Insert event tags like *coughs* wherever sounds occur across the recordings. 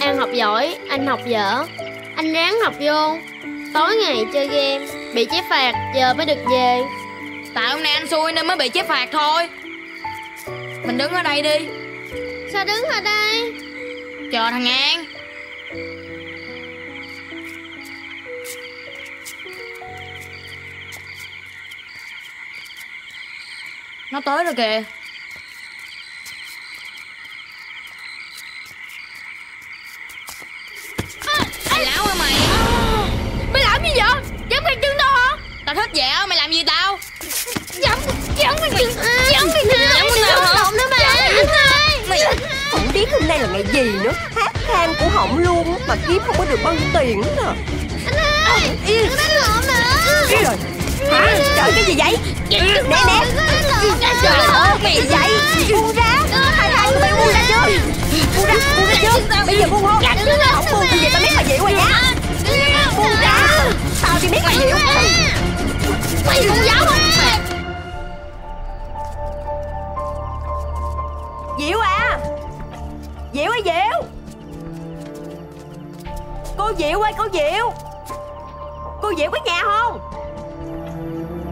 An học giỏi, anh học dở. Anh ráng học vô. Tối ngày chơi game Bị chế phạt, giờ mới được về. Tại hôm nay anh xui nên mới bị chế phạt thôi. Mình đứng ở đây đi. Sao đứng ở đây? Chờ thằng An. Nó tới rồi kìa Mày láo hả mày Mày làm gì vậy? Dám cái chân đâu hả? Tao thích vậy á, mày làm gì tao? Dám Dám cái chân Dám cái chân Dám? Lộn nữa mà. Anh ơi Mày Không biết hôm nay là ngày gì nữa. Hát than cũng hỏng luôn Mà kiếm không có được bao nhiêu tiền nữa. Nè Anh ơi Yên. Đừng đánh lộn nữa. Yên rồi. Hả? Trời cái gì vậy? Nè nè. Trời ơi cái gì vậy? Buông ra Bay buông ra chưa Buông ra buông ra chưa Bây giờ buông không Không buông thì tao biết là Diệu rồi nha. Buông ra Tao chỉ biết là Diệu Mày con giáo không Diệu à. Diệu ơi Diệu. Cô Diệu ơi cô Diệu. Cô Diệu có nhà không?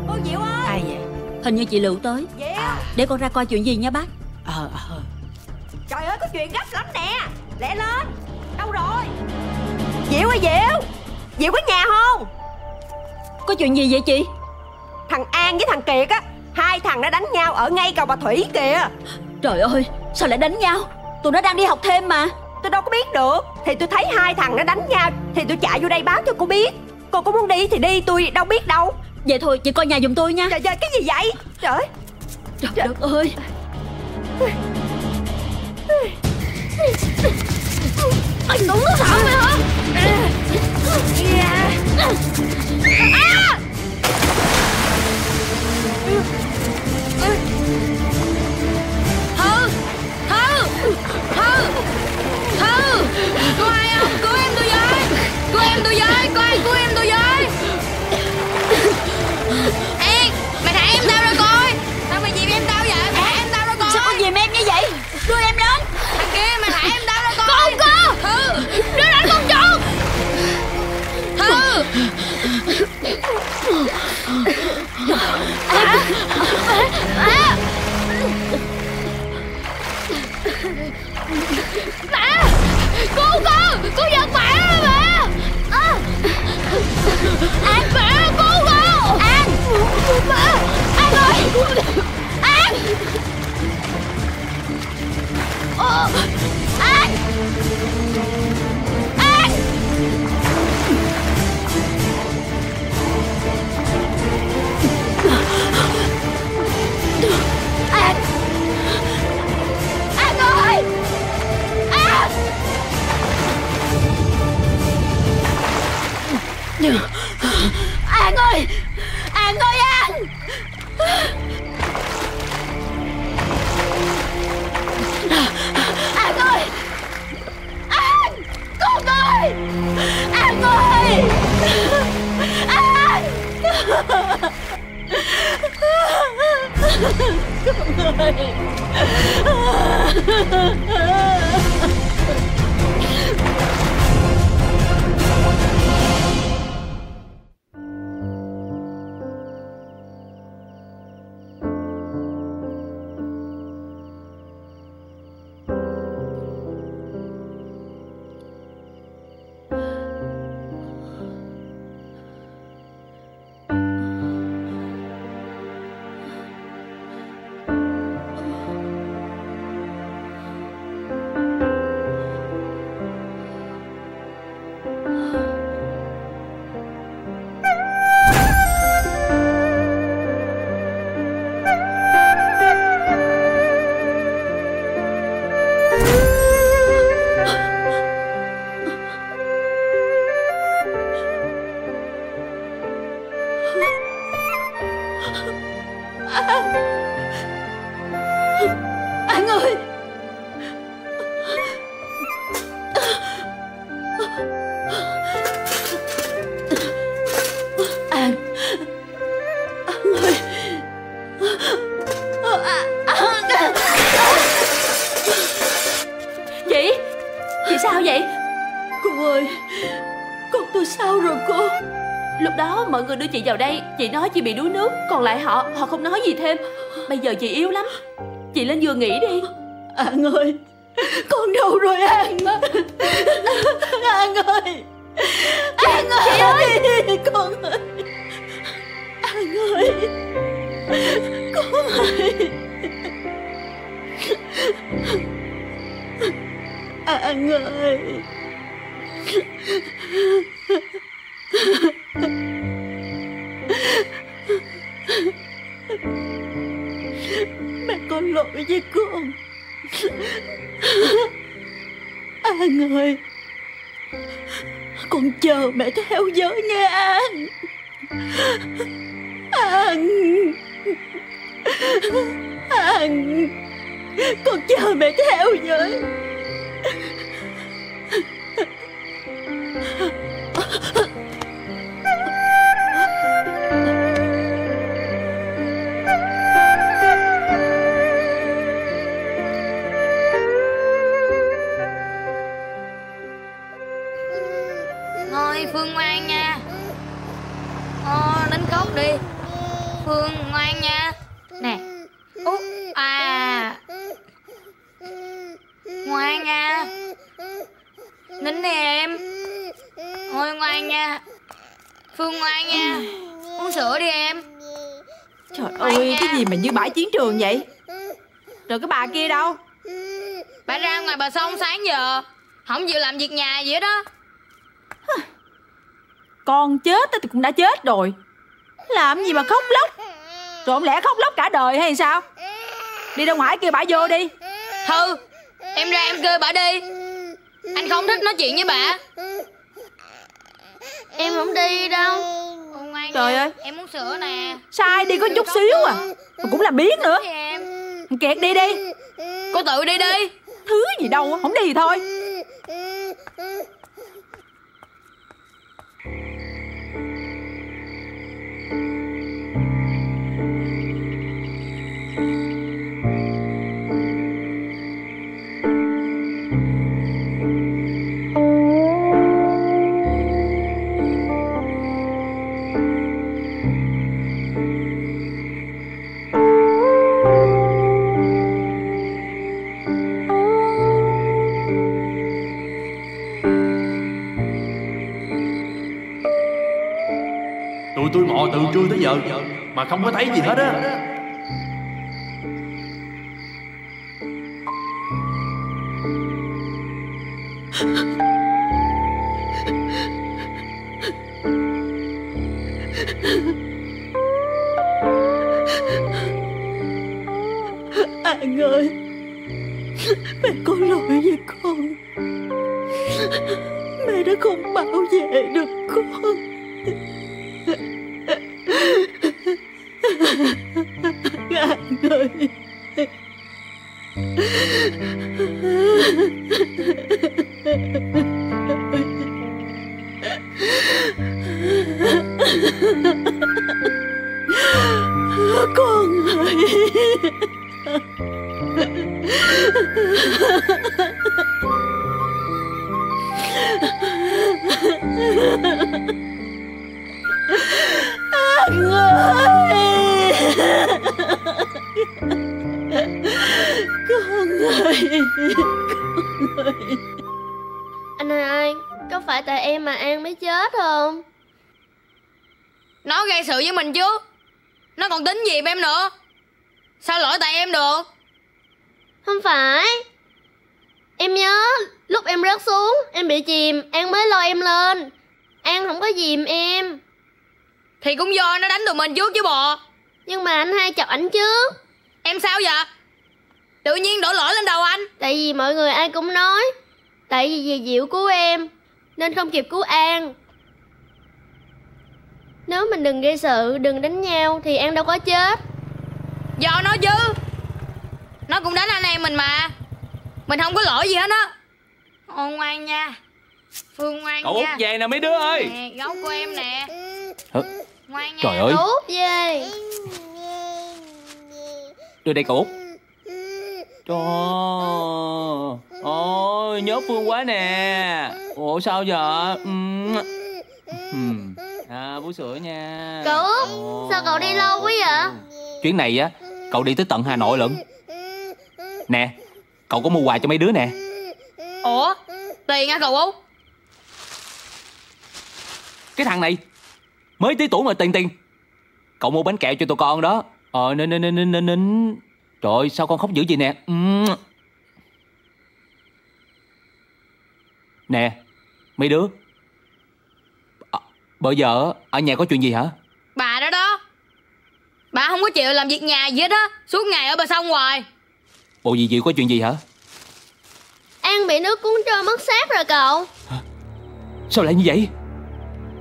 Cô Diệu ơi. Ai vậy? Hình như chị Lựu tới. Diệu. Để con ra coi chuyện gì nha bác. Ờ ờ Trời ơi có chuyện gấp lắm nè. Lẹ lên. Đâu rồi? Diệu ơi Diệu. Diệu có nhà không? Có chuyện gì vậy chị? Thằng An với thằng Kiệt á Hai thằng nó đánh nhau ở ngay cầu Bà Thủy kìa. Trời ơi Sao lại đánh nhau? Tụi nó đang đi học thêm mà. Tôi đâu có biết được. Thì tôi thấy hai thằng nó đánh nhau Thì tôi chạy vô đây báo cho cô biết. Cô có muốn đi thì đi tôi đâu biết đâu. Vậy thôi chị coi nhà giùm tôi nha. Trời ơi cái gì vậy? Trời Trời đất ơi anh đúng nó thảm mày hả? Thư Thư Thư Thư Có ai không Cứu em tôi với. Cứu em tôi với Có ai cứu em tôi với. Mẹ! Cứu con Cứu giật mẹ rồi mẹ. An Mẹ cứu con An! Mẹ! An ơi! An! Ờ, An An! An ơi. An ơi, An. An ơi. An, Con ơi. An ơi. An. Con ơi. Anh ơi! An An ơi! Chị! Chị sao vậy? Cô ơi! Con tôi sao rồi cô? Lúc đó mọi người đưa chị vào đây Chị nói chị bị đuối nước Còn lại họ Họ không nói gì thêm. Bây giờ chị yếu lắm. Chị lên giường nghỉ đi. An ơi Con đâu rồi An? An ơi An ơi Con ơi. An ơi Con ơi. An ơi Mẹ theo giới nghe An An An Con chờ mẹ theo giới chiến trường vậy? Rồi cái bà kia đâu? Bà ra ngoài bờ sông sáng giờ Không chịu làm việc nhà gì hết đó Con chết thì cũng đã chết rồi. Làm gì mà khóc lóc? Rồi không lẽ khóc lóc cả đời hay sao? Đi ra ngoài kêu bà vô đi. Thư Em ra em kêu bà đi. Anh không thích nói chuyện với bà. Em không đi đâu ngoan Trời nha. ơi. Em uống sữa nè. Sai đi có chút xíu à. Mà cũng làm biến nữa. Em. Kẹt đi đi. Cô tự đi đi. Thứ gì đâu không đi thì thôi không có thấy gì hết á. An mới lôi em lên. An không có dìm em. Thì cũng do nó đánh tụi mình trước chứ bò Nhưng mà anh hai chọc ảnh trước. Em sao vậy? Tự nhiên đổ lỗi lên đầu anh. Tại vì mọi người ai cũng nói. Tại vì dì Diệu cứu em Nên không kịp cứu An. Nếu mình đừng gây sự Đừng đánh nhau Thì An đâu có chết. Do nó chứ. Nó cũng đánh anh em mình mà. Mình không có lỗi gì hết á. Ồ ngoan nha Phương ngoan Cậu út nha về nè mấy đứa ơi. Nè gấu của em nè. Hả? Ngoan nha Trời ơi. Út về. Đưa đây cậu út. Trời Ôi nhớ Phương quá nè. Ủa sao giờ Ừm. Ừm. À bú sữa nha. Cậu Út Ồ. Sao cậu đi lâu quá vậy? Chuyến này á Cậu đi tới tận Hà Nội lận. Nè Cậu có mua quà cho mấy đứa nè. Ủa? Tiền hả cậu Út Cái thằng này Mới tí tuổi mà tiền tiền. Cậu mua bánh kẹo cho tụi con đó. Ờ nín nín nín nín nín. Trời ơi sao con khóc dữ vậy nè? Ừm. Nè Mấy đứa. À, Bây giờ ở nhà có chuyện gì hả? Bà đó đó. Bà không có chịu làm việc nhà gì hết á. Suốt ngày ở bờ sông hoài. Bộ gì Diệu có chuyện gì hả? An bị nước cuốn trôi mất xác rồi cậu. Sao lại như vậy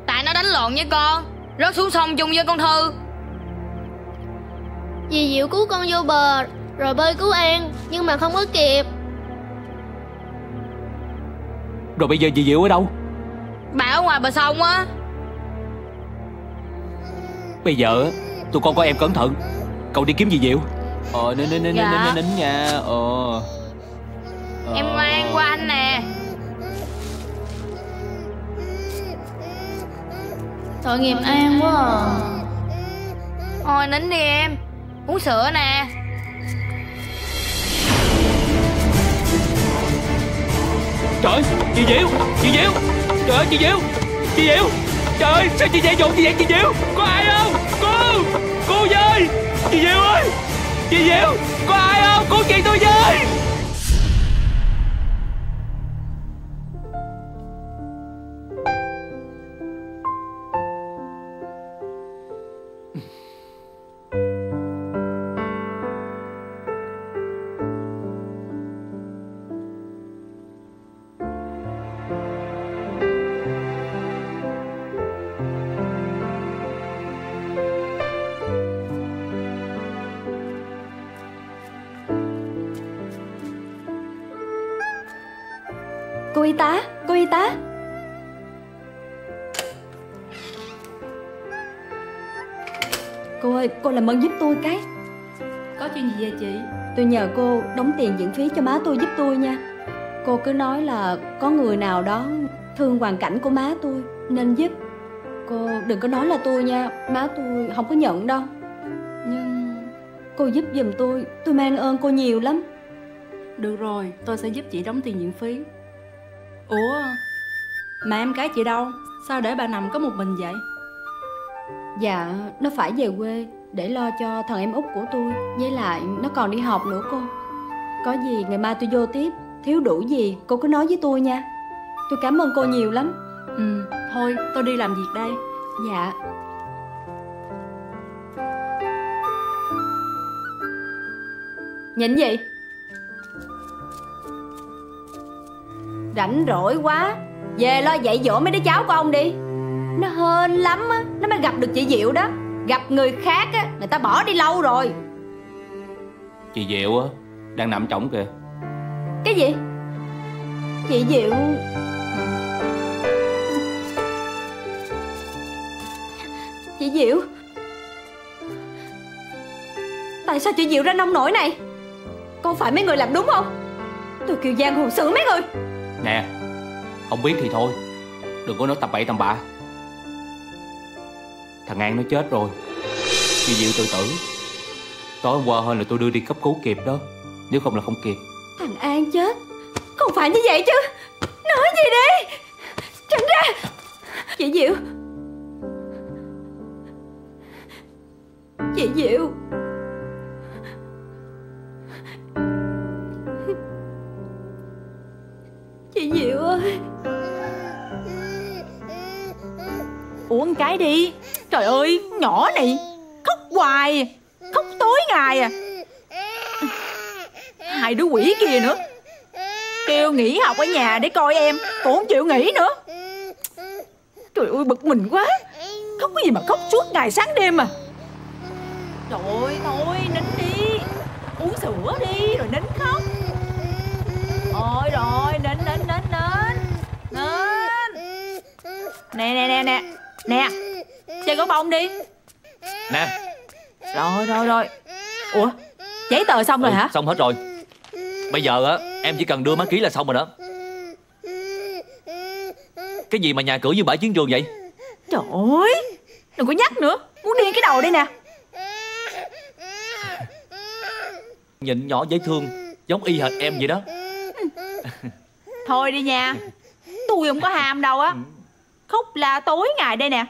Tại nó đánh lộn với con. Rớt xuống sông chung với con Thư. Dì Diệu cứu con vô bờ Rồi bơi cứu An Nhưng mà không có kịp. Rồi bây giờ dì Diệu ở đâu? Bà ở ngoài bờ sông á. Bây giờ á, tụi con có em cẩn thận. Cậu đi kiếm dì Diệu. Ờ nín nín nín nín Dạ. nín nín nha. Ờ. Em ngoan qua anh nè Tội nghiệp An quá à. Thôi nín đi em. Uống sữa nè. Trời ơi, chị Diệu, chị Diệu. Trời ơi, chị Diệu, chị Diệu. Trời ơi, sao chị dạy dột như vậy chị Diệu? Có ai không, cô, cô ơi Chị Diệu ơi, chị Diệu Có ai không, cứu chị tôi với tá, cô y tá. Cô ơi, cô làm ơn giúp tôi cái. Có chuyện gì vậy chị? Tôi nhờ cô đóng tiền viện phí cho má tôi giúp tôi nha. Cô cứ nói là có người nào đó thương hoàn cảnh của má tôi Nên giúp. Cô đừng có nói là tôi nha Má tôi không có nhận đâu. Nhưng cô giúp giùm tôi Tôi mang ơn cô nhiều lắm. Được rồi tôi sẽ giúp chị đóng tiền viện phí Ủa? Mà em gái chị đâu? Sao để bà nằm có một mình vậy? Dạ, nó phải về quê để lo cho thằng em út của tôi. Với lại nó còn đi học nữa cô. Có gì ngày mai tôi vô tiếp. Thiếu đủ gì cô cứ nói với tôi nha. Tôi cảm ơn cô nhiều lắm. Ừ thôi tôi đi làm việc đây. Dạ. Nhìn gì Rảnh rỗi quá. Về lo dạy dỗ mấy đứa cháu của ông đi. Nó hên lắm á Nó mới gặp được chị Diệu đó. Gặp người khác á Người ta bỏ đi lâu rồi. Chị Diệu á, đang nằm trỏng kìa. Cái gì? Chị Diệu. Chị Diệu. Tại sao chị Diệu ra nông nổi này? Có phải mấy người làm đúng không? Tôi kêu giang hồ xử mấy người Nè, không biết thì thôi. Đừng có nói tầm bậy tầm bạ. Thằng An nó chết rồi. Chị Diệu tự tử. Tối hôm qua hơn là tôi đưa đi cấp cứu kịp đó. Nếu không là không kịp. Thằng An chết. Không phải như vậy chứ. Nói gì đi. Tránh ra. Chị Diệu. Chị Diệu. Cái đi. Trời ơi nhỏ này Khóc hoài Khóc tối ngày à. Hai đứa quỷ kia nữa. Kêu nghỉ học ở nhà để coi em Cũng không chịu nghỉ nữa. Trời ơi bực mình quá. Khóc cái gì mà khóc suốt ngày sáng đêm à, Trời ơi thôi nín đi. Uống sữa đi rồi nín khóc. Ôi rồi nín nín nín nín. Nín. Nè nè nè nè. Nè Chơi gấu bông đi. Nè, Rồi rồi rồi. Ủa Giấy tờ xong rồi Ừ, hả? Xong hết rồi. Bây giờ á em chỉ cần đưa má ký là xong rồi đó. Cái gì mà nhà cửa như bãi chiến trường vậy? Trời ơi Đừng có nhắc nữa. Muốn điên cái đầu đây nè. Nhìn nhỏ dễ thương Giống y hệt em vậy đó. Thôi đi nha. Tôi không có ham đâu á Khóc la tối ngày đây nè.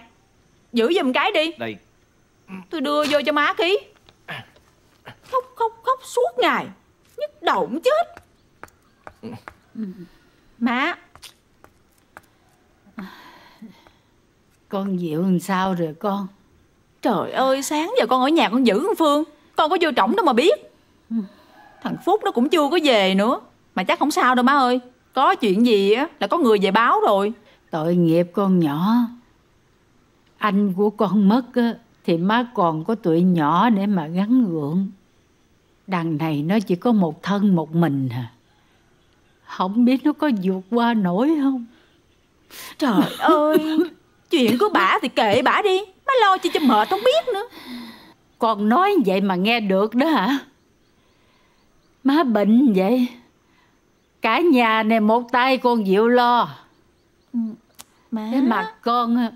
Giữ giùm cái đi. Đây. Tôi đưa vô cho má ký Khóc khóc khóc suốt ngày. Nhức đầu cũng chết. Má. Con Diệu làm sao rồi con? Trời ơi sáng giờ con ở nhà con giữ con Phương. Con có vô trọng đâu mà biết. Thằng Phúc nó cũng chưa có về nữa. Mà chắc không sao đâu má ơi. Có chuyện gì á là có người về báo rồi Tội nghiệp con nhỏ. Anh của con mất á, Thì má còn có tuổi nhỏ để mà gắn gượng. Đằng này nó chỉ có một thân một mình à. Không biết nó có vượt qua nổi không? Trời *laughs* ơi Chuyện của bả thì kệ bả đi. Má lo chi cho mệt không biết nữa. Con nói vậy mà nghe được đó hả? Má bệnh vậy. Cả nhà này một tay con Diệu lo Má. Cái mặt con á,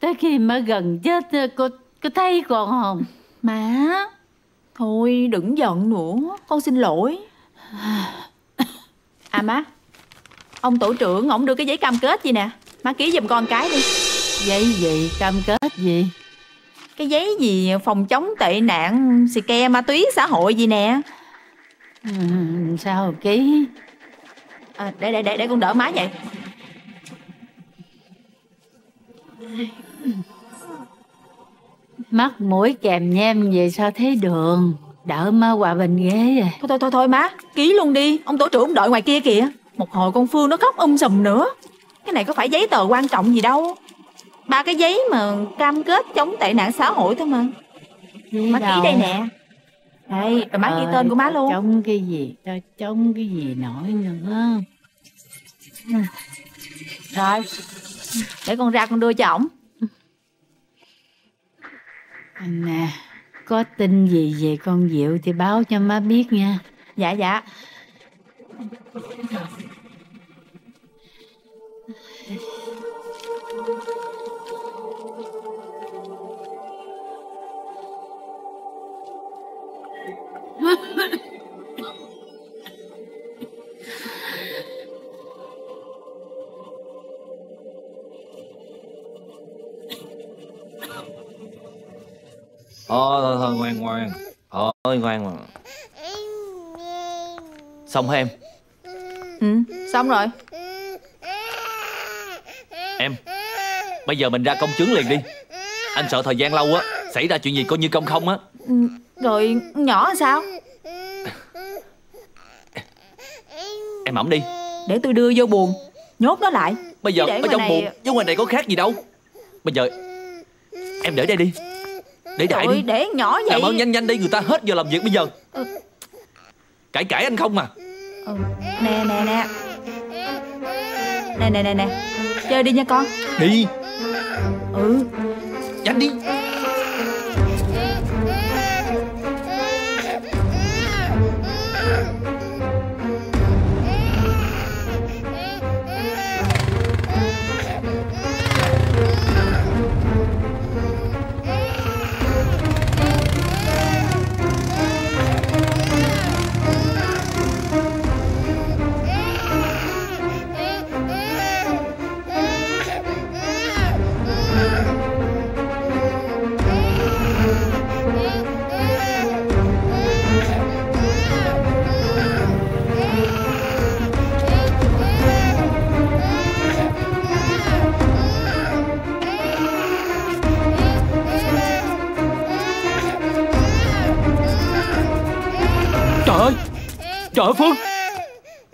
Tới khi má gần chết á, cô, cô thấy con không Má. Thôi đừng giận nữa Con xin lỗi. *sighs* À má. Ông tổ trưởng ổng đưa cái giấy cam kết gì nè? Má ký giùm con cái đi. Giấy gì? Cam kết gì? Cái giấy gì? Phòng chống tệ nạn Xì ke ma túy xã hội gì nè? Ừ, Sao ký? À, Để để để để con đỡ má vậy Mắt mũi kèm nhem về sao thấy đường? Đỡ má qua bên ghế à Thôi thôi thôi thôi má Ký luôn đi. Ông tổ trưởng đợi ngoài kia kìa. Một hồi con Phương nó khóc um sùm nữa. Cái này có phải giấy tờ quan trọng gì đâu. Ba cái giấy mà cam kết chống tệ nạn xã hội thôi mà. Má ký đây nè. Đây rồi má ghi tên của má luôn. Chống cái gì? Tao chống cái gì nổi nữa? Rồi Để con ra con đưa cho ổng. Nè Có tin gì về con Diệu thì báo cho má biết nha. Dạ dạ *laughs* Thôi thôi thôi ngoan ngoan. Thôi ngoan mà. Xong hả em. Ừ xong rồi. Em Bây giờ mình ra công chứng liền đi. Anh sợ thời gian lâu á Xảy ra chuyện gì coi như công không á. Ừ, Rồi nhỏ sao? Em ẩm đi. Để tôi đưa vô buồn. Nhốt nó lại. Bây giờ Chứ ở trong này- buồn với ngoài này có khác gì đâu. Bây giờ Em để đây đi Để đại đi. để nhỏ vậy. Làm ơn nhanh nhanh đi người ta hết giờ làm việc bây giờ. Ừ. Cãi cãi anh không mà ừ. Nè nè nè. Nè nè nè nè. Chơi đi nha con. Đi. Ừ. Nhanh đi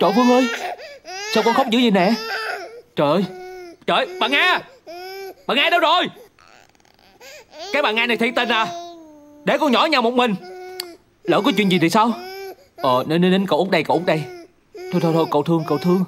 Trời Phương ơi, Sao con khóc dữ vậy nè? Trời ơi Trời ơi, bà Nga Bà Nga đâu rồi? Cái bà Nga này thiệt tình à? Để con nhỏ nhà một mình. Lỡ có chuyện gì thì sao? Ờ nên nên nên cậu út đây, cậu út đây. Thôi thôi thôi, cậu thương cậu thương.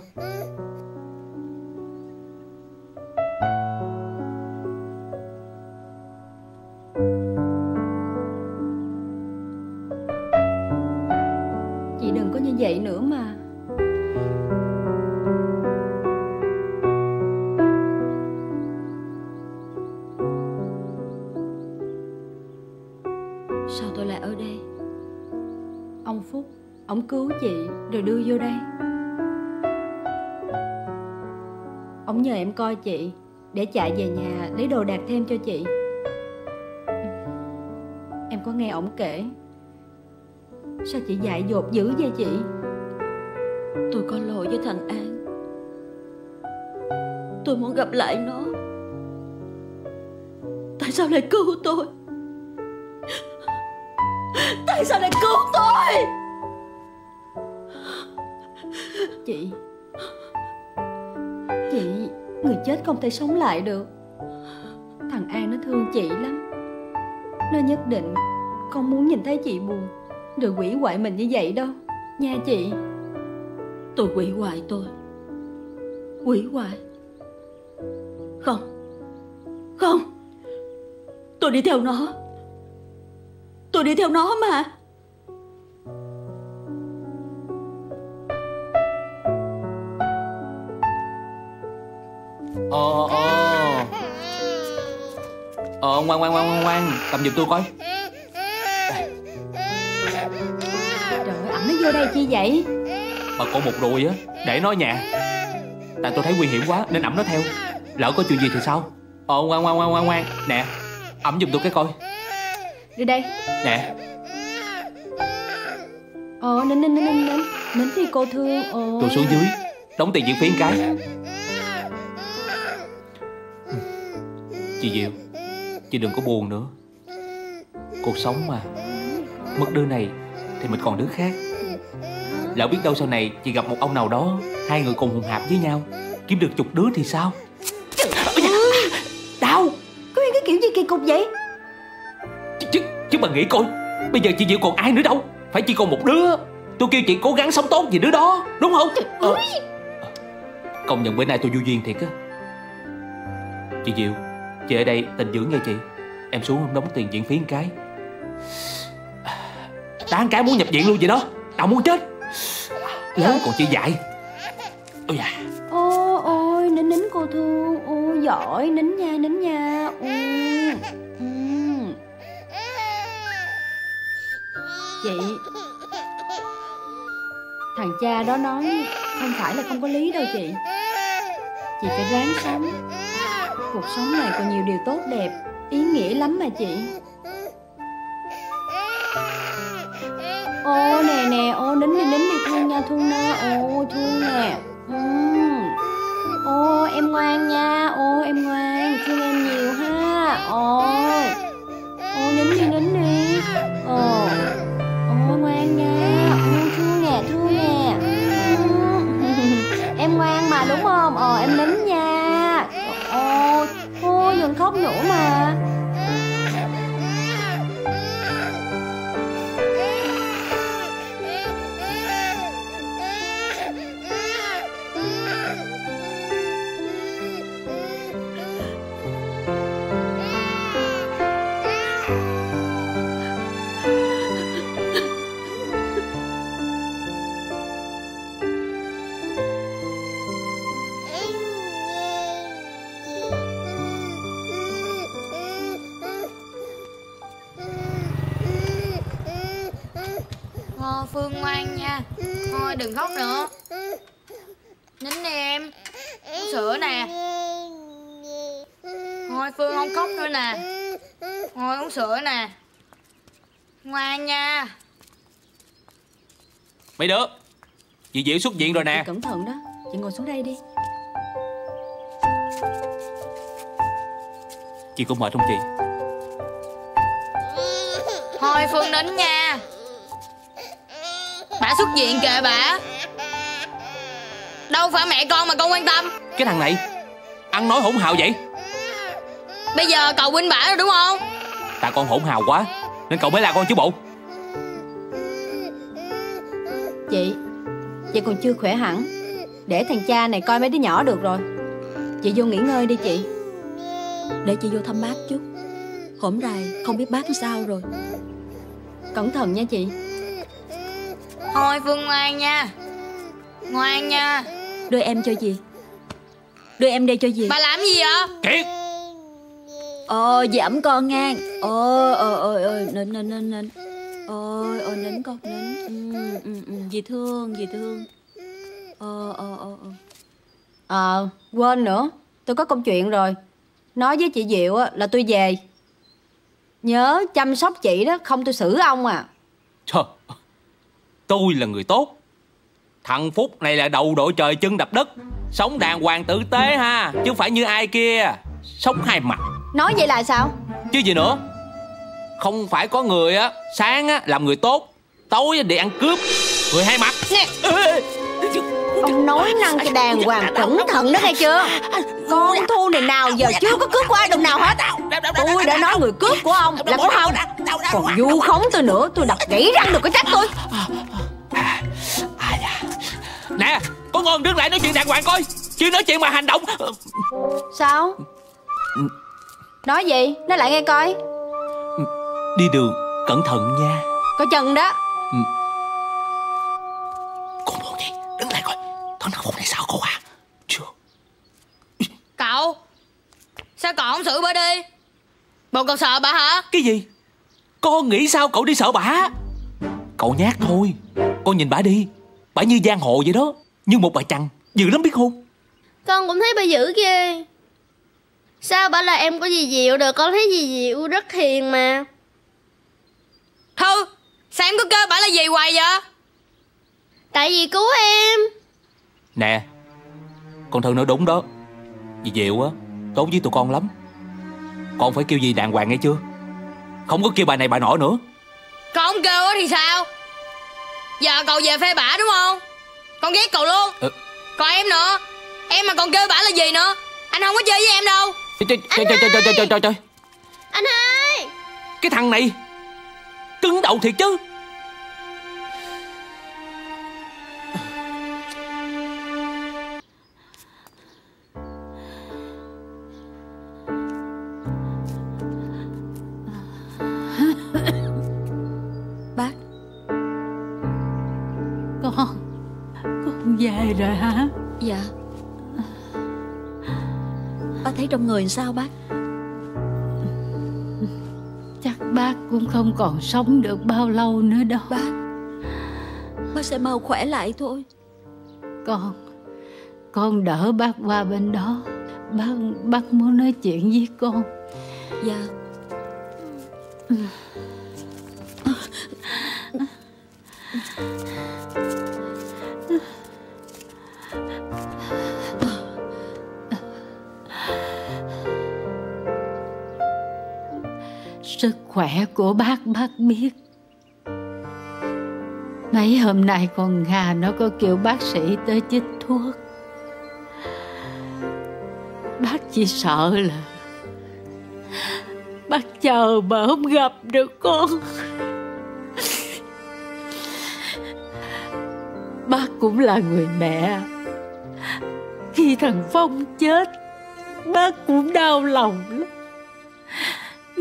Coi chị Để chạy về nhà lấy đồ đạc thêm cho chị. Em có nghe ổng kể. Sao chị dại dột dữ vậy chị? Tôi có lỗi với thằng An. Tôi muốn gặp lại nó. Tại sao lại cứu tôi? Tại sao lại cứu tôi? Chị Chị Người chết không thể sống lại được. Thằng An nó thương chị lắm. Nó nhất định Không muốn nhìn thấy chị buồn. Rồi quỷ hoại mình như vậy đâu, Nha chị. Tôi quỷ hoại tôi. Quỷ hoại? Không. Không. Tôi đi theo nó. Tôi đi theo nó mà. Ờ ờ Ờ. Ngoan ngoan ngoan ngoan ngoan. Cầm giùm tôi coi. Trời ơi ẩm nó vô đây chi vậy? Bà con một rồi á Để nó nhà. Tại tôi thấy nguy hiểm quá nên ẩm nó theo. Lỡ có chuyện gì thì sao? Ờ ngoan ngoan ngoan ngoan ngoan. Nè ẩm giùm tôi cái coi. Đưa đây. Nè. Ờ nín nín nín nín nín. Thì cô thương Ồ Tôi xuống dưới Đóng tiền viện phí một cái Chị Diệu Chị đừng có buồn nữa. Cuộc sống mà. Mất đứa này Thì mình còn đứa khác. Lỡ biết đâu sau này chị gặp một ông nào đó Hai người cùng hùng hạp với nhau. Kiếm được chục đứa thì sao? Đau. Có cái kiểu gì kỳ cục vậy? Chứ, chứ, chứ bà nghĩ coi Bây giờ chị Diệu còn ai nữa đâu. Phải chỉ còn một đứa. Tôi kêu chị cố gắng sống tốt vì đứa đó Đúng không? Ờ. Công nhận bữa nay tôi vô duyên thiệt á. Chị Diệu Chị ở đây, tình dưỡng nha chị. Em xuống em đóng tiền viện phí một cái. Tán cái muốn nhập viện luôn vậy đó. Tao muốn chết. Lớn còn chị dạy. Ôi dạ Ô, ôi, nín nín cô thương ô, giỏi, nín nha nín nha. Ô ừ. Chị, Thằng cha đó nói Không phải là không có lý đâu chị. Chị phải ráng sống. Cuộc sống này còn nhiều điều tốt đẹp. Ý nghĩa lắm mà chị. Ô, nè nè, Ô, nín đi nín đi thương nha thương nha. Ô thương nè. Ô, em ngoan nha. Ô, em ngoan. Thương em nhiều ha. Ô. Ô, nín đi nín đi. Ô. Ô, ngoan nha. Ô thương nè thương nè. *laughs* Em ngoan mà, đúng không? Ồ em nín nha Ô Ô đừng khóc nữa mà. Mấy đứa Chị Diệu xuất viện rồi nè. Cẩn thận đó. Chị ngồi xuống đây đi. Chị có mệt không chị? Thôi Phương nín nha. Bà xuất viện kìa bà. Đâu phải mẹ con mà con quan tâm. Cái thằng này Ăn nói hỗn hào vậy? Bây giờ cậu huynh bả rồi đúng không? Tại con hỗn hào quá Nên cậu mới la con chứ bộ Chị Chị còn chưa khỏe hẳn. Để thằng cha này coi mấy đứa nhỏ được rồi. Chị vô nghỉ ngơi đi chị. Để chị vô thăm bác chút. Hổm rày không biết bác sao rồi. Cẩn thận nha chị. Thôi Phương ngoan nha. Ngoan nha. Đưa em cho gì? Đưa em đây cho gì? Bà làm gì vậy? Kiệt Ờ dì ẩm con ngang Ờ ờ ờ ờ Nên nên nên nên Ôi, ôi nín con, nín ừ, ừ, ừ, Dì thương, dì thương. Ờ, ờ, ờ ờ. Ờ, quên nữa. Tôi có công chuyện rồi. Nói với chị Diệu á, là tôi về. Nhớ chăm sóc chị đó Không tôi xử ông à. Trời Tôi là người tốt. Thằng Phúc này là đầu đội trời chân đập đất. Sống đàng hoàng tử tế ha Chứ không phải như ai kia. Sống hai mặt. Nói vậy là sao? Chứ gì nữa Không phải có người á Sáng á làm người tốt Tối để ăn cướp Người hai mặt Nè. Ông nói năng cho đàng hoàng cẩn thận đó nghe chưa? Con thu này nào giờ chưa có cướp của ai đồng nào hết? Tôi đã nói người cướp của ông. Là của ông Còn vu khống tôi nữa Tôi đập gãy răng được có trách tôi. Nè Có ngon đứng lại nói chuyện đàng hoàng coi. Chứ nói chuyện mà hành động. Sao? Nói gì? Nói lại nghe coi Đi đường cẩn thận nha. Có chân đó. Con buồn đi Đứng lại coi. Con thằng Phúc này sao cô à. Chưa. Cậu Sao cậu không xử bà đi? Bộ cậu sợ bà hả? Cái gì? Con nghĩ sao cậu đi sợ bả Cậu nhát thôi. Con nhìn bả đi. Bả như giang hồ vậy đó. Như một bà chằn. Dữ lắm biết không? Con cũng thấy bà dữ ghê. Sao bà là em có gì dịu được? Con thấy gì dịu rất hiền mà Thư Sao em cứ kêu bả là gì hoài vậy? Tại vì cứu em. Nè Con Thư nói đúng đó. Dì Diệu á Tốt với tụi con lắm. Con phải kêu gì đàng hoàng nghe chưa? Không có kêu bà này bà nọ nữa. Con không kêu thì sao? Giờ cậu về phê bả đúng không? Con ghét cậu luôn. Ừ. Còn em nữa. Em mà còn kêu bả là gì nữa? Anh không có chơi với em đâu. Trời trời trời trời trời trời trời. Anh hai. Cái thằng này. Cứng đầu thiệt chứ. *laughs* Bác. Con. Con về rồi hả? Dạ. Bác thấy trong người sao bác bác cũng không còn sống được bao lâu nữa đâu. Bác Bác sẽ mau khỏe lại thôi. Con Con đỡ bác qua bên đó. Bác, bác muốn nói chuyện với con. Dạ. Sức *laughs* khỏe của bác bác biết. Mấy hôm nay con Nga nó có kêu bác sĩ tới chích thuốc. Bác chỉ sợ là Bác chờ mà không gặp được con. Bác cũng là người mẹ. Khi thằng Phong chết, Bác cũng đau lòng lắm.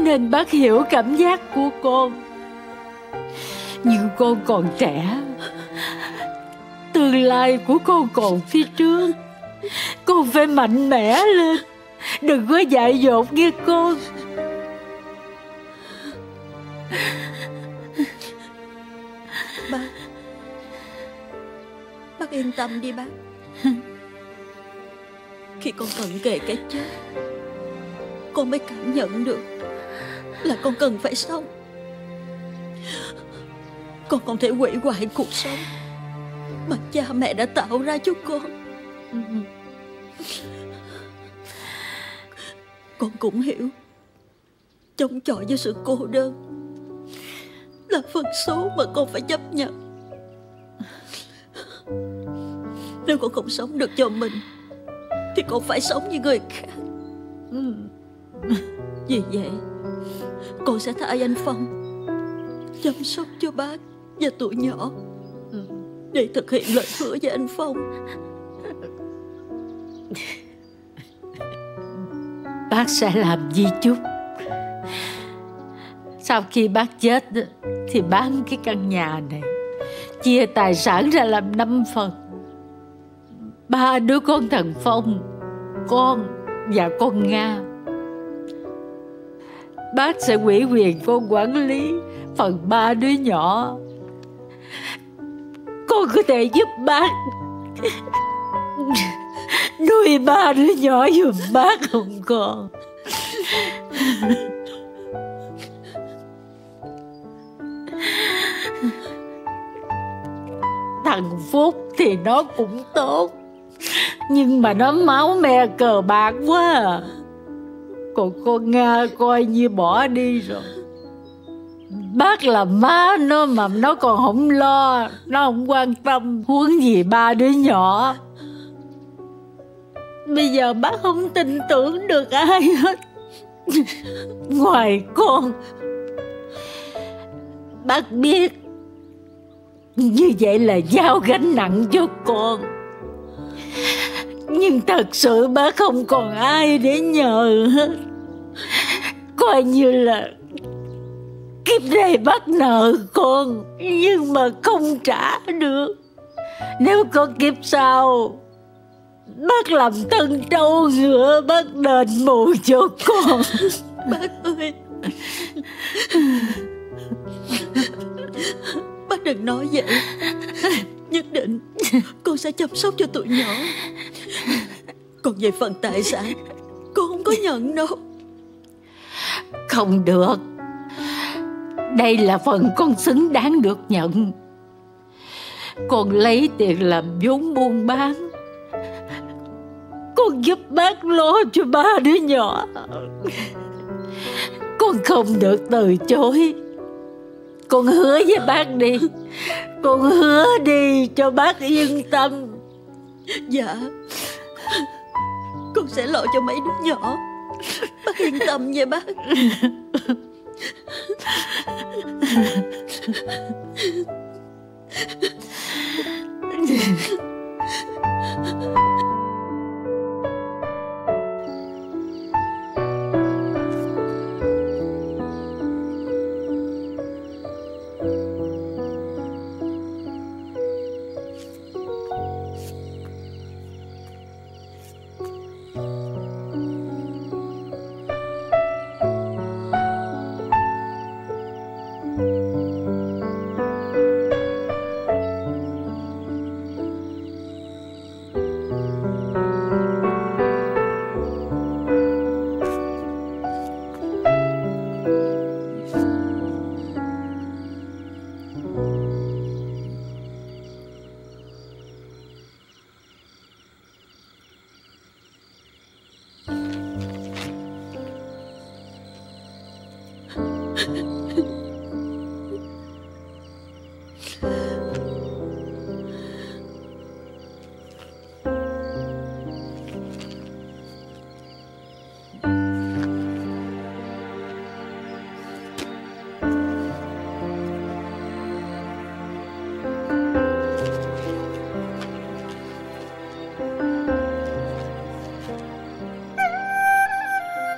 Nên bác hiểu cảm giác của con Nhưng con còn trẻ, Tương lai của con còn phía trước Con phải mạnh mẽ lên, Đừng có dại dột nghe con Bác Bác yên tâm đi bác. Khi con cận kề cái chết, Con mới cảm nhận được là con cần phải sống. Con không thể hủy hoại cuộc sống Mà cha mẹ đã tạo ra cho con. Con cũng hiểu Chống chọi với sự cô đơn Là phần số mà con phải chấp nhận. Nếu con không sống được cho mình, Thì con phải sống như người khác. Vì vậy con sẽ thay anh Phong? Chăm sóc cho bác Và tụi nhỏ. Để thực hiện lời hứa với anh Phong. Bác sẽ làm di chúc Sau khi bác chết Thì bán cái căn nhà này Chia tài sản ra làm năm phần. Ba đứa con thằng Phong Con và con Nga Bác sẽ ủy quyền con quản lý Phần ba đứa nhỏ. Con có thể giúp bác. Nuôi ba đứa nhỏ giùm bác không con? Thằng Phúc thì nó cũng tốt, Nhưng mà nó máu me cờ bạc quá à. Còn con Nga coi như bỏ đi rồi. Bác là má nó mà nó còn không lo, Nó không quan tâm Huống gì ba đứa nhỏ. Bây giờ bác không tin tưởng được ai hết. Ngoài con, Bác biết Như vậy là giao gánh nặng cho con. Nhưng thật sự bác không còn ai để nhờ hết. Coi như là Kiếp này bắt nợ con, Nhưng mà không trả được. Nếu có kiếp sau, Bác làm thân trâu ngựa, Bác đền bù cho con. Bác ơi. Bác đừng nói vậy. Nhất định Con sẽ chăm sóc cho tụi nhỏ. Còn về phần tài sản, Con không có nhận đâu. Không được. Đây là phần con xứng đáng được nhận. Con lấy tiền làm vốn buôn bán. Con giúp bác lo cho ba đứa nhỏ. Con không được từ chối. Con hứa với bác đi. Con hứa đi cho bác yên tâm. Dạ. Con sẽ lo cho mấy đứa nhỏ. Bác yên tâm nha bác. *laughs*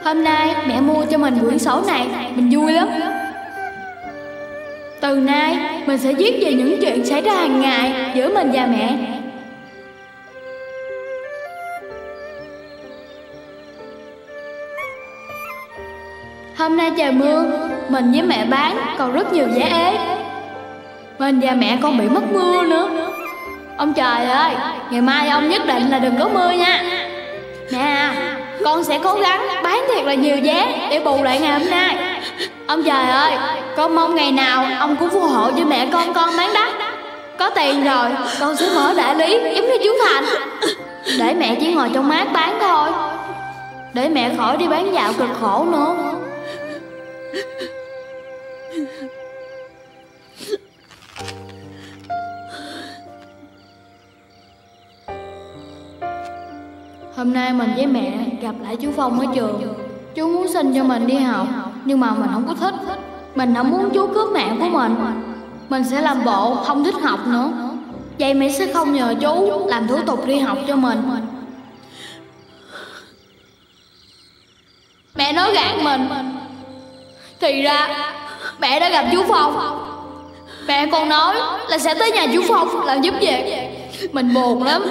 Hôm nay mẹ mua cho mình quyển sổ này Mình vui lắm. Từ nay mình sẽ viết về những chuyện xảy ra hàng ngày Giữa mình và mẹ. Hôm nay trời mưa Mình với mẹ bán còn rất nhiều giá ế. Mình và mẹ con bị mất mưa nữa. Ông trời ơi Ngày mai ông nhất định là đừng có mưa nha. Nè, à, Con sẽ cố gắng thiệt là nhiều vé Để bù lại ngày hôm nay. Ông trời ơi Con mong ngày nào ông cũng phù hộ cho mẹ con con bán đất. Có tiền rồi, Con sẽ mở đại lý giống như chú Thành Để mẹ chỉ ngồi trong mát bán thôi. Để mẹ khỏi đi bán dạo cực khổ nữa. Hôm nay mình với mẹ gặp lại chú Phong ở trường. Chú muốn xin cho mình đi học, Nhưng mà mình không có thích. Mình không muốn chú cướp mạng của mình. Mình sẽ làm bộ không thích học nữa. Vậy mẹ sẽ không nhờ chú Làm thủ tục đi học cho mình. Mẹ nói gạt mình. Thì ra, Mẹ đã gặp chú Phong. Mẹ còn nói là sẽ tới nhà chú Phong làm giúp việc. Mình buồn lắm.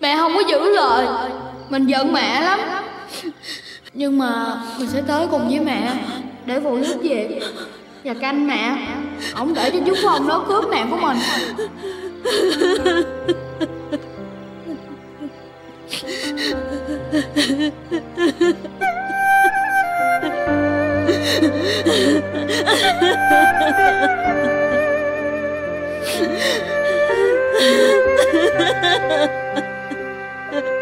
Mẹ không có giữ lời. Mình giận mẹ lắm. Nhưng mà mình sẽ tới cùng với mẹ, Để phụ giúp việc. Và canh mẹ, Ông để cho chú Phong nó cướp mẹ của mình. Mấy *laughs*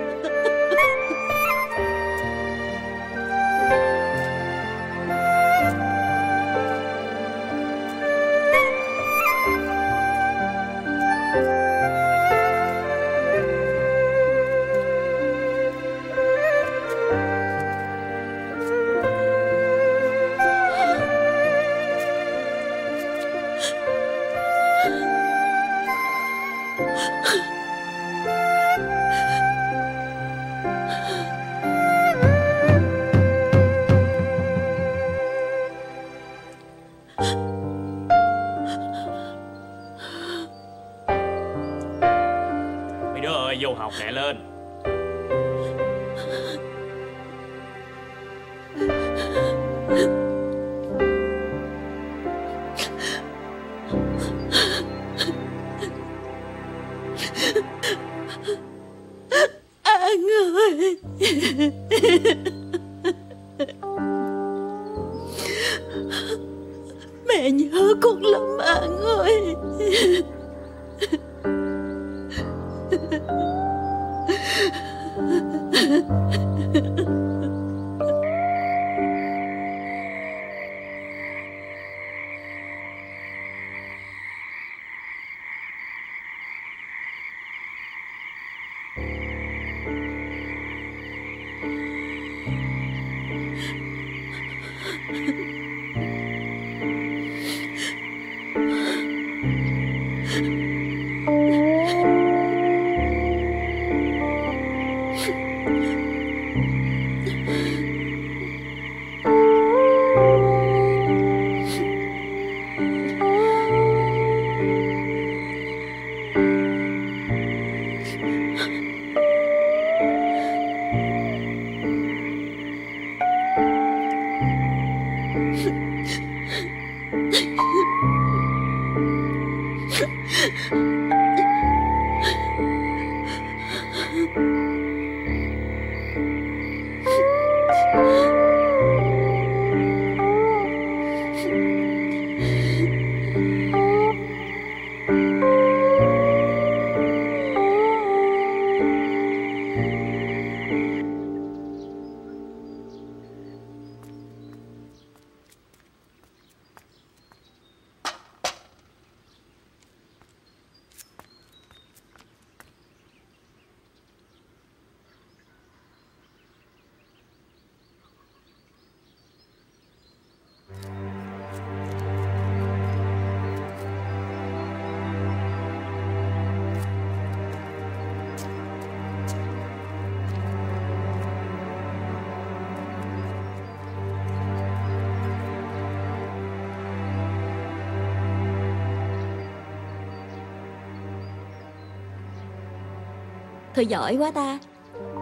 Thư giỏi quá ta.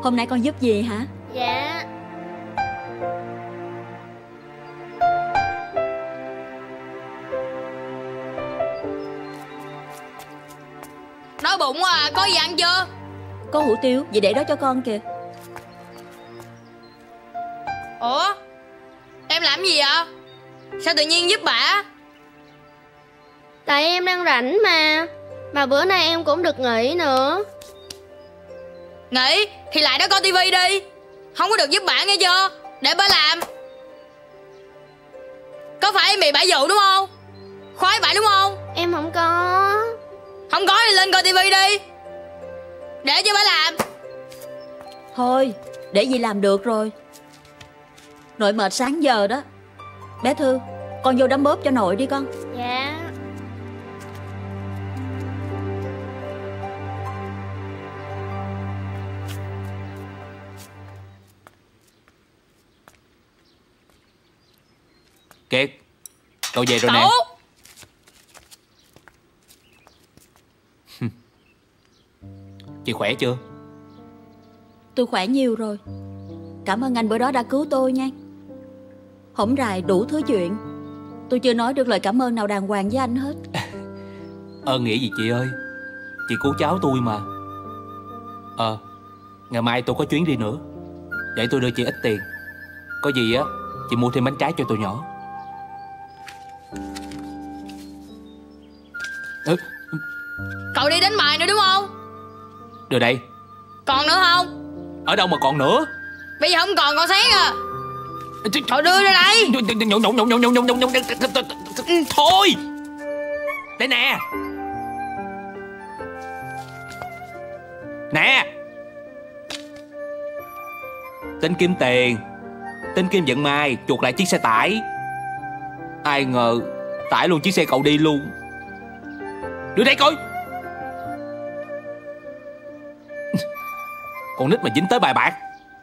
Hôm nay con giúp gì hả? Dạ. Đói bụng quá à, có gì ăn chưa? Có hủ tiếu, vậy để đó cho con kìa. Ủa? Em làm gì vậy? Sao tự nhiên giúp bả Tại em đang rảnh mà. Mà bữa nay em cũng được nghỉ nữa Nghỉ Thì lại đó coi tivi đi. Không có được giúp bả nghe chưa? Để bả làm. Có phải em bị bả dụ đúng không? Khoái bả đúng không? Em không có. Không có thì lên coi tivi đi. Để cho bả làm. Thôi, để gì làm được rồi. Nội mệt sáng giờ đó. Bé Thư, con vô đấm bóp cho nội đi con Cậu về rồi nè. Cậu *laughs* Chị khỏe chưa? Tôi khỏe nhiều rồi. Cảm ơn anh bữa đó đã cứu tôi nha. Hổng rài đủ thứ chuyện. Tôi chưa nói được lời cảm ơn nào đàng hoàng với anh hết. *laughs* Ơn nghĩa gì chị ơi? Chị cứu cháu tôi mà. Ờ Ngày mai tôi có chuyến đi nữa. Để tôi đưa chị ít tiền. Có gì á Chị mua thêm bánh trái cho tôi nhỏ ừ, Cậu đi đánh bài nữa đúng không? Đưa đây. Còn nữa không? Ở đâu mà còn nữa? Bây giờ không còn còn sáng à. Cậu đưa ra đây. Thôi. Đây nè. Nè. Tính kiếm tiền. Tính kiếm vận mai Chuột lại chiếc xe tải. Ai ngờ Tải luôn chiếc xe cậu đi luôn Đưa đây coi. Con nít mà dính tới bài bạc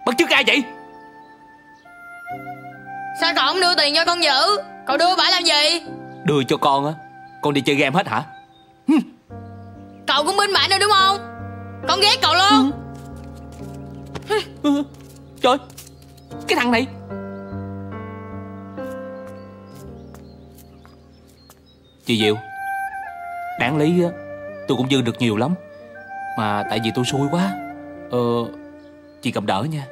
Bắt chước ai vậy? Sao cậu không đưa tiền cho con giữ? Cậu đưa bả làm gì? Đưa cho con á Con đi chơi game hết hả? Cậu cũng bên bả nữa đúng không? Con ghét cậu luôn. Ừ. Trời Cái thằng này. Chị Diệu Đáng lý á Tôi cũng dư được nhiều lắm. Mà tại vì tôi xui quá Ờ Chị cầm đỡ nha.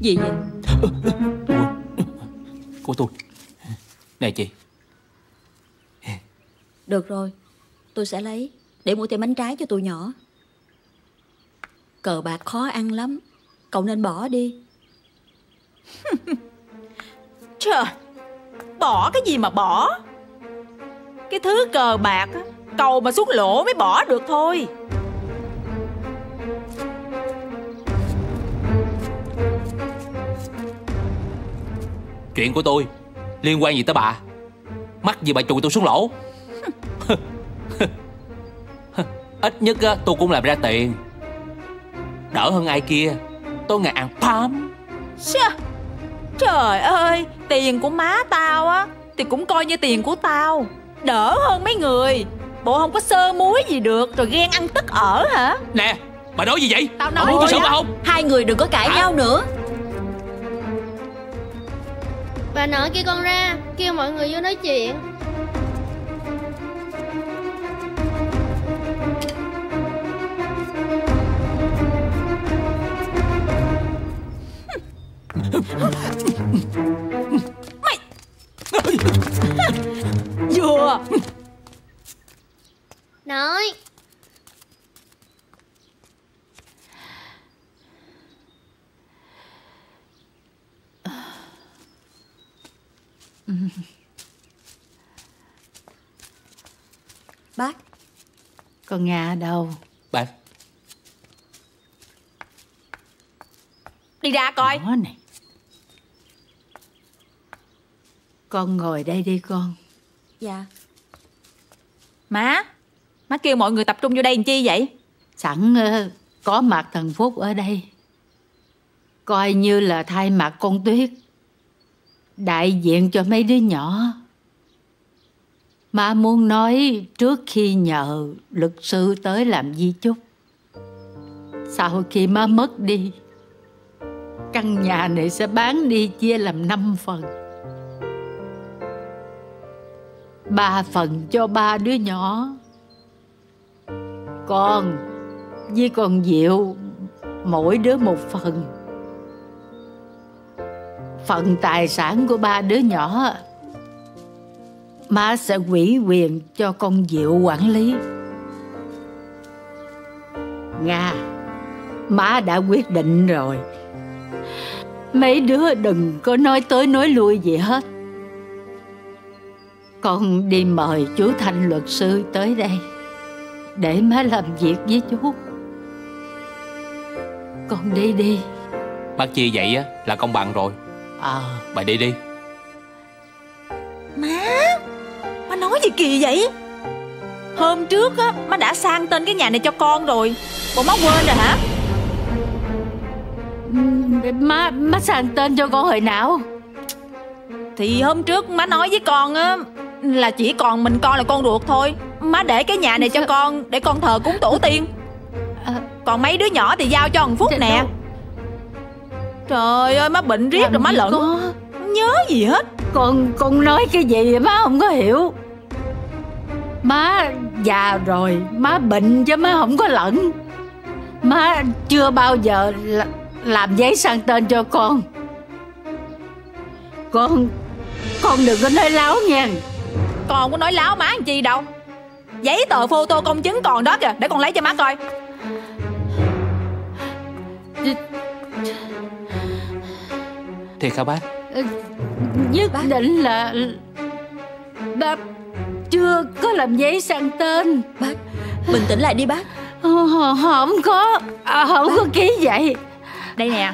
Gì vậy? Của tôi. Nè chị. Được rồi Tôi sẽ lấy Để mua thêm bánh trái cho tụi nhỏ. Cờ bạc khó ăn lắm Cậu nên bỏ đi. Trời Bỏ cái gì mà bỏ Cái thứ cờ bạc á Cầu mà xuất lỗ mới bỏ được thôi. Chuyện của tôi Liên quan gì tới bà? Mắc gì bà chùi tôi xuống lỗ? *laughs* Ít nhất á, tôi cũng làm ra tiền. Đỡ hơn ai kia Tôi ngại ăn pam Trời ơi Tiền của má tao á Thì cũng coi như tiền của tao Đỡ hơn mấy người. Bộ không có sơ muối gì được Rồi ghen ăn tức ở hả? Nè bà nói gì vậy? Tao nói xử á. bà không? Hai người đừng có cãi Hả? nhau nữa. Bà nội kêu con ra Kêu mọi người vô nói chuyện *laughs* Vừa. Nội Bác Con Nga đâu? Bà Đi ra coi. Đó này Con ngồi đây đi con. Dạ. Má Má kêu mọi người tập trung vô đây làm chi vậy? Sẵn ờ, có mặt thằng Phúc ở đây. Coi như là thay mặt con Tuyết Đại diện cho mấy đứa nhỏ. Má muốn nói trước khi nhờ luật sư tới làm di chúc. Sau khi má mất đi Căn nhà này sẽ bán đi chia làm năm phần Ba phần cho ba đứa nhỏ. Con với con Diệu, Mỗi đứa một phần. Phần tài sản của ba đứa nhỏ, Má sẽ quỷ quyền cho con Diệu quản lý. Nga, Má đã quyết định rồi. Mấy đứa đừng có nói tới nói lui gì hết. Con đi mời chú Thanh luật sư tới đây Để má làm việc với chú Con đi đi. Bác Chi vậy á là công bằng rồi. Ờ Bà đi đi. Má Má nói gì kỳ vậy? Hôm trước á Má đã sang tên cái nhà này cho con rồi. Bộ má quên rồi hả? Má, má sang tên cho con hồi nào? Thì hôm trước má nói với con á Là chỉ còn mình con là con ruột thôi. Má để cái nhà này cho con Để con thờ cúng tổ tiên. À. Còn mấy đứa nhỏ thì giao cho thằng Phúc nè. Trời ơi má bệnh riết rồi má lẫn. có. Nhớ gì hết. Con con nói cái gì má không có hiểu. Má già rồi Má bệnh chứ má không có lẫn. Má chưa bao giờ là- làm giấy sang tên cho con. Con Con đừng có nói láo nha Con không có nói láo má làm chi đâu. Giấy tờ photo công chứng còn đó kìa Để con lấy cho má coi. Thiệt hả bác? Nhất định là Bác chưa có làm giấy sang tên Bác. Bình tĩnh lại đi bác. Họ không có à, Không có ký vậy. Đây nè.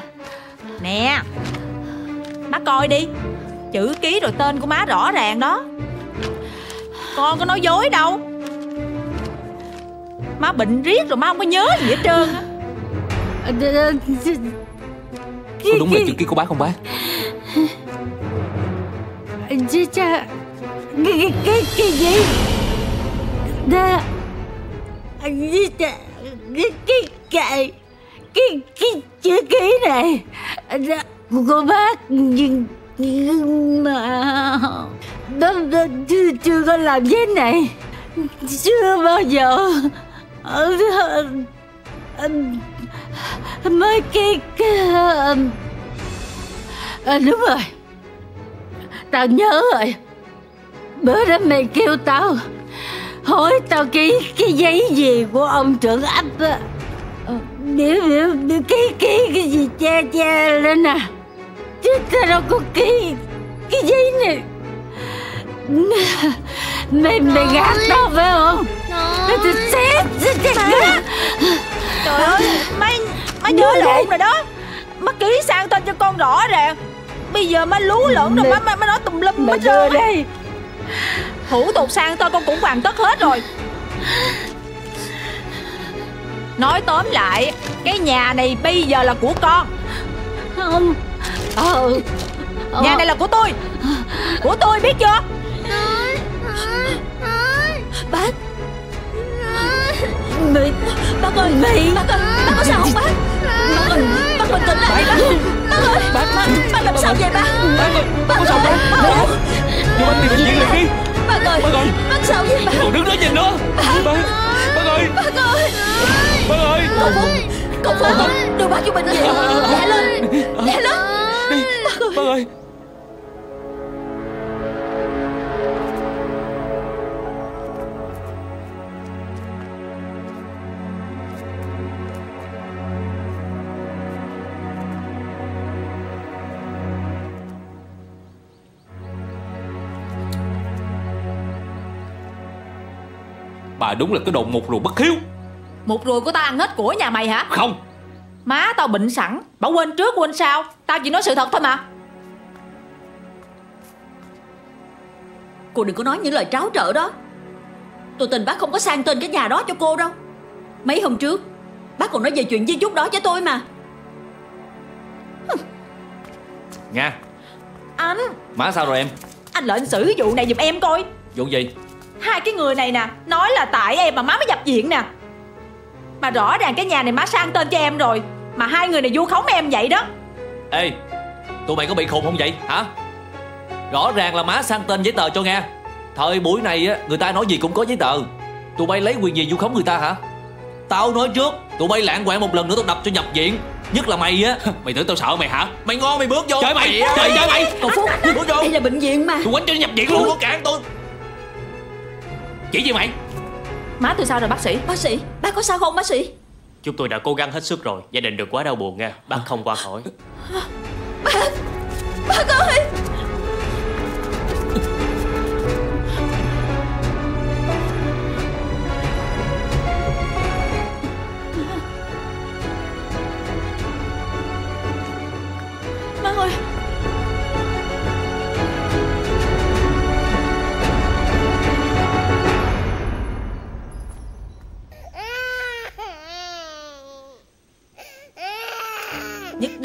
Nè. Má coi đi. Chữ ký rồi tên của má rõ ràng đó Con có nói dối đâu. Má bệnh riết rồi má không có nhớ gì hết trơn á. Có đúng là chữ ký của bác không bác? Chứ cha Cái cái cái, gì? Đó Chứ cha Cái cái cái cái cái chữ ký này. Của bác nhưng mà đó, đó, chưa chưa có làm giấy này chưa bao giờ mới cái cái đúng rồi. Tao nhớ rồi. Bữa đó mày kêu tao Hỏi tao ký cái giấy gì của ông trưởng ấp á. Ờ, Biểu biểu ký ký cái gì che che lên nè. Có ký cái giấy này Mày mày gạt tao phải không? Tao xé xé chết Trời ơi Má Má nhớ lộn rồi đó. Má ký sang tên cho con rõ ràng. Bây giờ má lú lẫn rồi má, má, má nói tùm lum Mày hết trơn đây Thủ tục sang tên con cũng hoàn tất hết rồi. Nói tóm lại Cái nhà này bây giờ là của con. Không Ờ Nhà này là của tôi. Của tôi biết chưa? Bác. Mày Bác ơi. Mày Bác ơi. Bác có sao không bác? Bác ơi Bác bình tĩnh lại bác. Bác ơi Bác Bác làm sao vậy bác? Bác ơi Bác có sao bác? Bác. Đưa bác đi bệnh viện liền đi. Bác ơi Bác ơi. Bác sao vậy bác? Còn đứng đó nhìn nữa Bác Bác ơi. Bác ơi. Bác ơi. Cậu Phúc Cậu Phúc Đưa bác vô bệnh viện. Lẹ lên Lẹ lên Đi Bác ơi. Bà đúng là cái đồ một ruột bất hiếu. Một ruồi của tao ăn hết của nhà mày hả? Không Má tao bệnh sẵn. Bảo quên trước quên sau. Tao chỉ nói sự thật thôi mà. Cô đừng có nói những lời tráo trở đó. Tôi tình bác không có sang tên cái nhà đó cho cô đâu. Mấy hôm trước Bác còn nói về chuyện di chúc đó cho tôi mà. Nga. Anh. Má sao rồi em? Anh lệnh xử vụ này giùm em coi. Vụ gì? Hai cái người này nè Nói là tại em mà má mới nhập viện nè. Mà rõ ràng cái nhà này má sang tên cho em rồi Mà hai người này vu khống em vậy đó. Ê Tụi mày có bị khùng không vậy? Hả? Rõ ràng là má sang tên giấy tờ cho Nga Thời buổi này á Người ta nói gì cũng có giấy tờ. Tụi bay lấy quyền gì vu khống người ta hả? Tao nói trước Tụi bay lạng quạng một lần nữa tao đập cho nhập viện. Nhất là mày á. *laughs* Mày tưởng tao sợ mày hả? Mày ngon mày bước vô. Chơi mày Chơi chơi mày. Cậu Phúc. Bước vô. Đây là bệnh viện mà. Tôi quánh cho nó nhập viện luôn. Có cản tôi Chỉ gì mày? Má tôi sao rồi bác sĩ? Bác sĩ Bác có sao không bác sĩ Chúng tôi đã cố gắng hết sức rồi, Gia đình đừng quá đau buồn nha. Bác không qua khỏi. Bác bác ơi!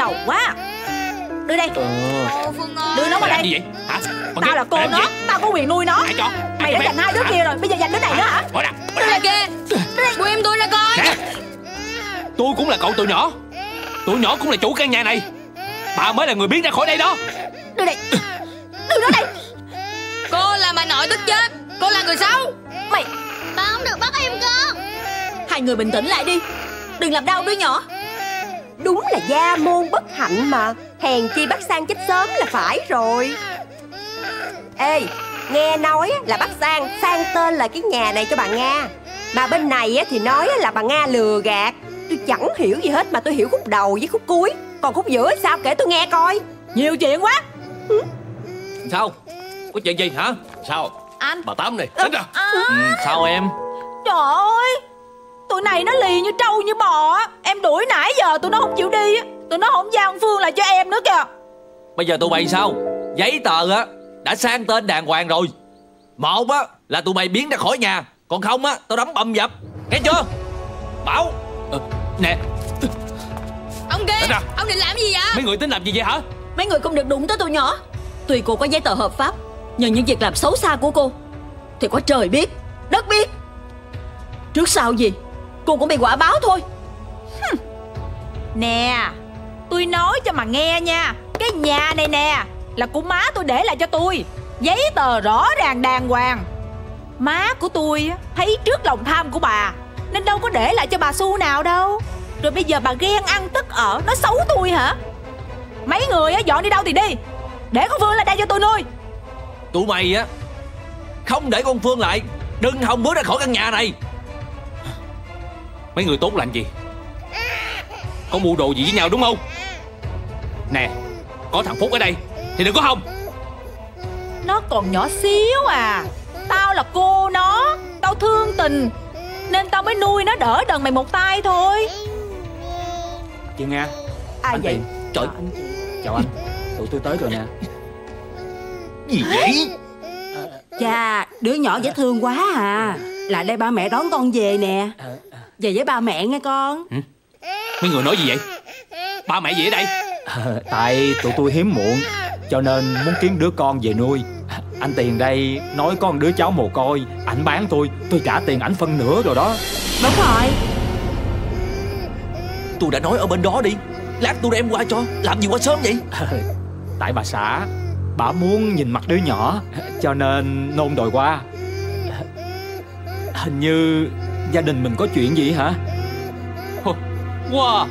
Đầu quá. Đưa đây. Đưa nó qua làm đây. gì vậy? Hả? Bằng Tao là cô nó? Tao có quyền nuôi nó. Ai cho. Mày đã giành hai đứa kia rồi Bây giờ giành đứa này nữa hả? Bỏ ra Đưa ra kìa Buông em tôi ra coi Nè Tôi cũng là cậu tụi nhỏ. Tụi nhỏ cũng là chủ căn nhà này. Bà mới là người biến ra khỏi đây đó. Đưa đây. Đưa nó đây. Cô là bà nội tức chết. Cô là người xấu. Mày. Bà không được bắt em con Hai người bình tĩnh lại đi. Đừng làm đau đứa nhỏ Đúng là gia môn bất hạnh mà. Hèn chi bác sang chết sớm là phải rồi. Ê Nghe nói là bác Sang Sang tên là cái nhà này cho bà Nga. Mà bên này thì nói là bà Nga lừa gạt. Tôi chẳng hiểu gì hết mà tôi hiểu khúc đầu với khúc cuối. Còn khúc giữa sao kể tôi nghe coi. Nhiều chuyện quá. Sao? Có chuyện gì hả? Sao? Anh. Bà Tám này. Đến ra à, ừ, Sao em? Trời ơi Tụi này nó lì như trâu như bò á. Em đuổi nãy giờ tụi nó không chịu đi á. Tụi nó không giao Phương lại cho em nữa kìa. Bây giờ tụi bay sao? Giấy tờ á Đã sang tên đàng hoàng rồi. Một á Là tụi bay biến ra khỏi nhà. Còn không á Tao đấm bầm dập. Nghe chưa? Bảo ờ, Nè. Ông kia. Ông định làm gì vậy? Mấy người tính làm gì vậy hả? Mấy người không được đụng tới tụi nhỏ. Tuy cô có giấy tờ hợp pháp Nhưng những việc làm xấu xa của cô Thì có trời biết Đất biết. Trước sau gì Cô cũng bị quả báo thôi. Nè Tôi nói cho mà nghe nha. Cái nhà này nè Là của má tôi để lại cho tôi. Giấy tờ rõ ràng đàng hoàng. Má của tôi á, thấy trước lòng tham của bà Nên đâu có để lại cho bà xu nào đâu. Rồi bây giờ bà ghen ăn tức ở Nó xấu tôi hả? Mấy người á, dọn đi đâu thì đi. Để con Phương lại đây cho tôi nuôi. Tụi mày á Không để con Phương lại Đừng hòng bước ra khỏi căn nhà này Mấy người tốt lành gì? Có mua đồ gì với nhau đúng không? Nè Có thằng Phúc ở đây Thì đừng có hòng. Nó còn nhỏ xíu à. Tao là cô nó Tao thương tình. Nên tao mới nuôi nó đỡ đần mày một tay thôi. Chị Nga Ai Anh vậy? Tiền Trời. Chào anh Tụi tôi tới rồi nha Gì vậy? Chà đứa nhỏ dễ thương quá à. Lại đây ba mẹ đón con về nè Về với ba mẹ nghe con. Mấy người nói gì vậy? Ba mẹ gì ở đây? Ờ, Tại tụi tôi hiếm muộn Cho nên muốn kiếm đứa con về nuôi. Anh Tiền đây nói có một đứa cháu mồ côi Ảnh bán tôi Tôi trả tiền ảnh phân nửa rồi đó. Đúng rồi. Tôi đã nói ở bên đó đi. Lát tôi đem qua cho. Làm gì quá sớm vậy? Tại bà xã Bà muốn nhìn mặt đứa nhỏ Cho nên nôn đòi qua. Hình như gia đình mình có chuyện gì hả? Wow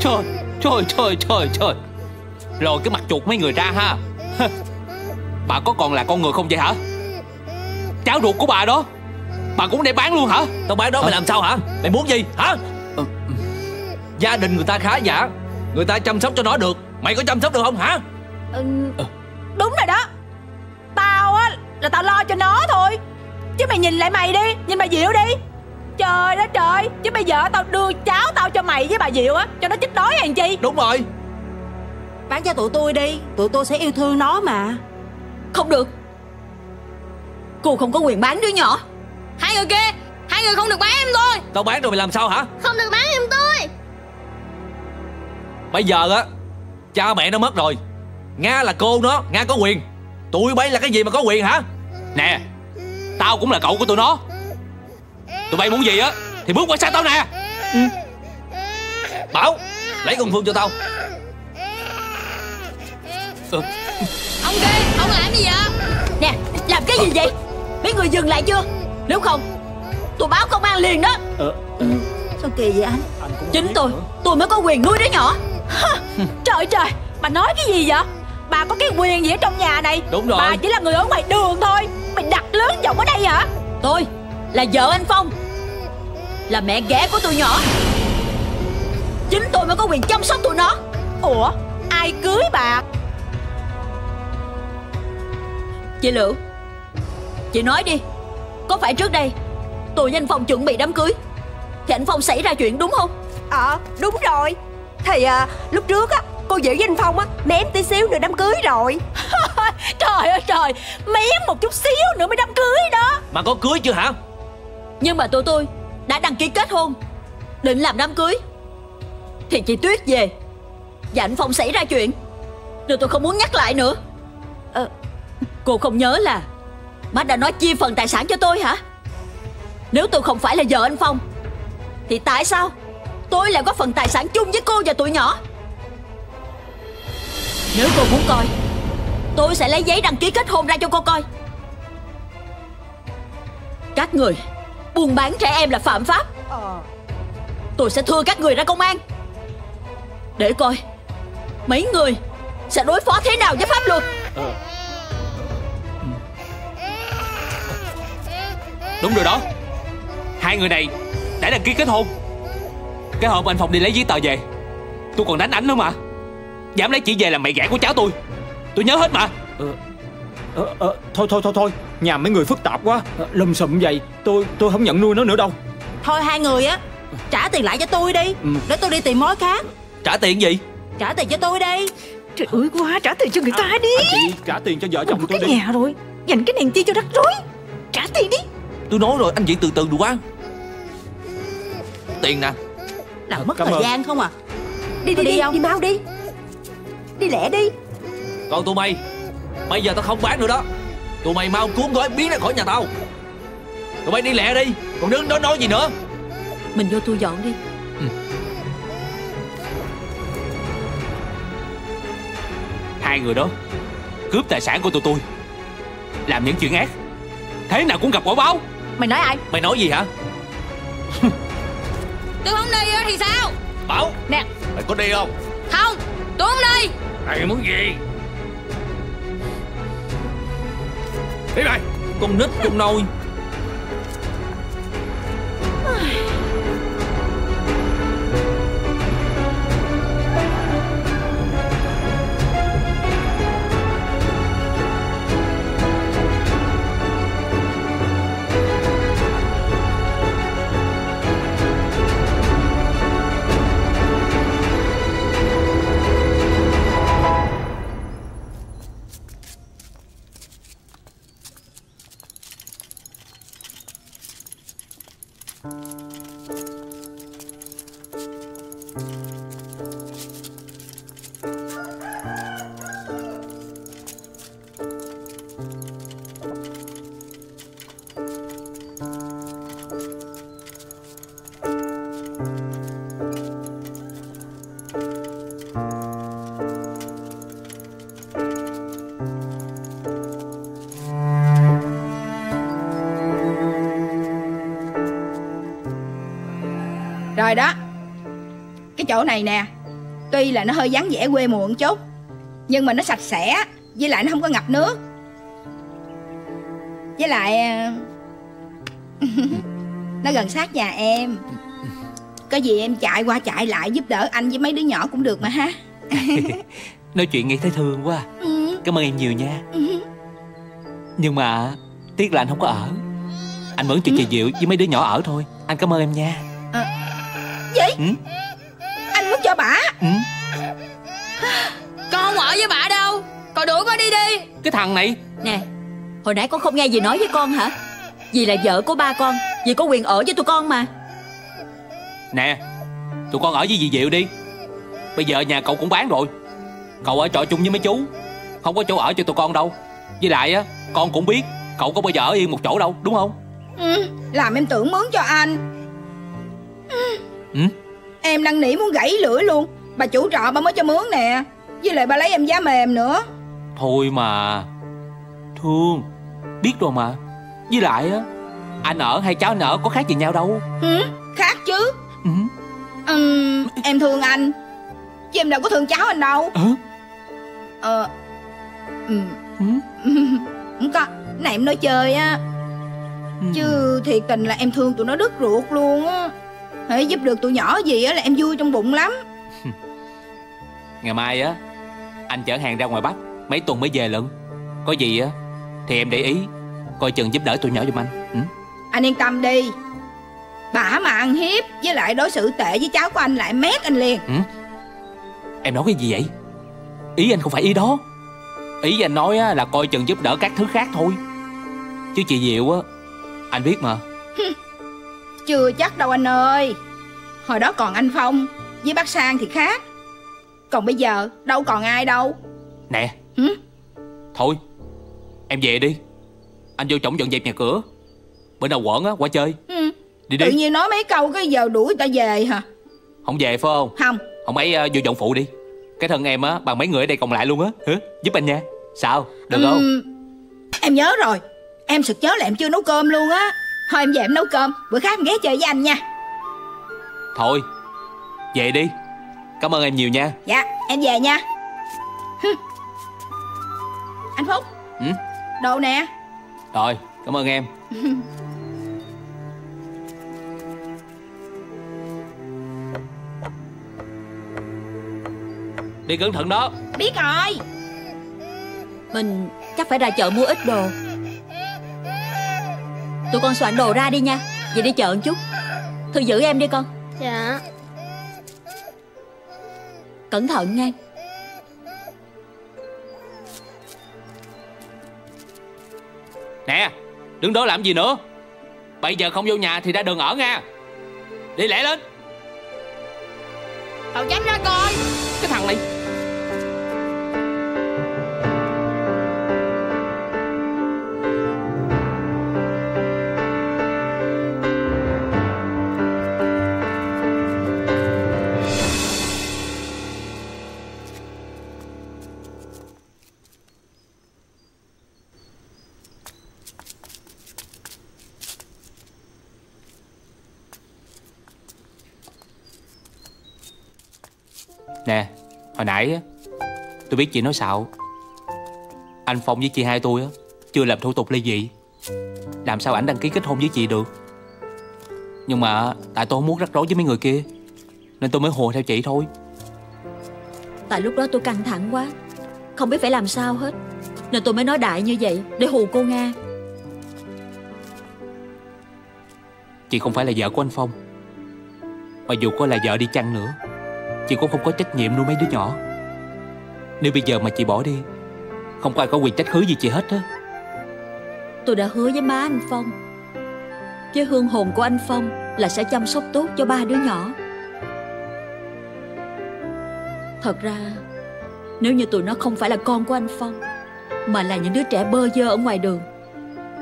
Trời trời trời trời trời. Lồi cái mặt chuột mấy người ra ha. Bà có còn là con người không vậy hả? Cháu ruột của bà đó. Bà cũng để bán luôn hả? Tao bán đó mày làm sao hả? Mày muốn gì hả? Gia đình người ta khá giả. Người ta chăm sóc cho nó được. Mày có chăm sóc được không hả? Ừ, Đúng rồi đó. Tao á là tao lo cho nó thôi. Chứ mày nhìn lại mày đi Nhìn bà Diệu đi Trời đất trời. Chứ bây giờ tao đưa cháu tao cho mày với bà Diệu á Cho nó chết đói hàng chi. Đúng rồi. Bán cho tụi tôi đi Tụi tôi sẽ yêu thương nó mà. Không được. Cô không có quyền bán đứa nhỏ. Hai người kia Hai người không được bán em tôi Tao bán rồi mày làm sao hả? Không được bán em tôi. Bây giờ á Cha mẹ nó mất rồi. Nga là cô nó Nga có quyền. Tụi bay là cái gì mà có quyền hả? Nè Tao cũng là cậu của tụi nó Tụi bay muốn gì á Thì bước qua xa tao nè. Bảo Lấy con Phương cho tao. Ừ. Ông kia Ông làm gì vậy? Nè làm cái gì vậy? Mấy người dừng lại chưa? Nếu không tôi báo công an liền đó. Ờ, Sao kỳ vậy anh? Chính tôi nữa. Tôi mới có quyền nuôi đứa nhỏ. Trời trời Bà nói cái gì vậy? Bà có cái quyền gì ở trong nhà này? Đúng rồi. Bà chỉ là người ở ngoài đường thôi Mày đặt lớn giọng ở đây hả? Tôi là vợ anh Phong. Là mẹ ghẻ của tụi nhỏ. Chính tôi mới có quyền chăm sóc tụi nó. Ủa ai cưới bà? Chị Lựu Chị nói đi. Có phải trước đây Tôi với anh Phong chuẩn bị đám cưới Thì anh Phong xảy ra chuyện đúng không? Ờ đúng rồi. Thì à, lúc trước á Cô giữ với anh Phong á Mém tí xíu nữa đám cưới rồi. *laughs* Trời ơi trời. Mém một chút xíu nữa mới đám cưới đó. Mà có cưới chưa hả nhưng mà tụi tôi đã đăng ký kết hôn Định làm đám cưới. Thì chị Tuyết về Và anh Phong xảy ra chuyện. Rồi tôi không muốn nhắc lại nữa. À, Cô không nhớ là Má đã nói chia phần tài sản cho tôi hả? Nếu tôi không phải là vợ anh Phong Thì tại sao Tôi lại có phần tài sản chung với cô và tụi nhỏ? Nếu cô muốn coi Tôi sẽ lấy giấy đăng ký kết hôn ra cho cô coi. Các người Buôn bán trẻ em là phạm pháp. Tôi sẽ thưa các người ra công an. Để coi Mấy người Sẽ đối phó thế nào với pháp luật? Đúng rồi đó. Hai người này đã đăng ký kết hôn. Cái hôm anh Phong đi lấy giấy tờ về Tôi còn đánh ảnh nữa mà. Dám lấy chị về làm mẹ ghẻ của cháu tôi. Tôi nhớ hết mà ờ, ờ, Thôi thôi thôi thôi. Nhà mấy người phức tạp quá. Ờ, Lùm xùm vậy Tôi tôi không nhận nuôi nó nữa đâu. Thôi hai người á Trả tiền lại cho tôi đi. Ừ. Để tôi đi tìm mối khác. Trả tiền gì? Trả tiền cho tôi đi. Trời ơi quá trả tiền cho người ta đi. Anh chị trả tiền cho vợ chồng tôi cái đi. nhà rồi. Dành cái này chi cho rắc rối. Trả tiền đi. Tôi nói rồi anh chị từ từ được quá. Tiền nè. Làm mất Cảm thời ơn. gian không à? Đi đi đi, đi đi, đi mau đi. Đi lẹ đi. Còn tụi mày Bây giờ tao không bán nữa đó. Tụi mày mau cuốn gói biến ra khỏi nhà tao. Tụi bay đi lẹ đi Còn đứng đó nói gì nữa. Mình vô tôi dọn đi. Hai người đó Cướp tài sản của tụi tôi Làm những chuyện ác. Thế nào cũng gặp quả báo. Mày nói ai? Mày nói gì hả? *laughs* Tôi không đi á thì sao? Bảo Nè. Mày có đi không? Không tôi không đi. Mày muốn gì Đi mày Con nít con nôi chỗ này nè. Tuy là nó hơi vắng vẻ quê một chút Nhưng mà nó sạch sẽ Với lại nó không có ngập nước. Với lại à, *laughs* Nó gần sát nhà em. Có gì em chạy qua chạy lại Giúp đỡ anh với mấy đứa nhỏ cũng được mà ha. *laughs* Nói chuyện nghe thấy thương quá Ừ. Cảm ơn em nhiều nha. Ừ. Nhưng mà Tiếc là anh không có ở. Anh mướn cho chị Diệu với mấy đứa nhỏ ở thôi. Anh cảm ơn em nha. Gì? Ừ. ừ. Con không ở với bà đâu? Con đuổi con đi đi. Cái thằng này. Nè Hồi nãy con không nghe gì nói với con hả? Dì là vợ của ba con Dì có quyền ở với tụi con mà. Nè Tụi con ở với dì Diệu đi. Bây giờ nhà cậu cũng bán rồi. Cậu ở trọ chung với mấy chú Không có chỗ ở cho tụi con đâu. Với lại á Con cũng biết Cậu có bao giờ ở yên một chỗ đâu Đúng không? Ừ. Làm em tưởng mướn cho anh. Ừ. Em đang nỉ muốn gãy lưỡi luôn Bà chủ trọ bà mới cho mướn nè. Với lại bà lấy em giá mềm nữa. Thôi mà. Thương. Biết rồi mà. Với lại á Anh ở hay cháu anh ở có khác gì nhau đâu. Ừ. Khác chứ. Ừ. Ừm, Em thương anh. Chứ em đâu có thương cháu anh đâu. Ừ. Ờ. Ừm. Ừ. *laughs* Không có. Này em nói chơi á. Chứ thiệt tình là em thương tụi nó đứt ruột luôn á. Hãy giúp được tụi nhỏ gì á là em vui trong bụng lắm Ngày mai á Anh chở hàng ra ngoài Bắc Mấy tuần mới về lận. Có gì á Thì em để ý Coi chừng giúp đỡ tụi nhỏ giùm anh. Ừ? Anh yên tâm đi. Bả mà ăn hiếp Với lại đối xử tệ với cháu của anh lại mét anh liền. Ừ? Em nói cái gì vậy? Ý anh không phải ý đó. Ý anh nói á, là coi chừng giúp đỡ các thứ khác thôi. Chứ chị Diệu á Anh biết mà. Chưa chắc đâu anh ơi. Hồi đó còn anh Phong Với bác Sang thì khác Còn bây giờ đâu còn ai đâu. Nè. Hử? Thôi Em về đi. Anh vô trọng dọn dẹp nhà cửa. Bữa nào quẩn á qua chơi. Ừ. Đi Tự đi nhiên nói mấy câu cái giờ đuổi ta về hả? Không về phải không? Không. Không ấy ờ, vô dọn phụ đi. Cái thân em á Bằng mấy người ở đây còn lại luôn á. Hả? Giúp anh nha. Sao? Được không? Ừm, Em nhớ rồi. Em sực nhớ là em chưa nấu cơm luôn á. Thôi em về em nấu cơm. Bữa khác em ghé chơi với anh nha. Thôi Về đi Cảm ơn em nhiều nha. Dạ em về nha. Anh Phúc. Ừ? Đồ nè. Rồi cảm ơn em. *laughs* Đi cẩn thận đó. Biết rồi. Mình chắc phải ra chợ mua ít đồ. Tụi con soạn đồ ra đi nha. Vậy đi chợ một chút. Thư giữ em đi con. Dạ Cẩn thận nha. Nè Đứng đó làm gì nữa? Bây giờ không vô nhà thì ra đường ở nha. Đi lẹ lên. Cậu tránh ra coi. Cái thằng này Hồi nãy Tôi biết chị nói xạo. Anh Phong với chị hai tôi á Chưa làm thủ tục ly dị. Làm sao ảnh đăng ký kết hôn với chị được? Nhưng mà Tại tôi không muốn rắc rối với mấy người kia Nên tôi mới hùa theo chị thôi. Tại lúc đó tôi căng thẳng quá Không biết phải làm sao hết. Nên tôi mới nói đại như vậy Để hù cô Nga. Chị không phải là vợ của anh Phong Mà dù có là vợ đi chăng nữa Chị cũng không có trách nhiệm nuôi mấy đứa nhỏ. Nếu bây giờ mà chị bỏ đi Không có ai có quyền trách khứ gì chị hết á. Tôi đã hứa với má anh Phong. Với hương hồn của anh Phong Là sẽ chăm sóc tốt cho ba đứa nhỏ. Thật ra Nếu như tụi nó không phải là con của anh Phong Mà là những đứa trẻ bơ vơ ở ngoài đường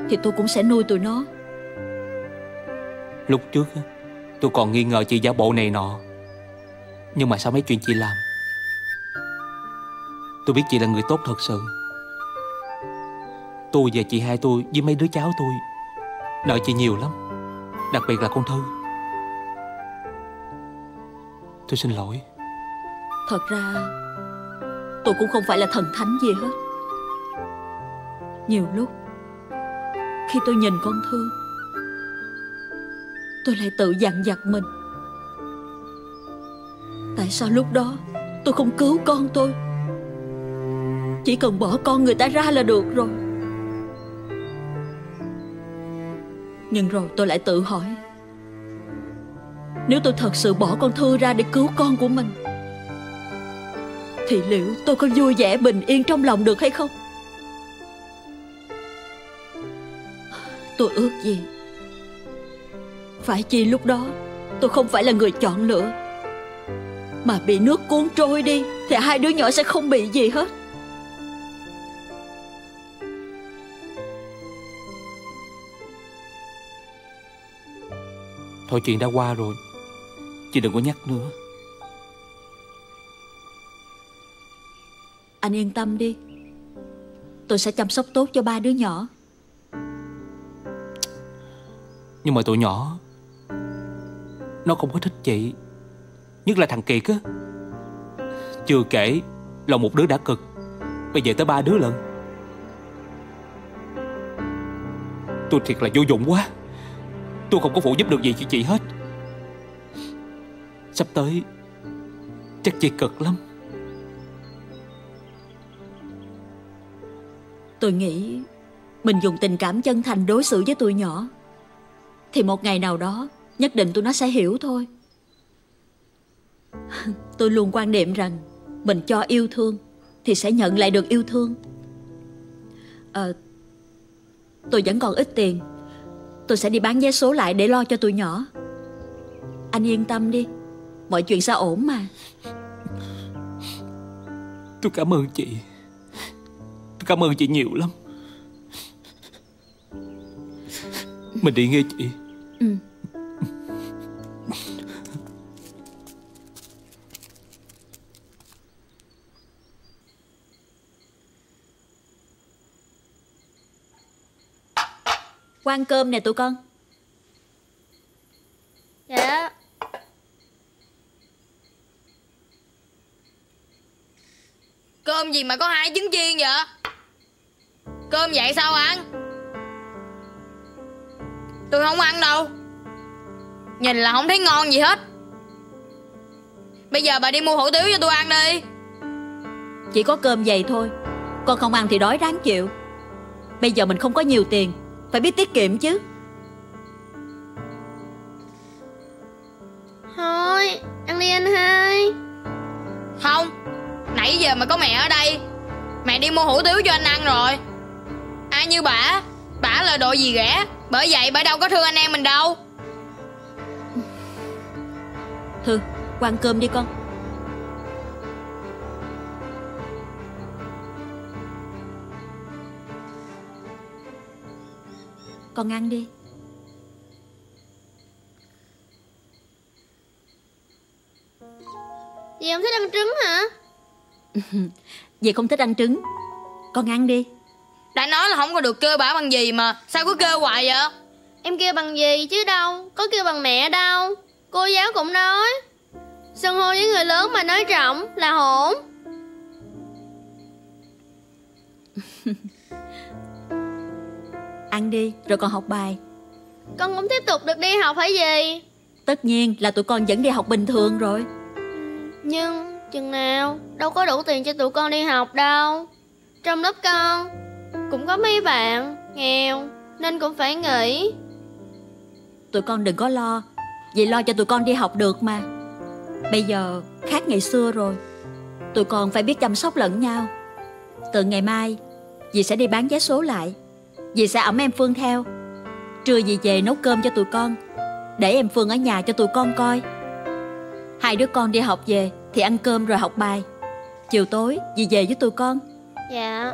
Thì tôi cũng sẽ nuôi tụi nó. Lúc trước Tôi còn nghi ngờ chị giả bộ này nọ nhưng mà sao mấy chuyện chị làm? Tôi biết chị là người tốt thật sự. Tôi và chị hai tôi với mấy đứa cháu tôi Nợ chị nhiều lắm. Đặc biệt là con Thư. Tôi xin lỗi. Thật ra, Tôi cũng không phải là thần thánh gì hết. Nhiều lúc, Khi tôi nhìn con Thư, Tôi lại tự dặn vặt mình. Tại sao lúc đó Tôi không cứu con tôi? Chỉ cần bỏ con người ta ra là được rồi. Nhưng rồi tôi lại tự hỏi, Nếu tôi thật sự bỏ con Thư ra để cứu con của mình, Thì liệu tôi có vui vẻ bình yên trong lòng được hay không? Tôi ước gì, Phải chi lúc đó Tôi không phải là người chọn lựa? Mà bị nước cuốn trôi đi Thì hai đứa nhỏ sẽ không bị gì hết. Thôi chuyện đã qua rồi Chị đừng có nhắc nữa. Anh yên tâm đi Tôi sẽ chăm sóc tốt cho ba đứa nhỏ. Nhưng mà tụi nhỏ Nó không có thích chị Nhất là thằng Kiệt á. Chưa kể Là một đứa đã cực. Bây giờ tới ba đứa lận. Tôi thiệt là vô dụng quá. Tôi không có phụ giúp được gì cho chị hết. Sắp tới Chắc chị cực lắm. Tôi nghĩ Mình dùng tình cảm chân thành đối xử với tụi nhỏ, Thì một ngày nào đó Nhất định tụi nó sẽ hiểu thôi. *laughs* Tôi luôn quan niệm rằng Mình cho yêu thương Thì sẽ nhận lại được yêu thương. Ờ Tôi vẫn còn ít tiền. Tôi sẽ đi bán vé số lại để lo cho tụi nhỏ. Anh yên tâm đi Mọi chuyện sẽ ổn mà. Tôi cảm ơn chị. Tôi cảm ơn chị nhiều lắm. Mình đi nghe chị. Ừ. Quan cơm nè tụi con. Dạ. Cơm gì mà có hai trứng chiên vậy? Cơm vậy sao ăn? Tôi không ăn đâu. Nhìn là không thấy ngon gì hết. Bây giờ bà đi mua hủ tiếu cho tôi ăn đi. Chỉ có cơm vậy thôi. Con không ăn thì đói ráng chịu. Bây giờ mình không có nhiều tiền Phải biết tiết kiệm chứ. Thôi Ăn đi anh hai. Không Nãy giờ mà có mẹ ở đây Mẹ đi mua hủ tiếu cho anh ăn rồi. Ai như bà Bà là đồ gì ghẻ? Bởi vậy bà đâu có thương anh em mình đâu. Thư Quan cơm đi con Con ăn đi. Dì không thích ăn trứng hả? *laughs* Dì không thích ăn trứng. Con ăn đi. Đã nói là không có được kêu bà bằng gì mà. Sao cứ kêu hoài vậy? Em kêu bằng gì chứ đâu? Có kêu bằng mẹ đâu. Cô giáo cũng nói. Sân hô với người lớn mà nói trọng là hỗn *laughs* Ăn đi rồi còn học bài. Con cũng tiếp tục được đi học phải gì Tất nhiên là tụi con vẫn đi học bình thường rồi. Nhưng chừng nào Đâu có đủ tiền cho tụi con đi học đâu. Trong lớp con Cũng có mấy bạn nghèo Nên cũng phải nghỉ. Tụi con đừng có lo Dì lo cho tụi con đi học được mà. Bây giờ khác ngày xưa rồi Tụi con phải biết chăm sóc lẫn nhau. Từ ngày mai Dì sẽ đi bán vé số lại Dì sẽ ẩm em Phương theo. Trưa dì về nấu cơm cho tụi con Để em Phương ở nhà cho tụi con coi. Hai đứa con đi học về Thì ăn cơm rồi học bài. Chiều tối dì về với tụi con. Dạ.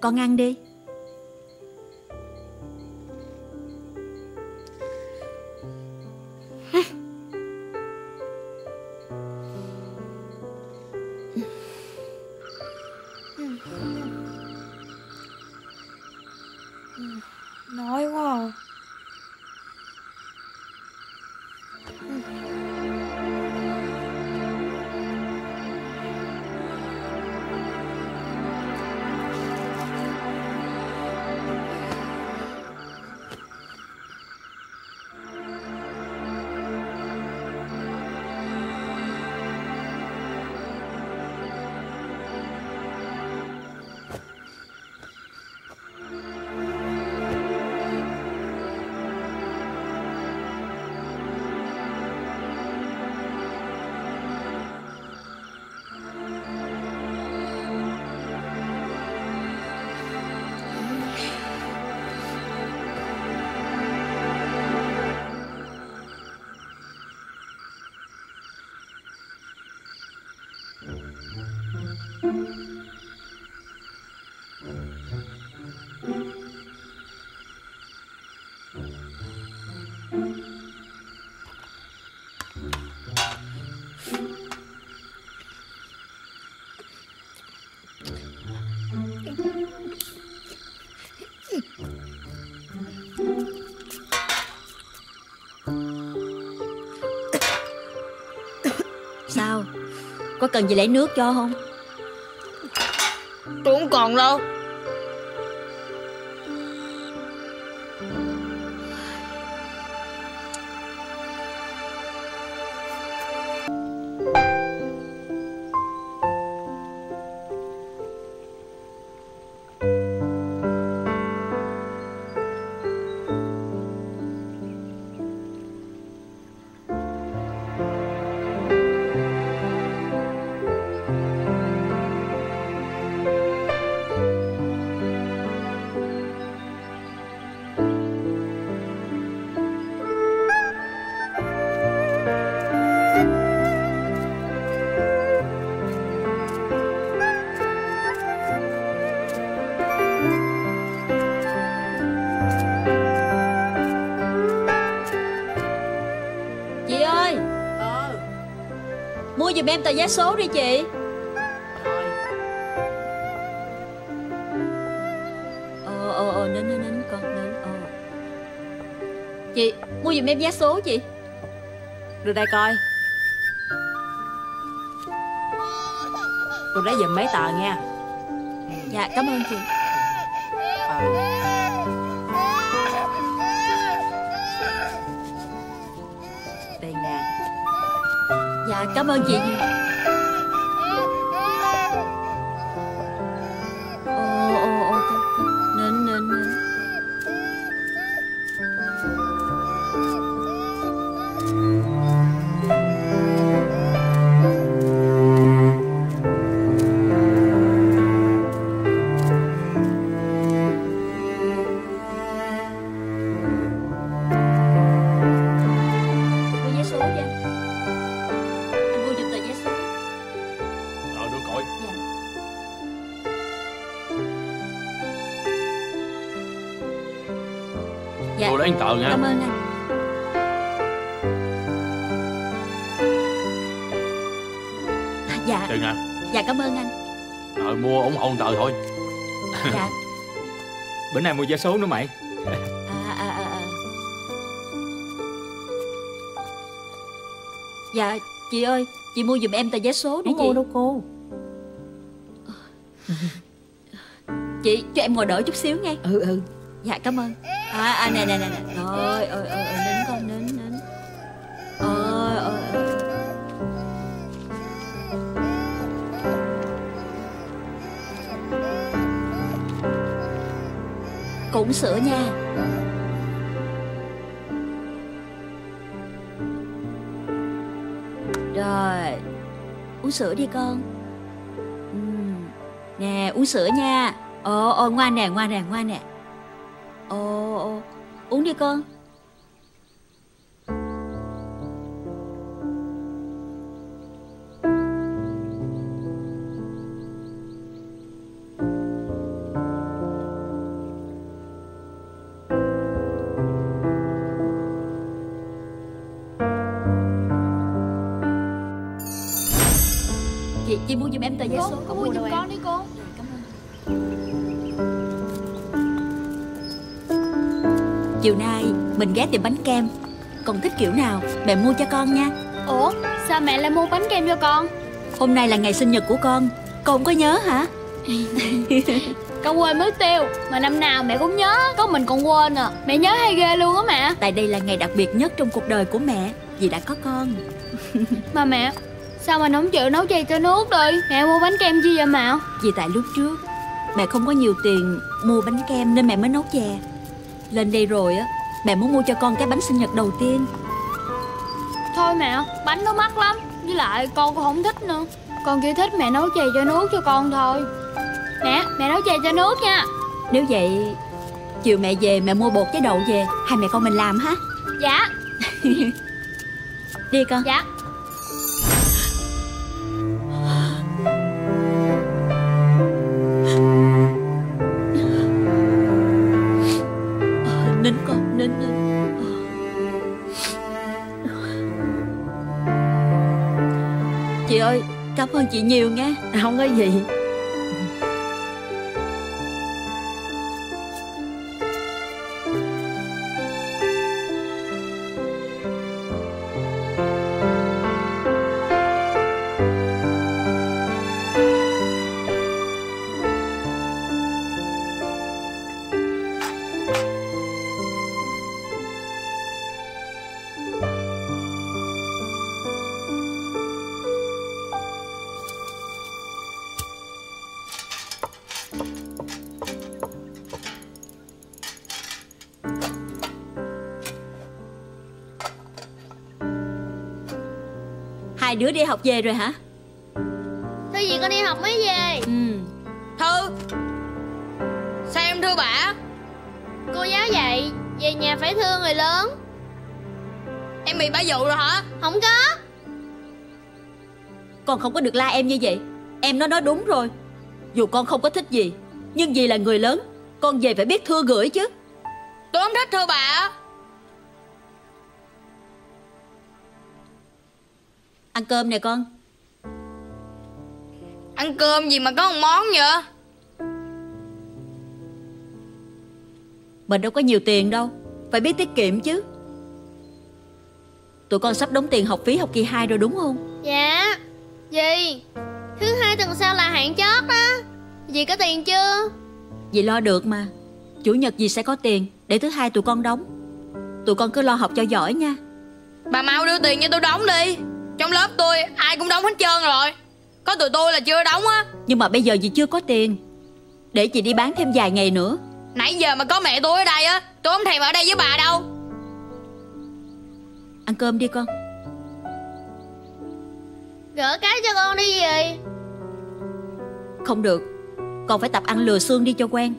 Con ăn đi Nói quá cần gì lấy nước cho không? Tôi không còn đâu. Giùm em tờ vé số đi chị. Ờ ờ ờ nín nín nín con nín ờ. Chị mua giùm em vé số chị. Đưa đây coi. Tôi lấy giùm mấy tờ nha. Dạ cảm ơn chị. Tiền cảm ơn chị Nha Cảm ơn anh. À, Dạ. Chừng à. Dạ cảm ơn anh. Ờ mua ủng hộ tờ thôi. Dạ. *laughs* Bữa nay mua vé số nữa mày. À, à, à, à. Dạ chị ơi Chị mua giùm em tờ vé số đi Không chị. mua đâu cô. Chị cho em ngồi đợi chút xíu nghe Ừ ừ. Dạ cảm ơn. À, à nè nè nè nè. Rồi ơi ơi ơi đến con, đến đến. Ơi ơi ơi Cũng sữa nha. Rồi, Uống sữa đi con. Nè, uống sữa nha. Ồ ồ, ngoan nè ngoan nè ngoan nè đi con? Chị, chị mua giùm em tờ vé số. Con mua giùm con ghé tiệm bánh kem. Con thích kiểu nào mẹ mua cho con nha. Ủa sao mẹ lại mua bánh kem cho con? Hôm nay là ngày sinh nhật của con. Con không có nhớ hả? *laughs* Con quên mất tiêu Mà năm nào mẹ cũng nhớ. Có mình còn quên à. Mẹ nhớ hay ghê luôn á mẹ. Tại đây là ngày đặc biệt nhất trong cuộc đời của mẹ Vì đã có con. *laughs* Mà mẹ Sao mà không chịu nấu chay cho nước đi? Mẹ mua bánh kem chi vậy mẹ Vì tại lúc trước Mẹ không có nhiều tiền mua bánh kem Nên mẹ mới nấu chè. Lên đây rồi á Mẹ muốn mua cho con cái bánh sinh nhật đầu tiên. Thôi mẹ Bánh nó mắc lắm. Với lại con cũng không thích nữa. Con chỉ thích mẹ nấu chè cho nước cho con thôi. Mẹ Mẹ nấu chè cho nước nha. Nếu vậy Chiều mẹ về mẹ mua bột với đậu về. Hai mẹ con mình làm ha Dạ. *laughs* Đi con. Dạ chị nhiều nghe. À, không có gì. Đi học về rồi hả? Thư gì con đi học mới về? Ừ. Thư Sao em thưa bà. Cô giáo dạy Về nhà phải thương người lớn. Em bị bà dụ rồi hả? Không có. Con không có được la em như vậy. Em nó nói đúng rồi. Dù con không có thích gì Nhưng vì là người lớn Con về phải biết thưa gửi chứ. Tôi không thích thưa bà Ăn cơm nè con. Ăn cơm gì mà có một món vậy? Mình đâu có nhiều tiền đâu Phải biết tiết kiệm chứ. Tụi con sắp đóng tiền học phí học kỳ 2 rồi đúng không? Dạ. Dì Thứ hai tuần sau là hạn chót đó Dì có tiền chưa? Dì lo được mà. Chủ nhật dì sẽ có tiền Để thứ hai tụi con đóng. Tụi con cứ lo học cho giỏi nha. Bà mau đưa tiền cho tôi đóng đi Trong lớp tôi ai cũng đóng hết trơn rồi. Có tụi tôi là chưa đóng á. Nhưng mà bây giờ dì chưa có tiền. Để dì đi bán thêm vài ngày nữa. Nãy giờ mà có mẹ tôi ở đây á Tôi không thèm ở đây với bà đâu. Ăn cơm đi con. Gỡ cái cho con đi dì Không được. Con phải tập ăn lừa xương đi cho quen.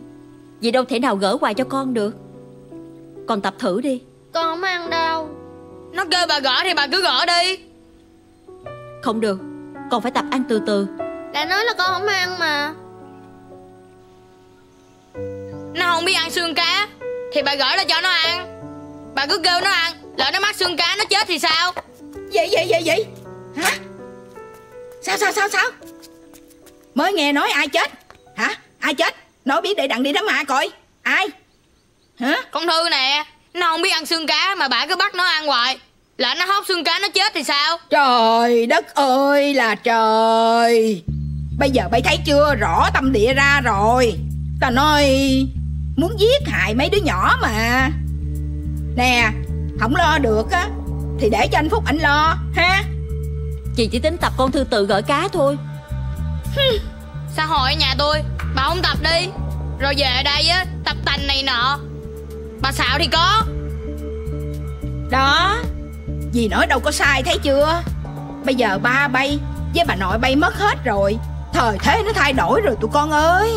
Dì đâu thể nào gỡ hoài cho con được. Con tập thử đi. Con không ăn đâu. Nó kêu bà gỡ thì bà cứ gỡ đi Không được Con phải tập ăn từ từ. Đã nói là con không ăn mà. Nó không biết ăn xương cá Thì bà gỡ ra cho nó ăn. Bà cứ kêu nó ăn Lỡ nó mắc xương cá nó chết thì sao? Vậy vậy vậy vậy Hả? Sao sao sao sao? Mới nghe nói ai chết. Hả? Ai chết? Nói biết để đặng đi đám ma coi. Ai? Hả? Con Thư nè Nó không biết ăn xương cá mà bà cứ bắt nó ăn hoài Lỡ nó hóc xương cá nó chết thì sao? Trời đất ơi là trời. Bây giờ bay thấy chưa? Rõ tâm địa ra rồi. Ta nói Muốn giết hại mấy đứa nhỏ mà. Nè Không lo được á Thì để cho anh Phúc anh lo ha? Chị chỉ tính tập con thư tự gỡ cá thôi. Xã hội ở nhà tôi? Bà không tập đi. Rồi về đây á Tập tành này nọ. Bà xạo thì có. Đó Dì nói đâu có sai thấy chưa? Bây giờ ba bay Với bà nội bay mất hết rồi. Thời thế nó thay đổi rồi tụi con ơi.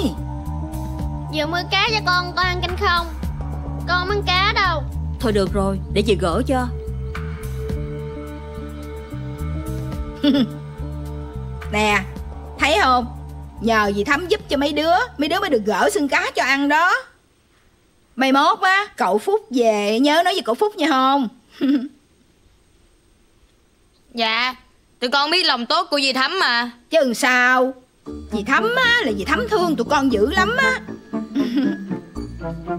Giờ mua cá cho con Con ăn canh không? Con không ăn cá đâu. Thôi được rồi để dì gỡ cho. *laughs* Nè Thấy không? Nhờ dì Thắm giúp cho mấy đứa Mấy đứa mới được gỡ xương cá cho ăn đó. Mày mốt á Cậu Phúc về nhớ nói với cậu Phúc nha không *laughs* Dạ Tụi con biết lòng tốt của dì Thắm mà. Chứ sao? Dì Thắm á là dì Thắm thương tụi con dữ lắm á. *laughs*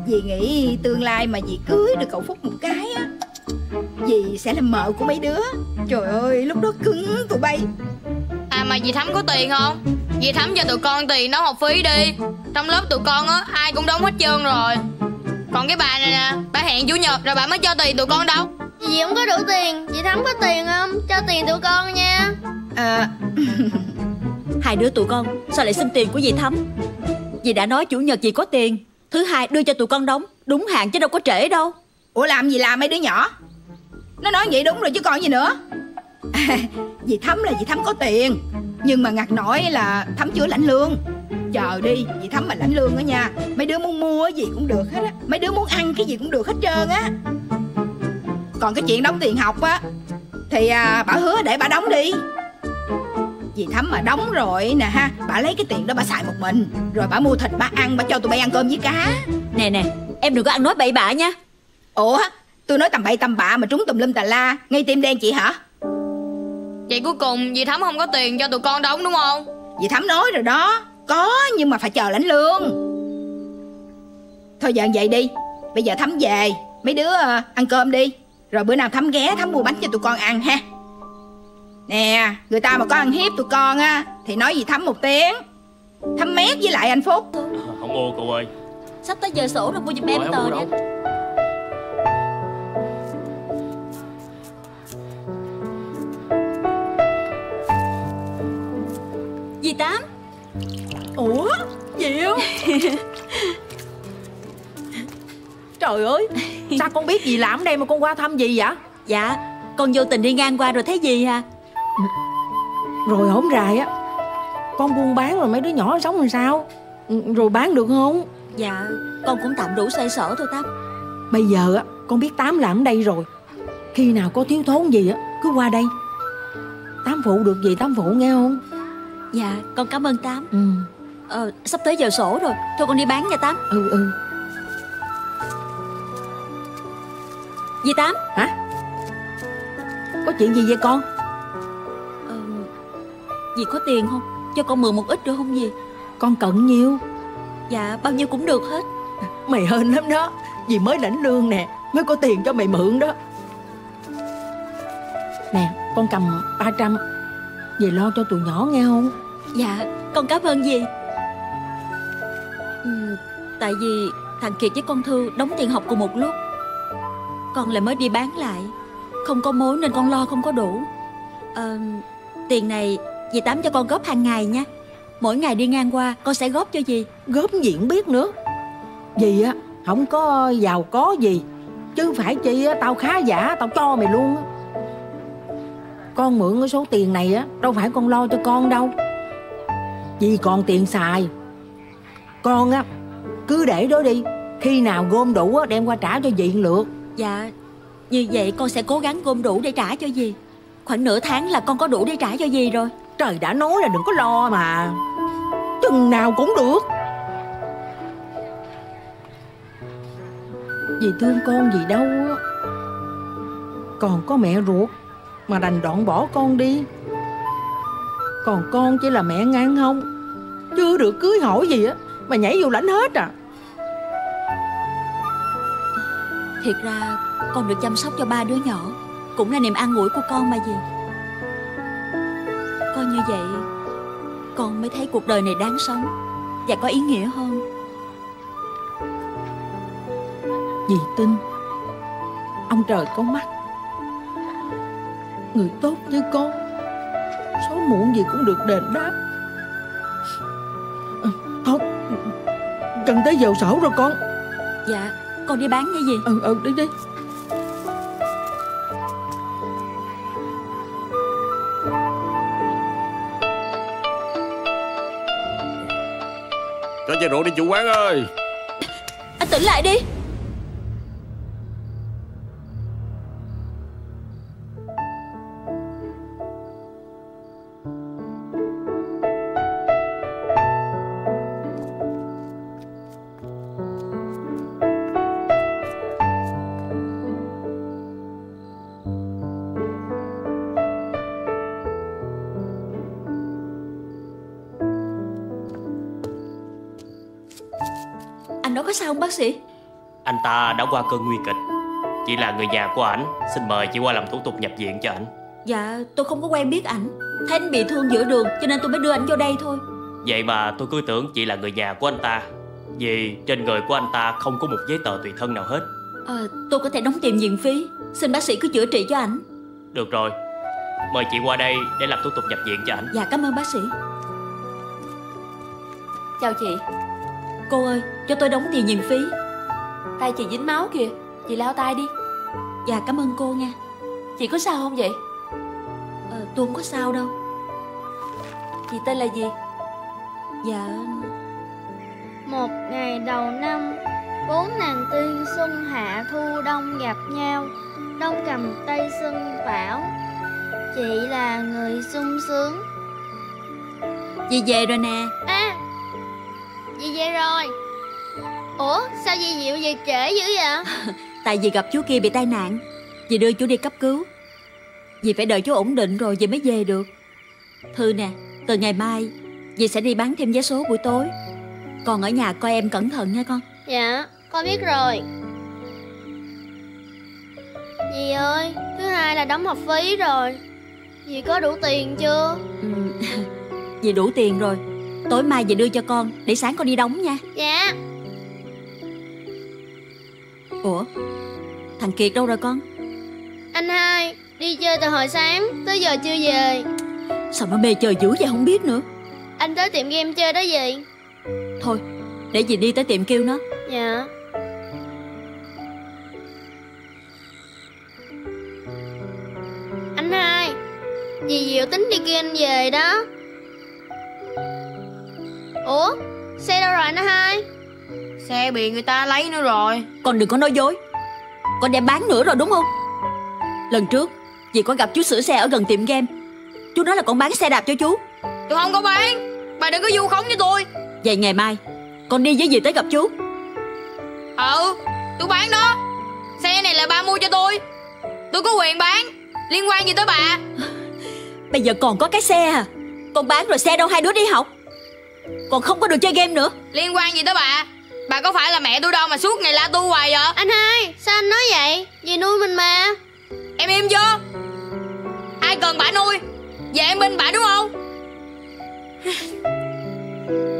Dì nghĩ tương lai mà dì cưới được cậu Phúc một cái á Dì sẽ làm mợ của mấy đứa. Trời ơi lúc đó cứng tụi bay. À mà dì Thắm có tiền không? Dì Thắm cho tụi con tiền đóng học phí đi. Trong lớp tụi con á Ai cũng đóng hết trơn rồi. Còn cái bà này nè Bà hẹn chủ nhật rồi bà mới cho tiền tụi con đâu Dì không có đủ tiền Dì Thắm có tiền không? Cho tiền tụi con nha. À *laughs* Hai đứa tụi con sao lại xin tiền của dì Thắm? Dì đã nói chủ nhật dì có tiền Thứ hai đưa cho tụi con đóng Đúng hạn chứ đâu có trễ đâu. Ủa làm gì làm mấy đứa nhỏ? Nó nói vậy đúng rồi chứ còn gì nữa. À, *laughs* Dì Thắm là dì Thắm có tiền Nhưng mà ngặt nổi là Thắm chưa lãnh lương. Chờ đi dì Thắm mà lãnh lương đó nha Mấy đứa muốn mua gì cũng được hết á Mấy đứa muốn ăn cái gì cũng được hết trơn á Còn cái chuyện đóng tiền học á Thì à, bà hứa để bà đóng đi. Dì Thắm mà đóng rồi nè ha Bà lấy cái tiền đó bà xài một mình Rồi bà mua thịt bà ăn Bà cho tụi bay ăn cơm với cá. Nè nè em đừng có ăn nói bậy bạ nha. Ủa tôi nói tầm bậy tầm bạ mà trúng tùm lum tà la Ngay tim đen chị hả? Vậy cuối cùng dì Thắm không có tiền cho tụi con đóng đúng không? Dì Thắm nói rồi đó Có nhưng mà phải chờ lãnh lương. Thôi giờ vậy đi Bây giờ Thắm về Mấy đứa ờ, ăn cơm đi Rồi bữa nào Thắm ghé Thắm mua bánh cho tụi con ăn ha. Nè Người ta mà có ăn hiếp tụi con á Thì nói gì Thắm một tiếng. Thắm mét với lại anh Phúc. Không ô cậu ơi. Sắp tới giờ sổ rồi mua giùm em tờ nha mua. Dì Tám? Ủa Diệu *laughs* Trời ơi Sao con biết gì làm ở đây mà con qua thăm gì vậy? Dạ Con vô tình đi ngang qua rồi thấy gì à Rồi hổm rày á Con buôn bán rồi mấy đứa nhỏ sống làm sao? Ừ, Rồi bán được không? Dạ Con cũng tạm đủ xoay sở thôi Tám Bây giờ á con biết Tám làm ở đây rồi. Khi nào có thiếu thốn gì á Cứ qua đây. Tám phụ được gì Tám phụ nghe không? Dạ con cảm ơn Tám. Ừ. Ờ sắp tới giờ sổ rồi. Thôi con đi bán nha Tám. Ừ ừ Dì Tám. Hả? Có chuyện gì vậy con? Ờ, Dì có tiền không? Cho con mượn một ít được không dì? Con cần nhiêu Dạ bao nhiêu cũng được hết. Mày hên lắm đó. Vì mới lãnh lương nè Mới có tiền cho mày mượn đó. Nè con cầm 300 Về lo cho tụi nhỏ nghe không? Dạ con cảm ơn dì. Ừ, Tại vì thằng Kiệt với con Thư đóng tiền học cùng một lúc con lại mới đi bán lại. Không có mối nên con lo không có đủ. À, Tiền này dì Tám cho con góp hàng ngày nha. Mỗi ngày đi ngang qua con sẽ góp cho dì. Góp gì cũng biết nữa. Dì á không có giàu có gì. Chứ phải chi á tao khá giả tao cho mày luôn á. Con mượn cái số tiền này á Đâu phải con lo cho con đâu. Dì còn tiền xài. Con á cứ để đó đi. Khi nào gom đủ á đem qua trả cho dì lượt. Dạ Như vậy con sẽ cố gắng gom đủ để trả cho dì. Khoảng nửa tháng là con có đủ để trả cho dì rồi. Trời đã nói là đừng có lo mà. Chừng nào cũng được. Dì thương con gì đâu á? Còn có mẹ ruột Mà đành đoạn bỏ con đi. Còn con chỉ là mẹ ngang không Chưa được cưới hỏi gì á Mà nhảy vô lãnh hết à Thiệt ra, con được chăm sóc cho ba đứa nhỏ. Cũng là niềm an ủi của con mà gì. Coi như vậy, Con mới thấy cuộc đời này đáng sống Và có ý nghĩa hơn. Dì tin, Ông trời có mắt. Người tốt như con, số muộn gì cũng được đền đáp. Ừ, Thôi Cần tới dầu sổ rồi con. Dạ con đi bán nha dì Ừ ừ đi đi. Cho chai rượu đi chủ quán ơi. Anh tỉnh lại đi bác sĩ? Anh ta đã qua cơn nguy kịch. Chị là người nhà của ảnh. Xin mời chị qua làm thủ tục nhập viện cho ảnh. Dạ tôi không có quen biết ảnh. Thấy anh bị thương giữa đường Cho nên tôi mới đưa anh vô đây thôi. Vậy mà tôi cứ tưởng chị là người nhà của anh ta. Vì trên người của anh ta không có một giấy tờ tùy thân nào hết. Ờ, tôi có thể đóng tiền viện phí. Xin bác sĩ cứ chữa trị cho ảnh. Được rồi. Mời chị qua đây để làm thủ tục nhập viện cho ảnh. Dạ cảm ơn bác sĩ. Chào chị Cô ơi cho tôi đóng tiền viện phí. Tay chị dính máu kìa. Chị lau tay đi. Dạ cảm ơn cô nha. Chị có sao không vậy? Ờ, Tôi không có sao đâu. Chị tên là gì? Dạ. Một ngày đầu năm Bốn nàng tiên xuân hạ thu đông gặp nhau. Đông cầm tay xuân bảo Chị là người sung sướng. Dì về rồi nè. À Dì về rồi? Ủa sao dì Diệu về trễ dữ vậy? *laughs* Tại vì gặp chú kia bị tai nạn. Dì đưa chú đi cấp cứu. Dì phải đợi chú ổn định rồi dì mới về được. Thư nè Từ ngày mai Dì sẽ đi bán thêm vé số buổi tối. Còn ở nhà coi em cẩn thận nha con. Dạ con biết rồi. Dì ơi Thứ hai là đóng học phí rồi. Dì có đủ tiền chưa? Ừ. *laughs* Dì đủ tiền rồi Tối mai dì đưa cho con Để sáng con đi đóng nha. Dạ. Ủa Thằng Kiệt đâu rồi con? Anh hai Đi chơi từ hồi sáng Tới giờ chưa về. Sao nó mê chơi dữ vậy không biết nữa? Anh tới tiệm game chơi đó gì Thôi Để dì đi tới tiệm kêu nó. Dạ. Anh hai Dì Diệu tính đi kia anh về đó Ủa Xe đâu rồi anh hai? Xe bị người ta lấy nữa rồi. Con đừng có nói dối. Con đem bán nữa rồi đúng không? Lần trước Dì có gặp chú sửa xe ở gần tiệm game. Chú nói là con bán xe đạp cho chú. Tôi không có bán. Bà đừng có vu khống với tôi. Vậy ngày mai Con đi với dì tới gặp chú. Ừ Tôi bán đó. Xe này là ba mua cho tôi. Tôi có quyền bán. Liên quan gì tới bà? Bây giờ còn có cái xe à. Con bán rồi xe đâu hai đứa đi học Còn không có được chơi game nữa. Liên quan gì tới bà? Bà có phải là mẹ tôi đâu mà suốt ngày la tu hoài vậy? Anh hai Sao anh nói vậy? Dì nuôi mình mà. Em im chưa ai cần bà nuôi? Về em bên bà đúng không *laughs*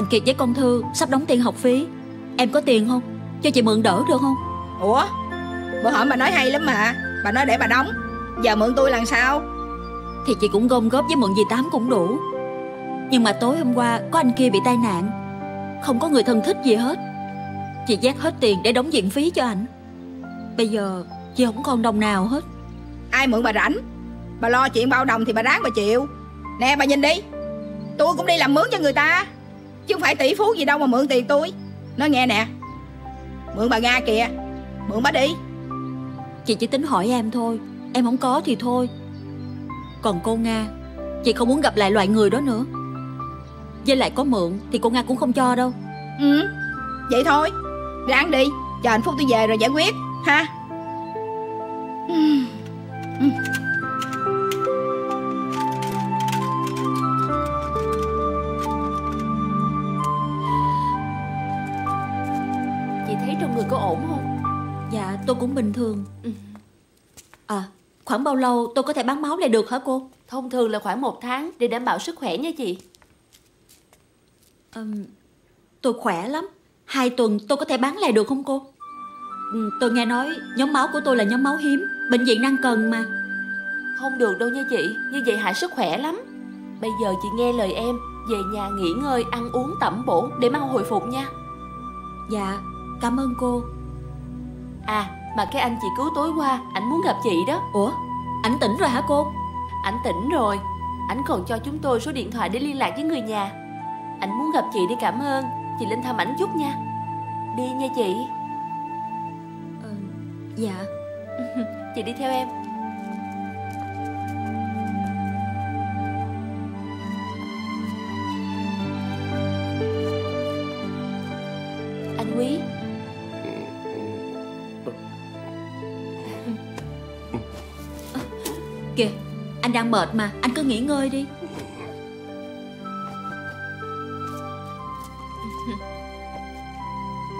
Thằng Kiệt với con Thư sắp đóng tiền học phí. Em có tiền không? Cho chị mượn đỡ được không? Ủa? Bữa hổm bà nói hay lắm mà. Bà nói để bà đóng. Giờ mượn tôi làm sao? Thì chị cũng gom góp với mượn dì Tám cũng đủ. Nhưng mà tối hôm qua Có anh kia bị tai nạn. Không có người thân thích gì hết. Chị dắt hết tiền để đóng viện phí cho anh Bây giờ chị không còn đồng nào hết. Ai mượn bà rảnh? Bà lo chuyện bao đồng thì bà ráng bà chịu. Nè bà nhìn đi. Tôi cũng đi làm mướn cho người ta Chứ không phải tỷ phú gì đâu mà mượn tiền tôi. Nói nghe nè. Mượn bà Nga kìa. Mượn bà đi. Chị chỉ tính hỏi em thôi. Em không có thì thôi. Còn cô Nga Chị không muốn gặp lại loại người đó nữa. Với lại có mượn Thì cô Nga cũng không cho đâu. Ừ Vậy thôi. Ráng đi. Chờ hạnh phúc tôi về rồi giải quyết. Ha? Chị bình thường. À khoảng bao lâu tôi có thể bán máu lại được hả cô? Thông thường là khoảng một tháng Để đảm bảo sức khỏe nha chị. Ừm, Tôi khỏe lắm. Hai tuần tôi có thể bán lại được không cô? Ừm, Tôi nghe nói nhóm máu của tôi là nhóm máu hiếm Bệnh viện đang cần mà. Không được đâu nha chị Như vậy hại sức khỏe lắm. Bây giờ chị nghe lời em Về nhà nghỉ ngơi, ăn uống tẩm bổ Để mau hồi phục nha. Dạ cảm ơn cô. À mà cái anh chị cứu tối qua Ảnh muốn gặp chị đó. Ủa? Ảnh tỉnh rồi hả cô? Ảnh tỉnh rồi. Ảnh còn cho chúng tôi số điện thoại để liên lạc với người nhà. Ảnh muốn gặp chị để cảm ơn. Chị lên thăm ảnh chút nha. Đi nha chị. Dạ. *laughs* Chị đi theo em anh đang mệt mà Anh cứ nghỉ ngơi đi. *laughs*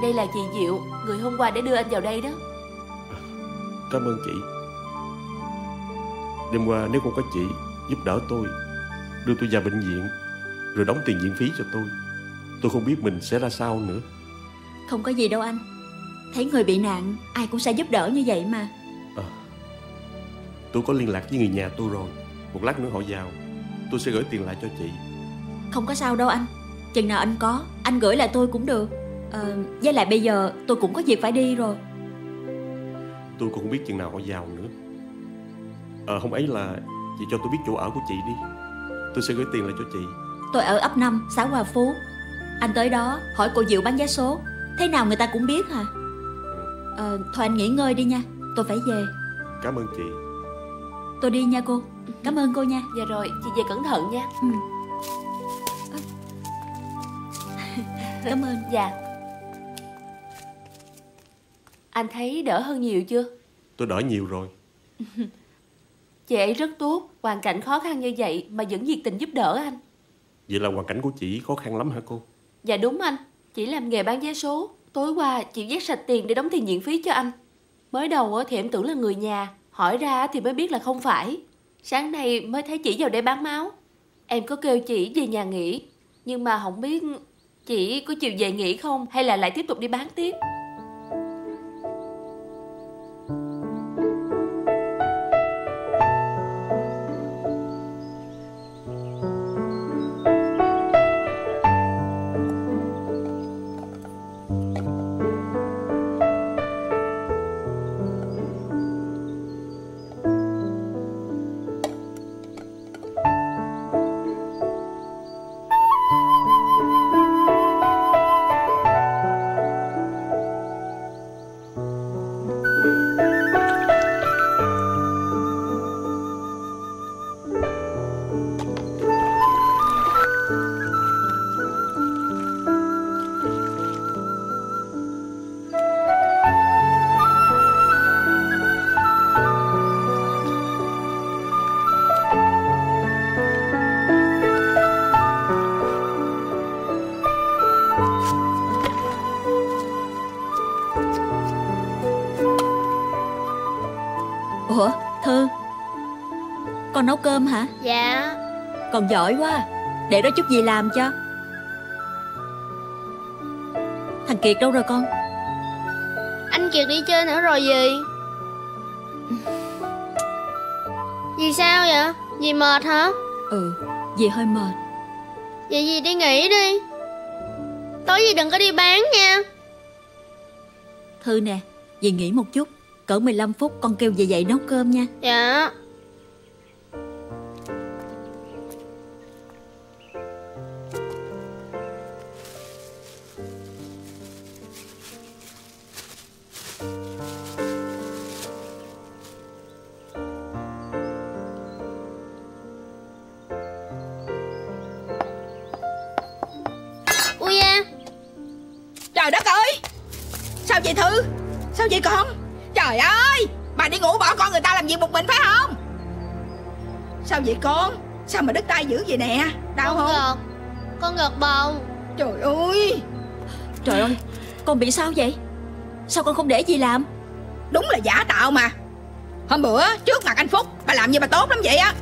Đây là chị Diệu Người hôm qua để đưa anh vào đây đó. Cảm ơn chị. Đêm qua nếu không có chị Giúp đỡ tôi Đưa tôi vào bệnh viện Rồi đóng tiền viện phí cho tôi Tôi không biết mình sẽ ra sao nữa. Không có gì đâu anh. Thấy người bị nạn Ai cũng sẽ giúp đỡ như vậy mà Tôi có liên lạc với người nhà tôi rồi. Một lát nữa họ vào. Tôi sẽ gửi tiền lại cho chị. Không có sao đâu anh. Chừng nào anh có Anh gửi lại tôi cũng được. Ờ, Với lại bây giờ tôi cũng có việc phải đi rồi. Tôi cũng không biết chừng nào họ vào nữa. Ờ hôm ấy là Chị cho tôi biết chỗ ở của chị đi. Tôi sẽ gửi tiền lại cho chị. Tôi ở ấp 5 xã Hòa Phú. Anh tới đó hỏi cô Diệu bán vé số. Thế nào người ta cũng biết hả? Ờ, Thôi anh nghỉ ngơi đi nha. Tôi phải về. Cảm ơn chị Tôi đi nha cô. Cảm ơn cô nha. Dạ rồi chị về cẩn thận nha. Ừ. Cảm ơn. Dạ. Anh thấy đỡ hơn nhiều chưa? Tôi đỡ nhiều rồi. *laughs* Chị ấy rất tốt. Hoàn cảnh khó khăn như vậy Mà vẫn nhiệt tình giúp đỡ anh. Vậy là hoàn cảnh của chị khó khăn lắm hả cô? Dạ đúng anh. Chỉ làm nghề bán vé số. Tối qua chị vét sạch tiền để đóng tiền viện phí cho anh. Mới đầu á thì em tưởng là người nhà Hỏi ra thì mới biết là không phải. Sáng nay mới thấy chị vào đây bán máu. Em có kêu chị về nhà nghỉ, Nhưng mà không biết Chị có chịu về nghỉ không Hay là lại tiếp tục đi bán tiếp. Con nấu cơm hả? Dạ. Con giỏi quá Để đó chút gì làm cho. Thằng Kiệt đâu rồi con? Anh Kiệt đi chơi nữa rồi gì? Vì sao vậy? Dì mệt hả? Ừ Dì hơi mệt. Vậy dì đi nghỉ đi. Tối dì đừng có đi bán nha. Thư nè Dì nghỉ một chút Cỡ 15 phút con kêu dì dậy nấu cơm nha. Dạ Con bị sao vậy? Sao con không để dì làm? Đúng là giả tạo mà. Hôm bữa trước mặt anh Phúc Bà làm như bà tốt lắm vậy á.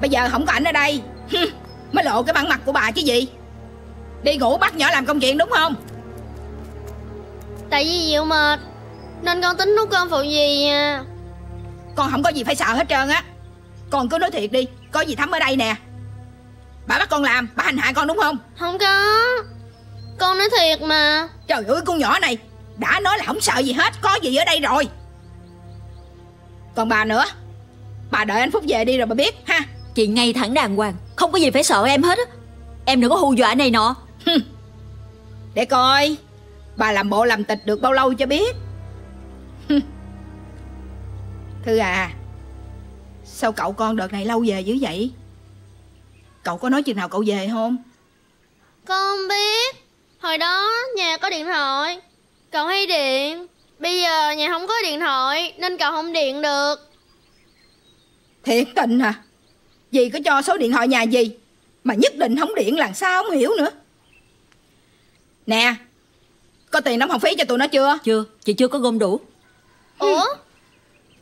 Bây giờ không có ảnh ở đây Mới lộ cái bản mặt của bà chứ gì. Đi ngủ bắt nhỏ làm công chuyện đúng không? Tại vì dịu mệt Nên con tính nấu cơm phụ dì à? Con không có gì phải sợ hết trơn á. Con cứ nói thiệt đi Có gì thắm ở đây nè. Bà bắt con làm Bà hành hạ con đúng không? Không có Con nói thiệt mà. Trời ơi con nhỏ này Đã nói là không sợ gì hết Có gì ở đây rồi. Còn bà nữa Bà đợi anh Phúc về đi rồi bà biết ha. Chị ngay thẳng đàng hoàng Không có gì phải sợ em hết á. Em đừng có hù dọa này nọ. Để coi Bà làm bộ làm tịch được bao lâu cho biết. Thư à Sao cậu con đợt này lâu về dữ vậy? Cậu có nói chừng nào cậu về không? Con không biết Hồi đó nhà có điện thoại. Cậu hay điện. Bây giờ nhà không có điện thoại Nên cậu không điện được. Thiệt tình hả Dì có cho số điện thoại nhà gì Mà nhất định không điện là sao không hiểu nữa. Nè Có tiền đóng học phí cho tụi nó chưa? Chưa Chị chưa có gom đủ. Ủa?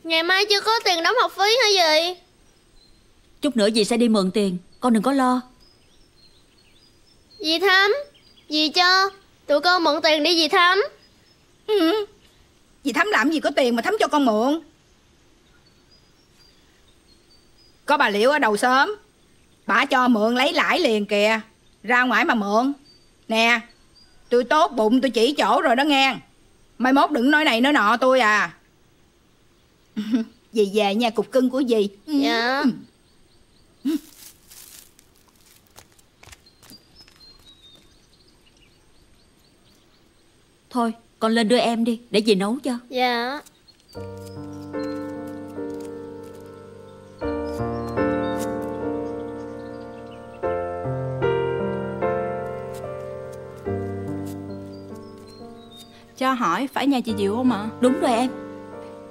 Ngày mai chưa có tiền đóng học phí hay gì Chút nữa dì sẽ đi mượn tiền Con đừng có lo. Dì Thắm Dì cho Tụi con mượn tiền đi dì Thắm ừ. Dì Thắm làm gì có tiền mà Thắm cho con mượn? Có bà Liễu ở đầu xóm. Bà cho mượn lấy lãi liền kìa. Ra ngoài mà mượn. Nè Tôi tốt bụng tôi chỉ chỗ rồi đó nghe. Mai mốt đừng nói này nói nọ tôi à. *laughs* Dì về nha cục cưng của dì. Dạ Thôi con lên đưa em đi Để dì nấu cho. Dạ. Cho hỏi phải nhà chị Diệu không ạ? Đúng rồi em.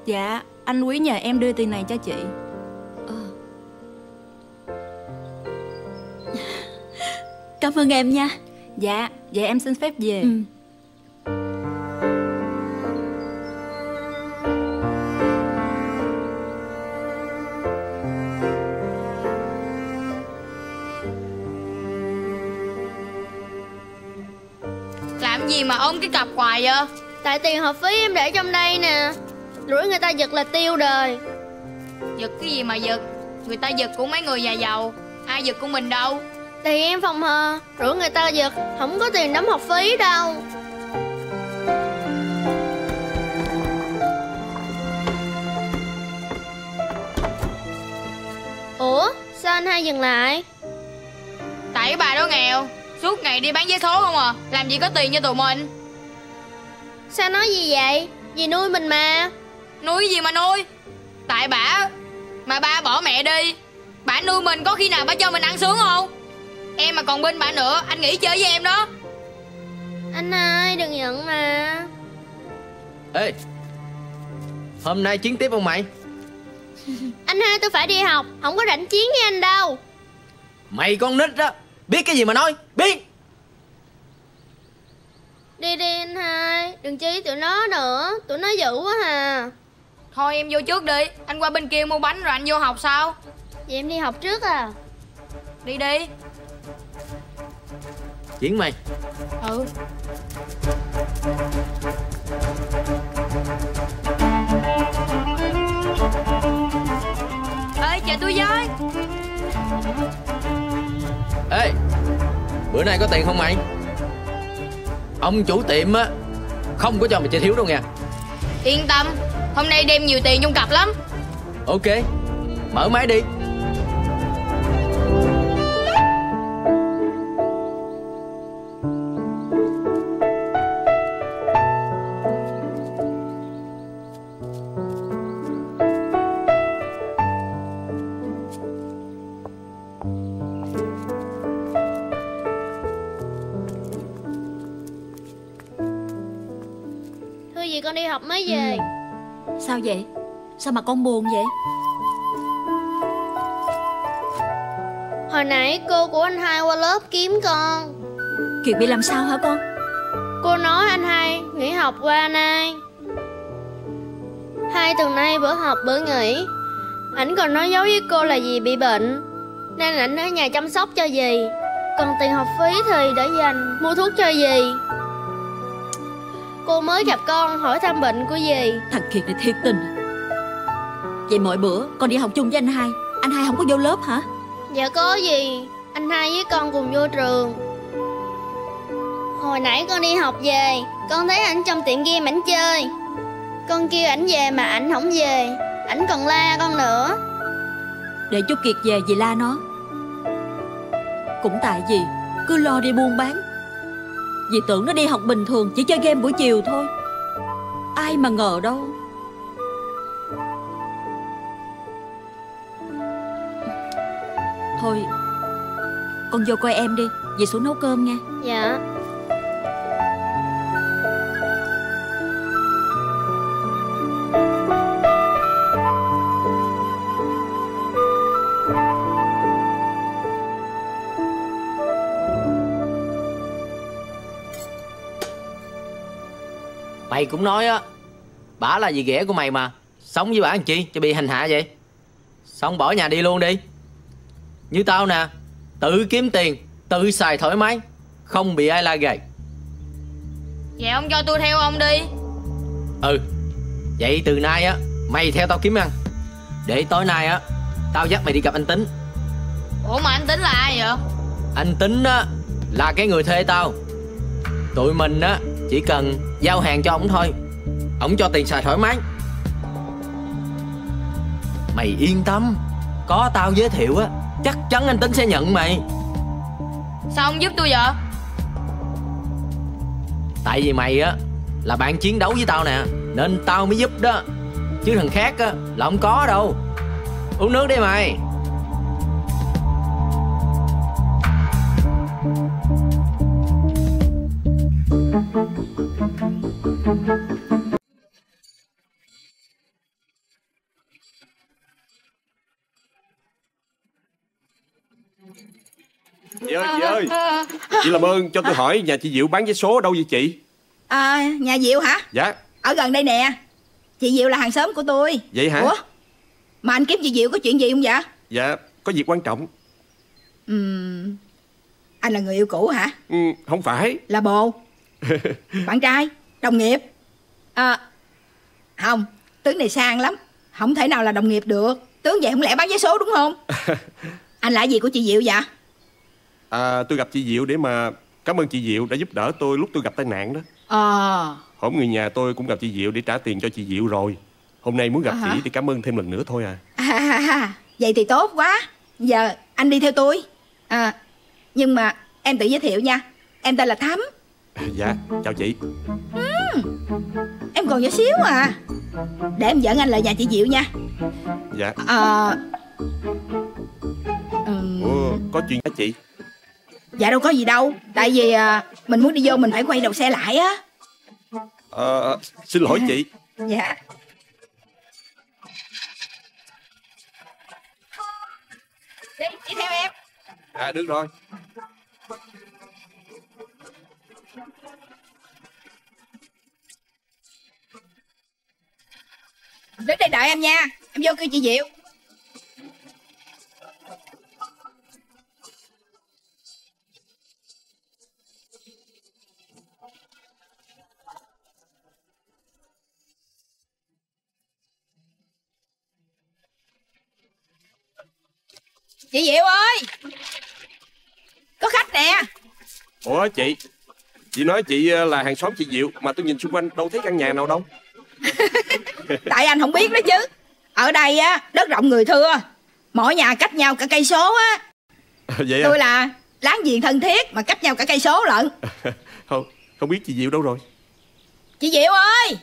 Dạ Anh Quý nhờ em đưa tiền này cho chị. Cảm ơn em nha. Dạ Vậy em xin phép về. Ừ. gì mà ôm cái cặp hoài vậy? Tại tiền học phí em để trong đây nè. Rủi người ta giật là tiêu đời. Giật cái gì mà giật? Người ta giật của mấy người nhà giàu. Ai giật của mình đâu? Thì em phòng hờ Rủi người ta giật Không có tiền đóng học phí đâu. Ủa sao anh hai dừng lại? Tại cái bà đó nghèo Suốt ngày đi bán vé số không à? Làm gì có tiền cho tụi mình? Sao nói gì vậy? Dì nuôi mình mà. Nuôi gì mà nuôi? Tại bà Mà ba bỏ mẹ đi. Bà nuôi mình có khi nào bà cho mình ăn sướng không? Em mà còn bên bà nữa Anh nghỉ chơi với em đó. Anh hai đừng giận mà. Ê Hôm nay chiến tiếp không mày? *laughs* Anh hai tôi phải đi học Không có rảnh chiến với anh đâu. Mày con nít đó Biết cái gì mà nói Biết. Đi đi anh hai. Đừng chí tụi nó nữa. Tụi nó dữ quá à Thôi em vô trước đi. Anh qua bên kia mua bánh rồi anh vô học sao? Vậy em đi học trước à. Đi đi. Chuyển mày. Ừ. Ê chờ tôi với Ê Bữa nay có tiền không mày? Ông chủ tiệm á Không có cho mày chơi thiếu đâu nha Yên tâm Hôm nay đem nhiều tiền trong cặp lắm. Ok Mở máy đi mới về. Sao vậy? Sao mà con buồn vậy? Hồi nãy cô của anh hai qua lớp kiếm con. Kiệt bị làm sao hả con? Cô nói anh hai nghỉ học qua nay Hai. Tuần nay bữa học bữa nghỉ. Ảnh còn nói dấu với cô là dì bị bệnh Nên ảnh ở nhà chăm sóc cho dì. Còn tiền học phí thì để dành mua thuốc cho dì Cô mới gặp con hỏi thăm bệnh của dì. Thằng Kiệt này thiệt tình. Vậy mỗi bữa con đi học chung với anh hai. Anh hai không có vô lớp hả? Dạ có gì Anh hai với con cùng vô trường. Hồi nãy con đi học về Con thấy ảnh trong tiệm game ảnh chơi. Con kêu ảnh về mà ảnh không về. Ảnh còn la con nữa. Để chú Kiệt về vì la nó. Cũng tại vì Cứ lo đi buôn bán vì tưởng nó đi học bình thường, Chỉ chơi game buổi chiều thôi. Ai mà ngờ đâu. Thôi, Con vô coi em đi. Về xuống nấu cơm nha. Dạ. Mày cũng nói á Bả là gì ghẻ của mày mà. Sống với bả làm chi cho bị hành hạ vậy? Xong bỏ nhà đi luôn đi. Như tao nè Tự kiếm tiền Tự xài thoải mái Không bị ai la gầy Vậy ông cho tôi theo ông đi. Ừ Vậy từ nay á Mày theo tao kiếm ăn. Để tối nay á Tao dắt mày đi gặp anh Tính. Ủa mà anh tính là ai vậy? Anh Tính á Là cái người thuê tao. Tụi mình á Chỉ cần giao hàng cho ổng thôi. Ổng cho tiền xài thoải mái. Mày yên tâm. Có tao giới thiệu á Chắc chắn anh Tính sẽ nhận mày. Sao ông giúp tôi vậy? Tại vì mày á Là bạn chiến đấu với tao nè Nên tao mới giúp đó. Chứ thằng khác á Là không có đâu. Uống nước đi mày ơi, chị ơi. Chị làm ơn cho tôi hỏi nhà chị Diệu bán vé số ở đâu vậy chị? À, nhà Diệu hả? Dạ. Ở gần đây nè. Chị Diệu là hàng xóm của tôi. Vậy hả? Ủa? Mà anh kiếm chị Diệu có chuyện gì không vậy? Dạ có việc quan trọng. Ừm, Anh là người yêu cũ hả? ừ, Không phải. Là bồ. *laughs* Bạn trai Đồng nghiệp. À Không Tướng này sang lắm. Không thể nào là đồng nghiệp được. Tướng vậy không lẽ bán vé số đúng không? *laughs* Anh là gì của chị Diệu vậy à, Tôi gặp chị Diệu để mà Cảm ơn chị Diệu đã giúp đỡ tôi lúc tôi gặp tai nạn đó. Ờ Hôm người nhà tôi cũng gặp chị Diệu để trả tiền cho chị Diệu rồi. Hôm nay muốn gặp À hả? chị để cảm ơn thêm lần nữa thôi à. À, Vậy thì tốt quá. Giờ anh đi theo tôi. À, Nhưng mà em tự giới thiệu nha. Em tên là Thắm. Dạ chào chị. Em còn nhỏ xíu à. Để em dẫn anh lại nhà chị Diệu nha. Dạ. À, ừm, Ủa, có chuyện hả chị Dạ đâu có gì đâu. Tại vì à, mình muốn đi vô mình phải quay đầu xe lại á. Ờ, Xin lỗi chị. *laughs* Dạ. Đi, đi theo em. À được rồi. Đứng đây đợi em nha. Em vô kêu chị Diệu Chị Diệu ơi! Có khách nè! Ủa chị. Chị nói chị ờ, là hàng xóm chị Diệu Mà tôi nhìn xung quanh đâu thấy căn nhà nào đâu. *laughs* Tại anh không biết đó chứ. Ở đây á đất rộng người thưa. Mỗi nhà cách nhau cả cây số á. *laughs* Vậy Tôi à? là láng giềng thân thiết Mà cách nhau cả cây số lận. *laughs* Không, không biết chị Diệu đâu rồi. Chị Diệu ơi!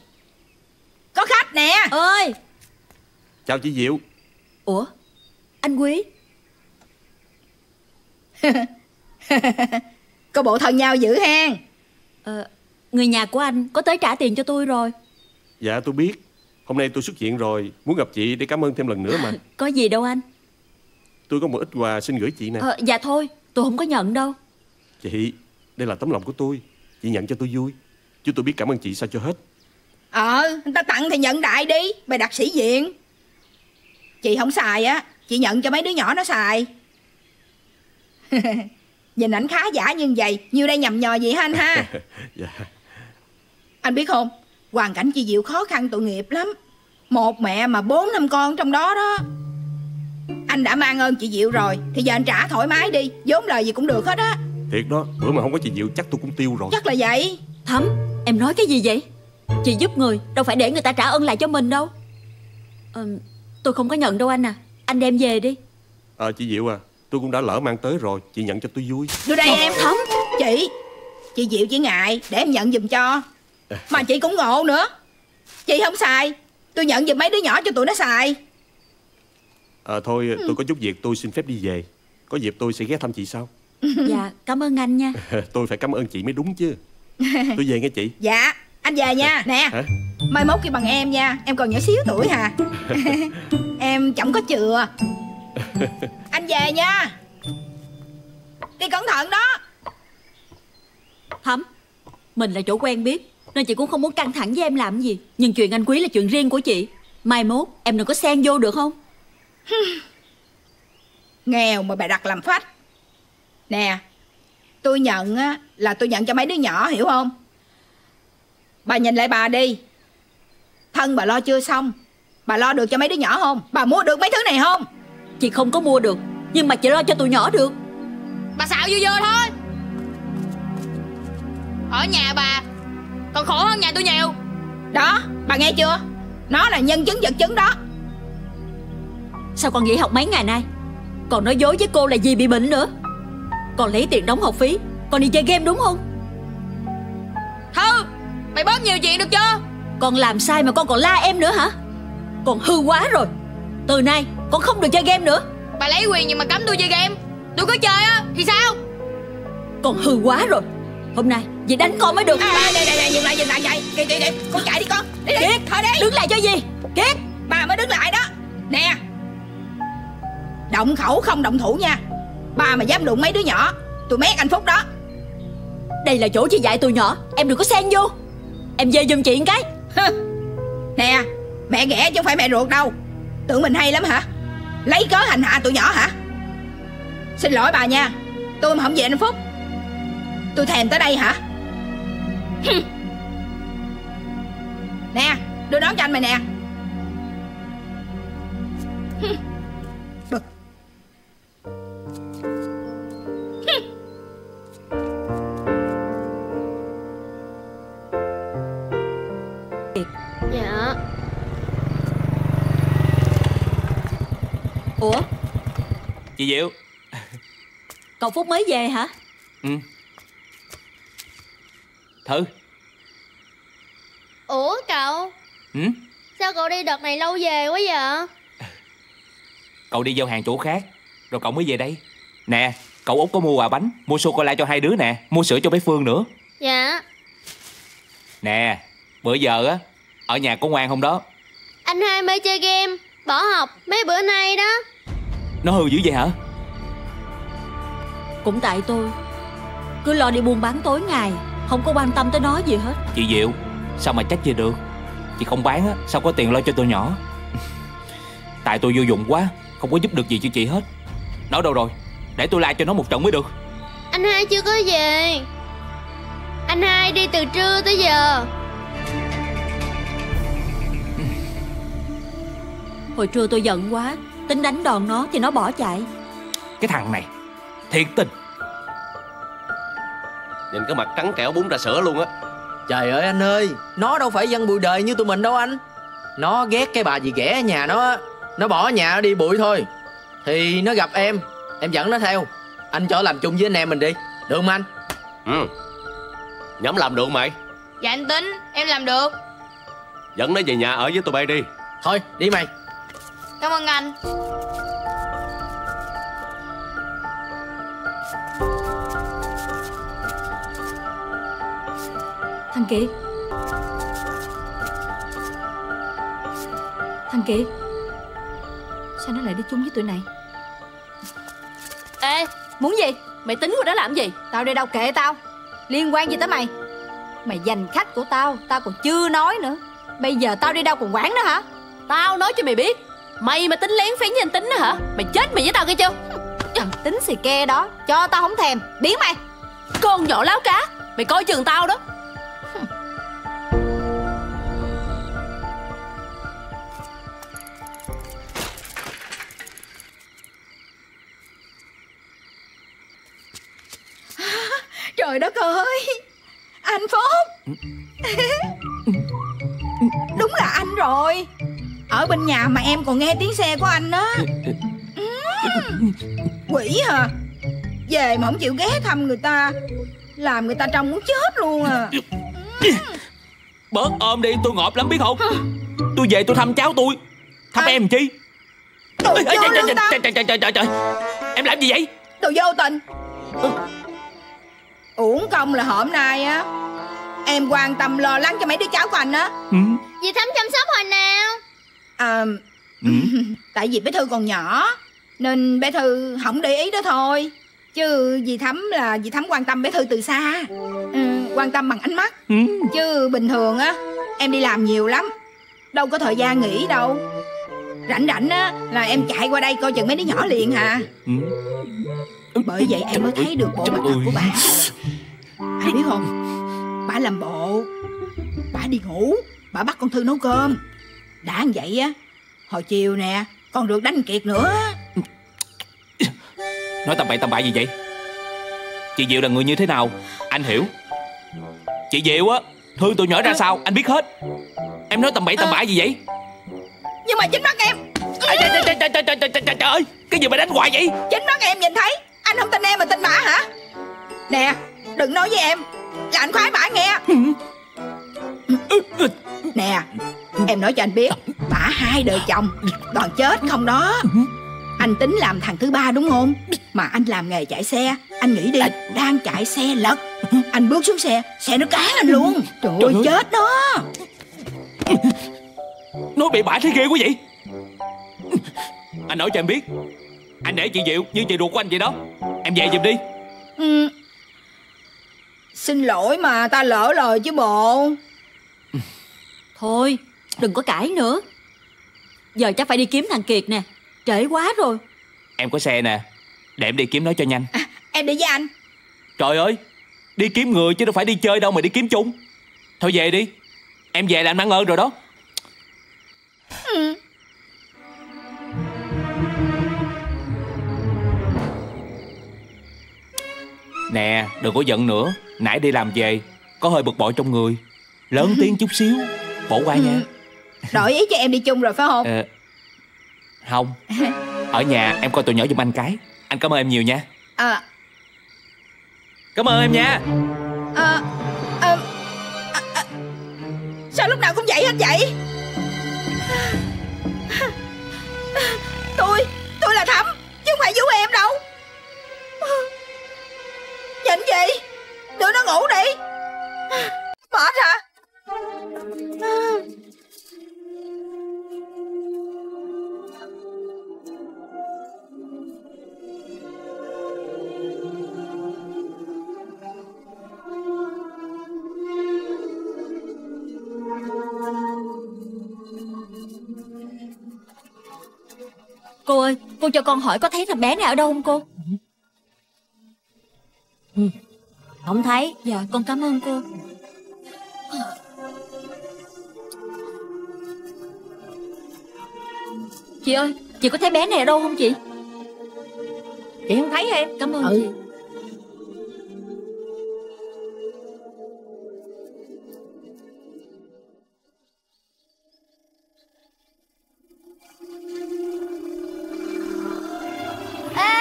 Có khách nè! Ơi Chào chị Diệu. Ủa? Anh Quý Có bộ thân nhau dữ hen. Ờ, Người nhà của anh có tới trả tiền cho tôi rồi. Dạ tôi biết. Hôm nay tôi xuất hiện rồi Muốn gặp chị để cảm ơn thêm lần nữa mà. *laughs* Có gì đâu anh. Tôi có một ít quà xin gửi chị nè. Ờ, Dạ thôi tôi không có nhận đâu. Chị Đây là tấm lòng của tôi. Chị nhận cho tôi vui. Chứ tôi biết cảm ơn chị sao cho hết. Ờ người ta tặng thì nhận đại đi. Bài đặt sĩ diện. Chị không xài á Chị nhận cho mấy đứa nhỏ nó xài *laughs* Nhìn ảnh khá giả như vậy Nhiều đây nhầm nhò gì hả anh ha? *laughs* Dạ. Anh biết không Hoàn cảnh chị Diệu khó khăn tội nghiệp lắm. Một mẹ mà bốn năm con trong đó đó. Anh đã mang ơn chị Diệu rồi Thì giờ anh trả thoải mái đi vốn lời gì cũng được hết á. Thiệt đó Bữa mà không có chị Diệu chắc tôi cũng tiêu rồi. Chắc là vậy. Thắm em nói cái gì vậy? Chị giúp người đâu phải để người ta trả ơn lại cho mình đâu. Ờ, Tôi không có nhận đâu anh à. Anh đem về đi. Ờ chị Diệu à Tôi cũng đã lỡ mang tới rồi Chị nhận cho tôi vui. Đưa đây em Thắm Chị Chị Diệu chỉ ngại Để em nhận giùm cho. Mà chị cũng ngộ nữa. Chị không xài Tôi nhận giùm mấy đứa nhỏ cho tụi nó xài. Ờ thôi tôi có chút việc tôi xin phép đi về. Có dịp tôi sẽ ghé thăm chị sau. *laughs* Dạ cảm ơn anh nha. *laughs* Tôi phải cảm ơn chị mới đúng chứ. *laughs* Tôi về nghe chị. Dạ Anh về nha. Nè Hả? Mai mốt khi bằng em nha. Em còn nhỏ xíu tuổi hà. Em chẳng có chừa *laughs* Anh về nha. Đi cẩn thận đó. Thắm Mình là chỗ quen biết Nên chị cũng không muốn căng thẳng với em làm gì. Nhưng chuyện anh Quý là chuyện riêng của chị. Mai mốt em đừng có xen vô được không? *laughs* Nghèo mà bà đặt làm phách. Nè Tôi nhận á Là tôi nhận cho mấy đứa nhỏ hiểu không? Bà nhìn lại bà đi. Thân bà lo chưa xong? Bà lo được cho mấy đứa nhỏ không? Bà mua được mấy thứ này không Chị không có mua được Nhưng mà chị lo cho tụi nhỏ được. Bà xạo vô vô thôi. Ở nhà bà Còn khổ hơn nhà tôi nhiều. Đó bà nghe chưa? Nó là nhân chứng vật chứng đó. Sao con nghỉ học mấy ngày nay? Còn nói dối với cô là gì bị bệnh nữa? Còn lấy tiền đóng học phí Còn đi chơi game đúng không? Thư Mày bớt nhiều chuyện được chưa? Con làm sai mà con còn la em nữa hả? Con hư quá rồi. Từ nay con không được chơi game nữa. Bà lấy quyền gì mà cấm tôi chơi game. Tôi có chơi á Thì sao? Con hư quá rồi. Hôm nay Dì đánh con mới được. À, đây, đây, đây, dừng lại, dừng lại, chạy Kìa, kìa, kìa, con chạy đi con. Đi, đi, Kiệt, thôi đi. đứng lại cho gì? Kiệt. Bà mới đứng lại đó. Nè. Động khẩu không động thủ nha. Bà mà dám đụng mấy đứa nhỏ Tôi mét anh Phúc đó. Đây là chỗ chị dạy tụi nhỏ. Em đừng có xen vô. Em về giùm chị một cái. Nè Mẹ ghẻ chứ không phải mẹ ruột đâu. Tưởng mình hay lắm hả Lấy cớ hành hạ tụi nhỏ hả? Xin lỗi bà nha Tôi mà không về anh Phúc Tôi thèm tới đây hả? Nè Đưa nón cho anh mày nè. Bực. Dạ Ủa? Chị Diệu. Cậu Phúc mới về hả? Ừ. Thử. Ủa cậu? Ừ? Sao cậu đi đợt này lâu về quá vậy? Cậu đi giao hàng chỗ khác Rồi cậu mới về đây. Nè Cậu Út có mua quà bánh Mua sô-cô-la cho hai đứa nè Mua sữa cho bé Phương nữa. Dạ. Nè Bữa giờ á Ở nhà có ngoan không đó. Anh hai mê chơi game Bỏ học mấy bữa nay đó Nó hư dữ vậy hả? Cũng tại tôi. Cứ lo đi buôn bán tối ngày Không có quan tâm tới nó gì hết. Chị Diệu Sao mà trách chị được? Chị không bán á Sao có tiền lo cho tôi nhỏ? *laughs* Tại tôi vô dụng quá Không có giúp được gì cho chị hết. Nó đâu rồi? Để tôi la cho nó một trận mới được. Anh hai chưa có về. Anh hai đi từ trưa tới giờ. Hồi trưa tôi giận quá Tính đánh đòn nó thì nó bỏ chạy. Cái thằng này Thiệt tình. Nhìn cái mặt trắng trẻo bún trà sữa luôn á. Trời ơi anh ơi Nó đâu phải dân bụi đời như tụi mình đâu anh. Nó ghét cái bà gì ghẻ ở nhà nó á. Nó bỏ nhà đi bụi thôi. Thì nó gặp em Em dẫn nó theo. Anh cho làm chung với anh em mình đi. Được không anh? Ừ. Nhóm làm được mày. Dạ anh tính Em làm được. Dẫn nó về nhà ở với tụi bay đi. Thôi đi mày Cảm ơn anh. Thằng Kiệt. Thằng Kiệt. Sao nó lại đi chung với tụi này? Ê Muốn gì? Mày tính qua đó làm gì? Tao đi đâu kệ tao. Liên quan gì tới mày? Mày giành khách của tao Tao còn chưa nói nữa. Bây giờ tao đi đâu còn quản nữa hả? Tao nói cho mày biết Mày mà tính lén phén với anh tính đó hả? Mày chết mày với tao kia chưa? Thằng tính xì ke đó Cho tao không thèm. Biến mày. Con nhỏ láo cá Mày coi chừng tao đó. *laughs* Trời đất ơi. Anh Phúc. *laughs* Đúng là anh rồi Ở bên nhà mà em còn nghe tiếng xe của anh đó *laughs* Quỷ hả? Về mà không chịu ghé thăm người ta Làm người ta trông muốn chết luôn à. *coughs* Bớt ôm đi tôi ngọt lắm biết không? Tôi về tôi thăm cháu tôi. Thăm em chi? Đồ Ê, vô trời, trời, trời, trời, trời, trời, trời, trời. Em làm gì vậy? Đồ vô tình. Uổng công là hôm nay á Em quan tâm lo lắng cho mấy đứa cháu của anh á. Dì Thắm chăm sóc hồi nào À, *laughs* tại vì bé Thư còn nhỏ Nên bé Thư không để ý đó thôi. Chứ dì Thắm là dì Thắm quan tâm bé Thư từ xa. Ừ, Quan tâm bằng ánh mắt. Chứ bình thường á Em đi làm nhiều lắm Đâu có thời gian nghỉ đâu. Rảnh rảnh á là em chạy qua đây coi chừng mấy đứa nhỏ liền hà. Bởi vậy em mới thấy được bộ mặt thật của bà. Ai biết không? Bà làm bộ Bà đi ngủ Bà bắt con Thư nấu cơm đã vậy á Hồi chiều nè Còn được đánh kiệt nữa. Nói tầm bậy tầm bại gì vậy? Chị Diệu là người như thế nào? Anh hiểu. Chị Diệu á Thương tụi nhỏ ra sao? Anh biết hết. Em nói tầm bậy tầm bại gì vậy? Nhưng mà chính mắt em. Trời trời trời trời trời trời trời ơi Cái gì mà đánh hoài vậy? Chính mắt em nhìn thấy Anh không tin em mà tin bả hả? Nè Đừng nói với em Là anh khoái bả nghe. *laughs* Nè Em nói cho anh biết Bả hai đời chồng Toàn chết không đó. Anh tính làm thằng thứ ba đúng không? Mà anh làm nghề chạy xe Anh nghĩ đi Đang chạy xe lật. Anh bước xuống xe Xe nó cán anh luôn. Trời, Trời ơi. chết đó. Nói bị bạ thấy ghê quá vậy. Anh nói cho em biết Anh để chị Diệu như chị ruột của anh vậy đó. Em về giùm đi. Ừ. Xin lỗi mà ta lỡ lời chứ bộ Thôi đừng có cãi nữa. Giờ chắc phải đi kiếm thằng Kiệt nè. Trễ quá rồi. Em có xe nè. Để em đi kiếm nó cho nhanh. Em đi với anh. Trời ơi Đi kiếm người chứ đâu phải đi chơi đâu mà đi kiếm chung. Thôi về đi. Em về là anh mang ơn rồi đó. Ừ. Nè đừng có giận nữa. Nãy đi làm về Có hơi bực bội trong người. Lớn tiếng chút xíu Bỏ qua nha. Đổi ý cho em đi chung rồi phải không? Ờ, Không. Ở nhà em coi tụi nhỏ giùm anh cái. Anh cảm ơn em nhiều nha. À, Cảm ơn em nha. À, à, à, à, Sao lúc nào cũng vậy hết vậy? Tôi Tôi là Thắm Chứ không phải Vũ em đâu. Nhìn gì? Đưa nó ngủ đi. Mệt hả Cô ơi cô cho con hỏi có thấy thằng bé này ở đâu không cô? Không thấy. Dạ con cảm ơn cô Chị ơi Chị có thấy bé này ở đâu không chị? Chị không thấy em. Cảm ơn ừ. chị. Ê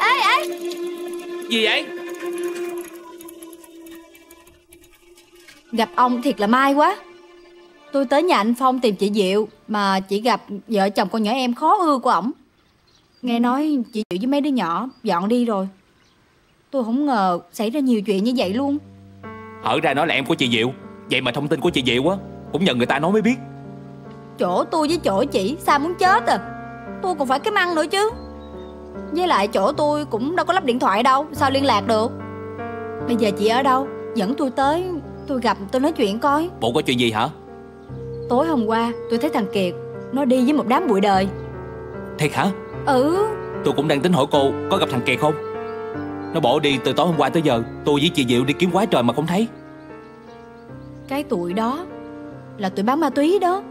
ê ê Gì vậy? Gặp ông thiệt là may quá tôi tới nhà anh phong tìm chị diệu mà chỉ gặp vợ chồng con nhỏ em khó ưa của ổng. Nghe nói chị diệu với mấy đứa nhỏ dọn đi rồi. Tôi không ngờ xảy ra nhiều chuyện như vậy luôn. Hở ra nói là em của chị Diệu. Vậy mà thông tin của chị Diệu á Cũng nhờ người ta nói mới biết. Chỗ tôi với chỗ chị sao muốn chết à. Tôi còn phải cái măng nữa chứ. Với lại chỗ tôi cũng đâu có lắp điện thoại đâu sao liên lạc được? Bây giờ chị ở đâu? Dẫn tôi tới tôi gặp tôi nói chuyện coi. Bộ có chuyện gì hả tối hôm qua tôi thấy thằng kiệt nó đi với một đám bụi đời. Thiệt hả? Ừ. Tôi cũng đang tính hỏi cô Có gặp thằng Kiệt không? Nó bỏ đi từ tối hôm qua tới giờ Tôi với chị Diệu đi kiếm quá trời mà không thấy. Cái tụi đó là tụi bán ma túy đó.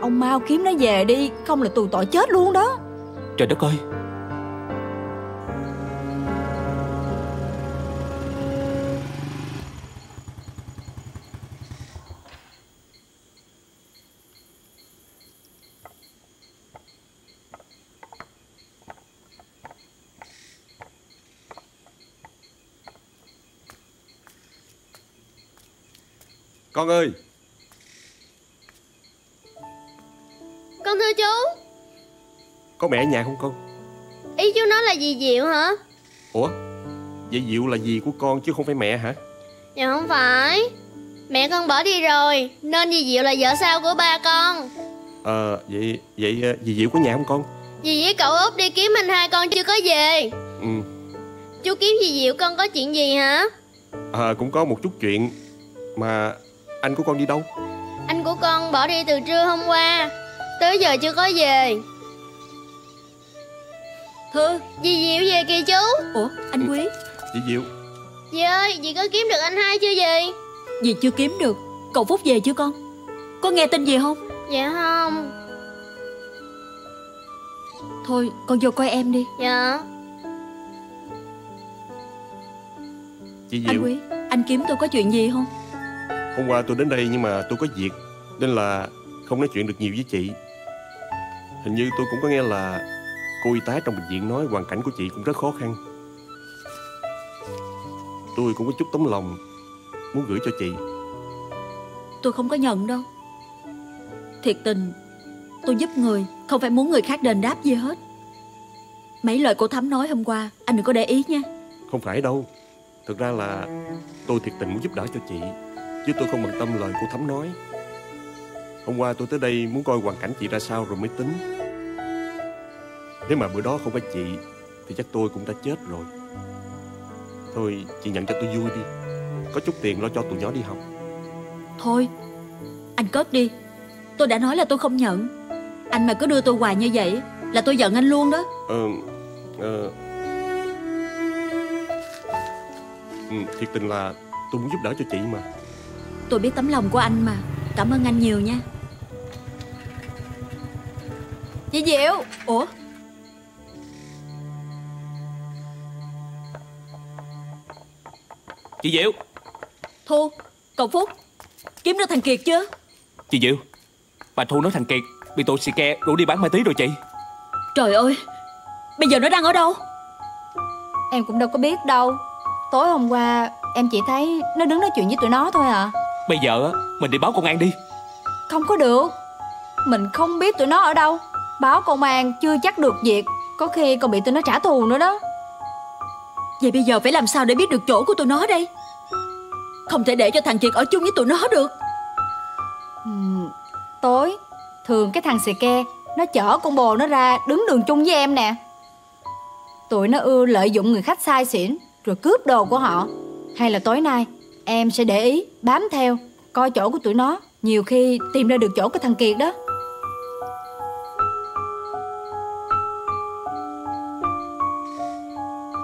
Ông mau kiếm nó về đi không là tù tội chết luôn đó. Trời đất ơi Con ơi. Con thưa chú. Có mẹ ở nhà không con? Ý chú nói là gì Diệu hả? Ủa? Vậy Diệu là gì của con chứ không phải mẹ hả? Dạ không phải. Mẹ con bỏ đi rồi. Nên dì Diệu là vợ sau của ba con. Ờ vậy vậy ờ, dì Diệu có nhà không con? Dì với cậu út đi kiếm anh hai con chưa có về. Ừ. Chú kiếm dì Diệu con có chuyện gì hả? À, cũng có một chút chuyện Mà anh của con đi đâu? Anh của con bỏ đi từ trưa hôm qua. Tới giờ chưa có về. Thư Dì Diệu về kìa chú. Ủa anh Quý? Dì Diệu. Dì ơi dì có kiếm được anh hai chưa dì? Dì chưa kiếm được. Cậu Phúc về chưa con? Có nghe tin gì không? Dạ không. Thôi con vô coi em đi. Dạ. Chị Diệu. Anh Quý Anh kiếm tôi có chuyện gì không Hôm qua tôi đến đây nhưng mà tôi có việc Nên là không nói chuyện được nhiều với chị. Hình như tôi cũng có nghe là Cô y tá trong bệnh viện nói hoàn cảnh của chị cũng rất khó khăn. Tôi cũng có chút tấm lòng Muốn gửi cho chị. Tôi không có nhận đâu. Thiệt tình Tôi giúp người Không phải muốn người khác đền đáp gì hết. Mấy lời cô Thắm nói hôm qua Anh đừng có để ý nha. Không phải đâu. Thực ra là tôi thiệt tình muốn giúp đỡ cho chị Chứ tôi không bận tâm lời cô Thắm nói. Hôm qua tôi tới đây muốn coi hoàn cảnh chị ra sao rồi mới tính. Nếu mà bữa đó không phải chị Thì chắc tôi cũng đã chết rồi. Thôi chị nhận cho tôi vui đi. Có chút tiền lo cho tụi nhỏ đi học. Thôi Anh cất đi. Tôi đã nói là tôi không nhận. Anh mà cứ đưa tôi hoài như vậy Là tôi giận anh luôn đó. Ờ Ờ. Ừ, Thiệt tình là tôi muốn giúp đỡ cho chị mà Tôi biết tấm lòng của anh mà. Cảm ơn anh nhiều nha. Chị Diệu! Ủa? Chị Diệu! Thu Cậu Phúc Kiếm được thằng Kiệt chưa Chị Diệu! Bà Thu nói thằng Kiệt Bị tụi xì ke đuổi đi bán ma túy rồi chị. Trời ơi! Bây giờ nó đang ở đâu? Em cũng đâu có biết đâu. Tối hôm qua em chỉ thấy nó đứng nói chuyện với tụi nó thôi à Bây giờ á Mình đi báo công an đi. Không có được. Mình không biết tụi nó ở đâu. Báo công an chưa chắc được việc. Có khi còn bị tụi nó trả thù nữa đó. Vậy bây giờ phải làm sao để biết được chỗ của tụi nó đây? Không thể để cho thằng Kiệt ở chung với tụi nó được. Ừm, Tối Thường cái thằng xì ke Nó chở con bồ nó ra đứng đường chung với em nè. Tụi nó ưa lợi dụng người khách sai xỉn Rồi cướp đồ của họ. Hay là tối nay Em sẽ để ý bám theo Coi chỗ của tụi nó. Nhiều khi tìm ra được chỗ của thằng Kiệt đó.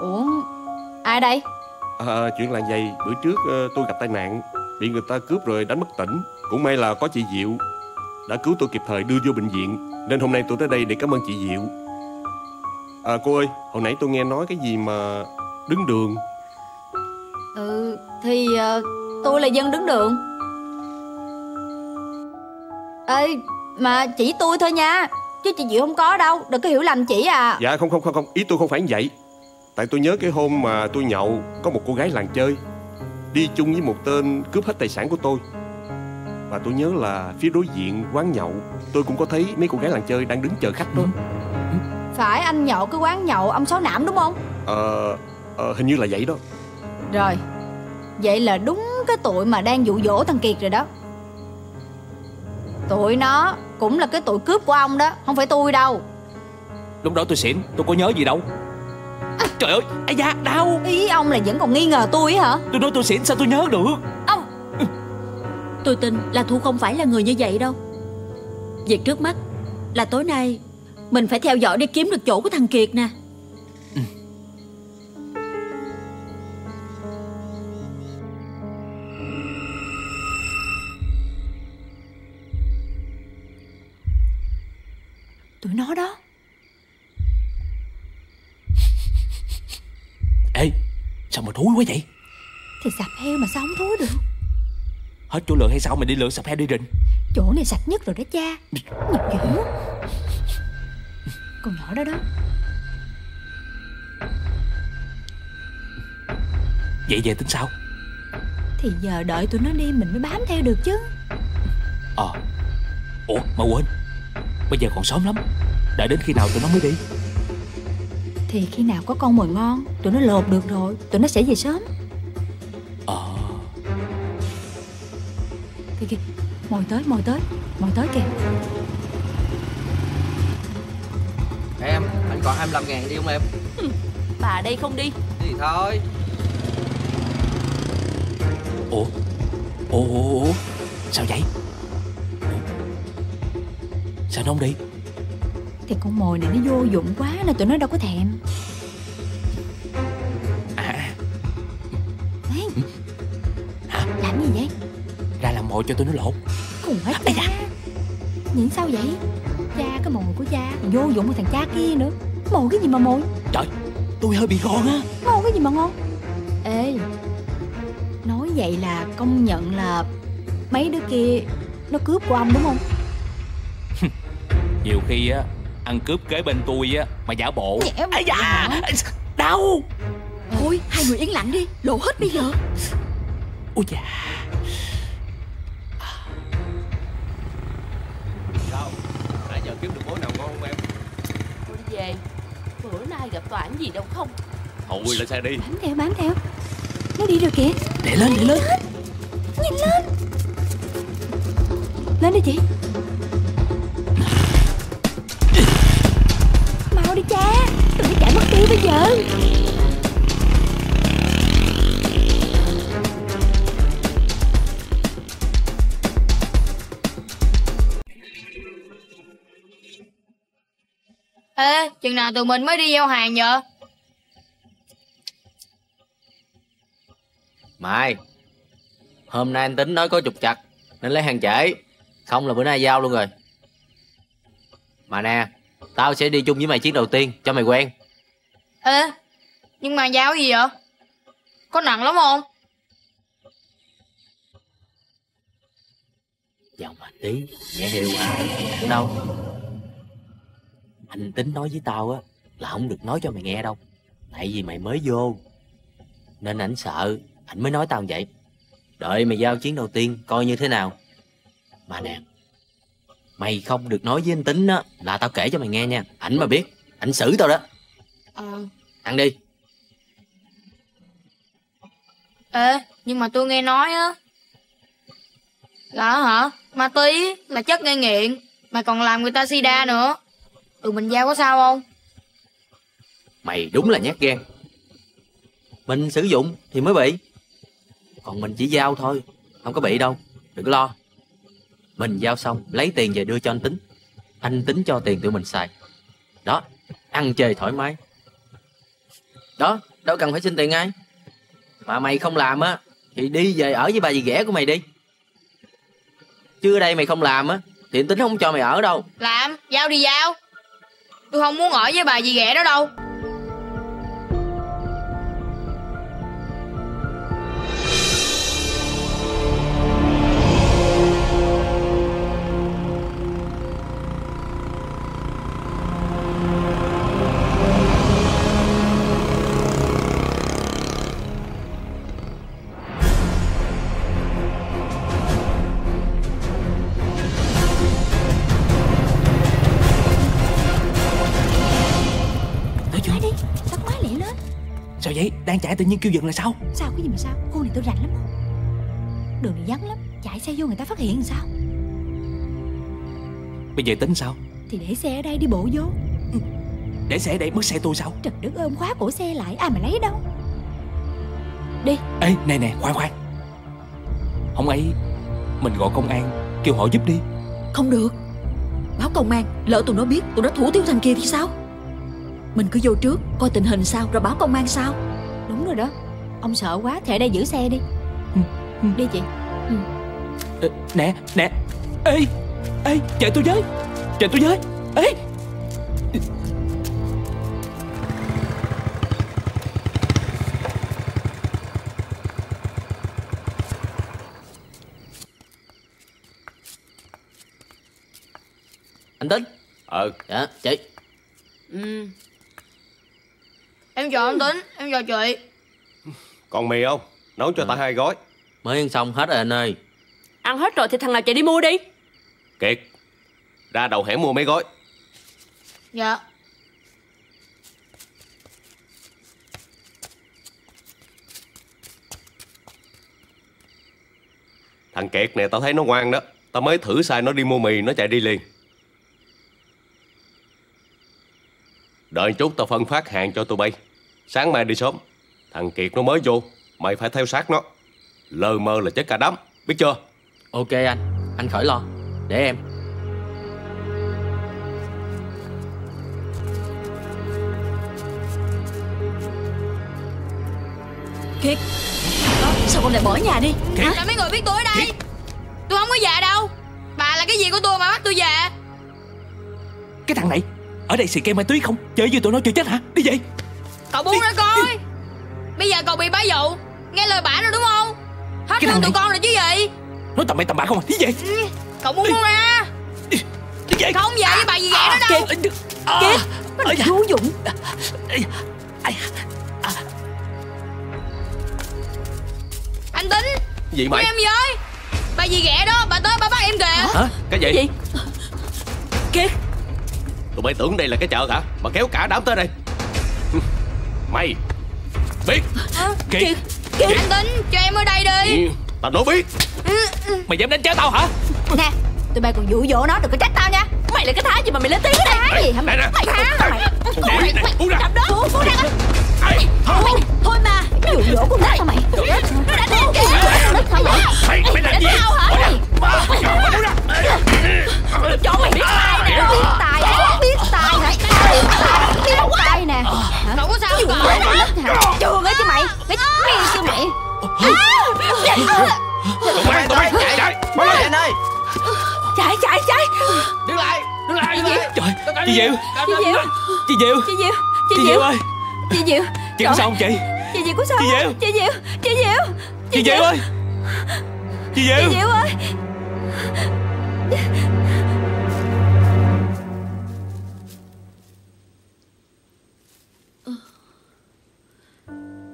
Ủa Ai đây? À, Chuyện là vậy Bữa trước ờ, tôi gặp tai nạn Bị người ta cướp rồi đánh bất tỉnh. Cũng may là có chị Diệu Đã cứu tôi kịp thời đưa vô bệnh viện Nên hôm nay tôi tới đây để cảm ơn chị Diệu. À cô ơi Hồi nãy tôi nghe nói cái gì mà Đứng đường? Ừ Thì uh, tôi là dân đứng đường. Ê Mà chỉ tôi thôi nha Chứ chị Diệu không có đâu Đừng có hiểu lầm chị à. Dạ không không không không Ý tôi không phải như vậy. Tại tôi nhớ cái hôm mà tôi nhậu Có một cô gái làng chơi Đi chung với một tên cướp hết tài sản của tôi. Và tôi nhớ là phía đối diện quán nhậu Tôi cũng có thấy mấy cô gái làng chơi đang đứng chờ khách đó. Phải anh nhậu cái quán nhậu ông Sáu Nạm đúng không? Ờ, ờ hình như là vậy đó. Rồi Vậy là đúng cái tụi mà đang dụ dỗ thằng Kiệt rồi đó. Tụi nó cũng là cái tụi cướp của ông đó Không phải tôi đâu. Lúc đó tôi xỉn Tôi có nhớ gì đâu. Trời ơi ai da đau. Ý ông là vẫn còn nghi ngờ tôi hả? Tôi nói tôi xỉn sao tôi nhớ được? Ông Tôi tin là Thu không phải là người như vậy đâu. Việc trước mắt Là tối nay Mình phải theo dõi để kiếm được chỗ của thằng Kiệt nè Sao mà thúi quá vậy? Thì sạp heo mà sao không thúi được? Hết chỗ lượn hay sao mà đi lượn sập heo đi rình? Chỗ này sạch nhất rồi đó cha. Nhiều dữ. Con nhỏ đó đó. Vậy về tính sao? Thì giờ đợi tụi nó đi mình mới bám theo được chứ. Ờ. Ủa mà quên. Bây giờ còn sớm lắm. Đợi đến khi nào tụi nó mới đi Thì khi nào có con mồi ngon Tụi nó lột được rồi Tụi nó sẽ về sớm. Ờ. Kìa kìa Mồi tới mồi tới Mồi tới kìa. Em Anh còn 25 ngàn đi không em? Bà đây không đi. Đi thì thôi. Ủa? Ủa, ủa, ủa. Sao vậy? Sao nó không đi Thì con mồi này nó vô dụng quá Nên tụi nó đâu có thèm. À. Ê, Làm gì vậy? Ra làm mồi cho tôi nó lột. Khùng hết cha Nhìn sao vậy? Cha cái mồi của cha Vô dụng của thằng cha kia nữa. Mồi cái gì mà mồi? Trời Tôi hơi bị gòn á. Ngon cái gì mà ngon? Ê Nói vậy là công nhận là Mấy đứa kia Nó cướp của ông đúng không? *laughs* Nhiều khi á Ăn cướp kế bên tôi á Mà giả bộ. Nhẹ Ây da! Đau! Thôi hai người yên lặng đi Lộ hết bây giờ. Ôi da! Sao Nãy giờ kiếm được mối nào ngon không em? Tôi đi về Bữa nay gặp toán gì đâu không? Thôi lên xe đi. Bám theo bám theo. Nó đi rồi kìa. Để lên để lên. Nhìn lên. Lên đi chị Mau đi cha. Đừng có chạy mất tiêu bây giờ. Ê chừng nào tụi mình mới đi giao hàng vậy Mai Hôm nay anh tính nói có trục chặt Nên lấy hàng trễ. Không là bữa nay giao luôn rồi. Mà nè Tao sẽ đi chung với mày chuyến đầu tiên Cho mày quen. Ê Nhưng mà giao gì vậy? Có nặng lắm không? Giọng mà tí Nhẹ hiệu à Đâu? Anh tính nói với tao á Là không được nói cho mày nghe đâu. Tại vì mày mới vô Nên ảnh sợ Ảnh mới nói tao vậy. Đợi mày giao chiến đầu tiên Coi như thế nào. Mà nè Mày không được nói với anh Tính á Là tao kể cho mày nghe nha. Ảnh mà biết Ảnh xử tao đó. Ờ. Ăn đi. Ê Nhưng mà tôi nghe nói á Là hả? Ma túy là chất gây nghiện Mà còn làm người ta sida nữa. Tụi mình giao có sao không? Mày đúng là nhát gan. Mình sử dụng thì mới bị. Còn mình chỉ giao thôi Không có bị đâu Đừng có lo mình giao xong, lấy tiền về đưa cho anh tính. Anh tính cho tiền tụi mình xài. Đó, Ăn chơi thoải mái. Đó, Đâu cần phải xin tiền ai. Mà mày không làm á, Thì đi về ở với bà dì ghẻ của mày đi. Chứ ở đây mày không làm á, Thì anh tính không cho mày ở đâu. Làm, Giao đi giao. Tôi không muốn ở với bà dì ghẻ đó đâu. Đang chạy tự nhiên kêu dừng là sao? Sao cái gì mà sao? Cô này tôi rành lắm. Đường này vắng lắm. Chạy xe vô người ta phát hiện làm sao? Bây giờ tính sao? Thì để xe ở đây đi bộ vô. Để xe để mất xe tôi sao? Trời đất ơi khóa cổ xe lại Ai mà lấy đâu? Đi. Ê nè nè khoan khoan. Không ấy Mình gọi công an Kêu họ giúp đi. Không được. Báo công an Lỡ tụi nó biết Tụi nó thủ tiêu thằng kia thì sao? Mình cứ vô trước Coi tình hình sao Rồi báo công an sao rồi đó. Ông sợ quá Thì ở đây giữ xe đi. Đi chị. Ừ. Nè nè. Ê Ê chạy tôi với. Chạy tôi với. Ê. Anh Tính. Ờ Dạ chị. Ừ. Em chào anh Tính Em chào chị Còn mì không? Nấu cho ta hai gói. Mới ăn xong hết rồi anh ơi. Ăn hết rồi thì thằng nào chạy đi mua đi. Kiệt Ra đầu hẻm mua mấy gói. Dạ. Thằng Kiệt này tao thấy nó ngoan đó. Tao mới thử sai nó đi mua mì Nó chạy đi liền. Đợi chút tao phân phát hàng cho tụi bay. Sáng mai đi sớm Thằng Kiệt nó mới vô Mày phải theo sát nó. Lơ mơ là chết cả đám Biết chưa? Ok anh Anh khỏi lo Để em. Kiệt Sao con lại bỏ nhà đi? Hả? Cho mấy người biết tôi ở đây. Tôi không có già đâu. Bà là cái gì của tôi mà bắt tôi già Cái thằng này Ở đây xì ke ma túy không? Chơi với tụi nó chưa chết hả? Đi về. Cậu buông ra coi Bây giờ cậu bị bá dụ. Nghe lời bả rồi đúng không? Hết Cái thương tụi con rồi chứ gì? Nói tầm bậy tầm bạ không à? Đi về Ừ, Cậu buông buông ra Đi về Không về với bà gì ghẻ đó đâu? Kiệt Nó là vô dụng. Anh Tính Gì mày em với. Bà gì ghẻ đó? Bà tới bà bắt em kìa. Hả? Cái gì, Kiệt Tụi bay tưởng đây là cái chợ hả? Mà kéo cả đám tới đây. Mày Biết. Kiệt Anh Tính cho em ở đây đi. Ừ, Tao nói biết. Mày dám đánh chết tao hả? Nè Tụi bay còn dụ dỗ nó đừng có trách tao nha Mày là cái thái gì mà mày lên tiếng cái thái gì hả mày Nè, nè. Mày hả mày Nè, nè, ra. Đập đó buông ra Thôi Thôi mà Dụ dỗ con nít hả mày Nó đánh em kìa Con nít hả mày Mày mày làm gì Tao hả Cho mày biết tài nè Biết tài hả Biết tài hả Biết tài nè Hả? Cậu có sao hả Trường ấy chứ mày Biết nghe chứ mày Tụi bay tụi bay chạy Mau lên anh ơi Chạy chạy chạy. Đứng lại Đứng lại Chị Diệu. Trời Chị Diệu. Chị Diệu. Chị Diệu. Chị Diệu. Chị Diệu ơi. Chị Diệu. Chị có sao không chị Chị Diệu có sao Chị không? Diệu. Chị Diệu. Chị Diệu. Chị Diệu ơi. Chị Diệu. Chị Diệu ơi.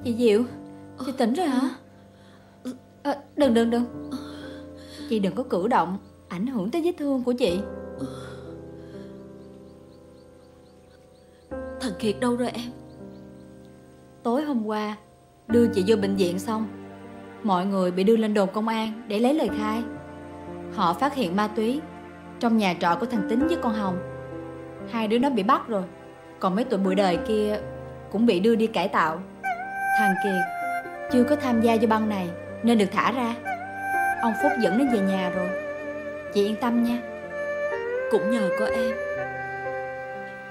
Chị Diệu Chị tỉnh rồi hả? À, Đừng đừng đừng. Chị đừng có cử động Ảnh hưởng tới vết thương của chị. Thằng Kiệt đâu rồi em? Tối hôm qua Đưa chị vô bệnh viện xong Mọi người bị đưa lên đồn công an Để lấy lời khai. Họ phát hiện ma túy Trong nhà trọ của thằng Tính với con Hồng. Hai đứa nó bị bắt rồi Còn mấy tụi bụi đời kia Cũng bị đưa đi cải tạo. Thằng Kiệt Chưa có tham gia vô băng này Nên được thả ra. Ông Phúc dẫn nó về nhà rồi Chị yên tâm nha. Cũng nhờ có em.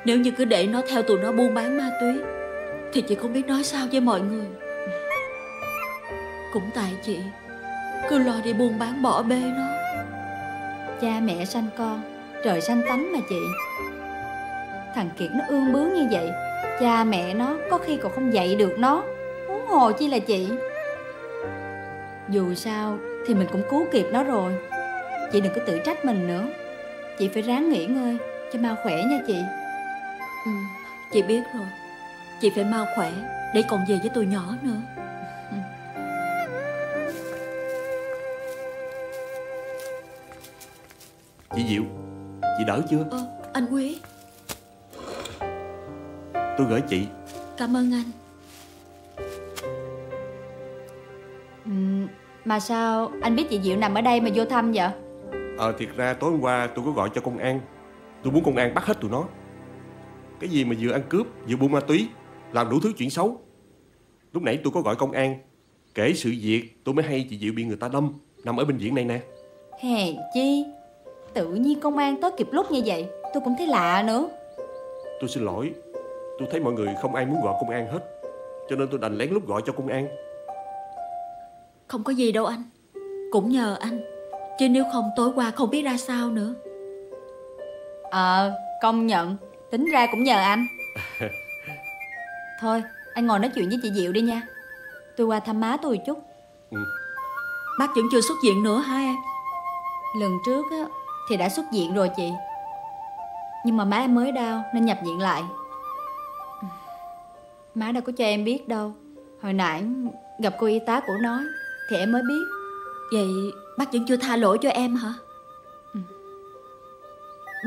Nếu như cứ để nó theo tụi nó buôn bán ma túy, Thì chị không biết nói sao với mọi người. Cũng tại chị, Cứ lo đi buôn bán bỏ bê nó. Cha mẹ sanh con, Trời sanh tánh mà chị. Thằng Kiệt nó ương bướng như vậy, Cha mẹ nó có khi còn không dạy được nó. Huống hồ chi là chị. Dù sao thì mình cũng cứu kịp nó rồi. Chị đừng có tự trách mình nữa. Chị phải ráng nghỉ ngơi Cho mau khỏe nha chị. Ừ, chị biết rồi. Chị phải mau khỏe Để còn về với tụi nhỏ nữa. Chị Diệu Chị đỡ chưa? Ờ, anh Quý Tôi gửi chị. Cảm ơn anh. Ừm, Mà sao anh biết chị Diệu nằm ở đây mà vô thăm vậy Ờ thiệt ra tối hôm qua tôi có gọi cho công an. Tôi muốn công an bắt hết tụi nó. Cái gì mà vừa ăn cướp Vừa buôn ma túy Làm đủ thứ chuyện xấu. Lúc nãy tôi có gọi công an Kể sự việc tôi mới hay chị Diệu bị người ta đâm Nằm ở bệnh viện này nè. Hèn chi? Tự nhiên công an tới kịp lúc như vậy Tôi cũng thấy lạ nữa. Tôi xin lỗi Tôi thấy mọi người không ai muốn gọi công an hết Cho nên tôi đành lén lút gọi cho công an. Không có gì đâu anh Cũng nhờ anh Chứ nếu không tối qua không biết ra sao nữa. Ờ công nhận. Tính ra cũng nhờ anh. *laughs* Thôi anh ngồi nói chuyện với chị Diệu đi nha. Tôi qua thăm má tôi chút. Bác vẫn chưa xuất viện nữa hả em? Lần trước á, thì đã xuất viện rồi chị. Nhưng mà má em mới đau nên nhập viện lại. Má đâu có cho em biết đâu. Hồi nãy gặp cô y tá của nói Thì em mới biết. Vậy bác vẫn chưa tha lỗi cho em hả?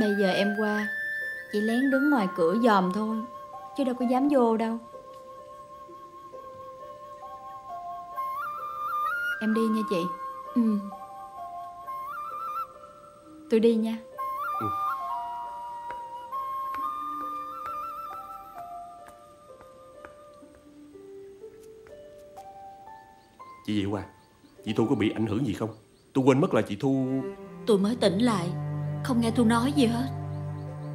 Bây giờ em qua Chỉ lén đứng ngoài cửa dòm thôi Chứ đâu có dám vô đâu. Em đi nha chị. Ừ. Tôi đi nha. Chị Diệu à Chị Thu có bị ảnh hưởng gì không Tôi quên mất là chị Thu. Tôi mới tỉnh lại Không nghe Thu nói gì hết.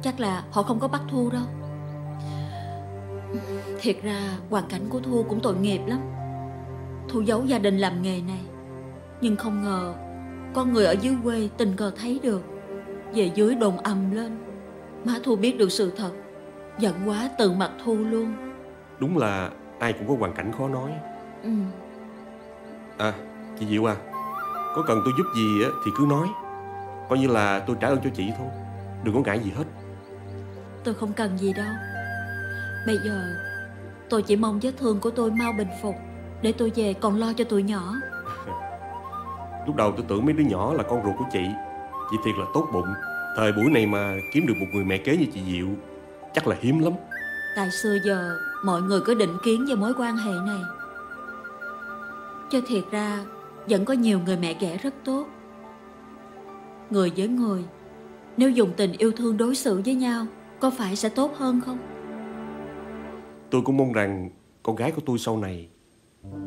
Chắc là họ không có bắt Thu đâu. Thiệt ra hoàn cảnh của Thu cũng tội nghiệp lắm. Thu giấu gia đình làm nghề này. Nhưng không ngờ Con người ở dưới quê tình cờ thấy được. Về dưới đồn ầm lên. Má Thu biết được sự thật. Giận quá từ mặt Thu luôn. Đúng là ai cũng có hoàn cảnh khó nói. Ừ. À chị Diệu à Có cần tôi giúp gì á thì cứ nói. Coi như là tôi trả ơn cho chị thôi. Đừng có ngại gì hết. Tôi không cần gì đâu. Bây giờ Tôi chỉ mong vết thương của tôi mau bình phục Để tôi về còn lo cho tụi nhỏ. *laughs* Lúc đầu tôi tưởng mấy đứa nhỏ là con ruột của chị. Chị thiệt là tốt bụng. Thời buổi này mà kiếm được một người mẹ kế như chị Diệu Chắc là hiếm lắm. Tại xưa giờ mọi người có định kiến về mối quan hệ này. Cho thiệt ra Vẫn có nhiều người mẹ ghẻ rất tốt. Người với người Nếu dùng tình yêu thương đối xử với nhau Có phải sẽ tốt hơn không? Tôi cũng mong rằng con gái của tôi sau này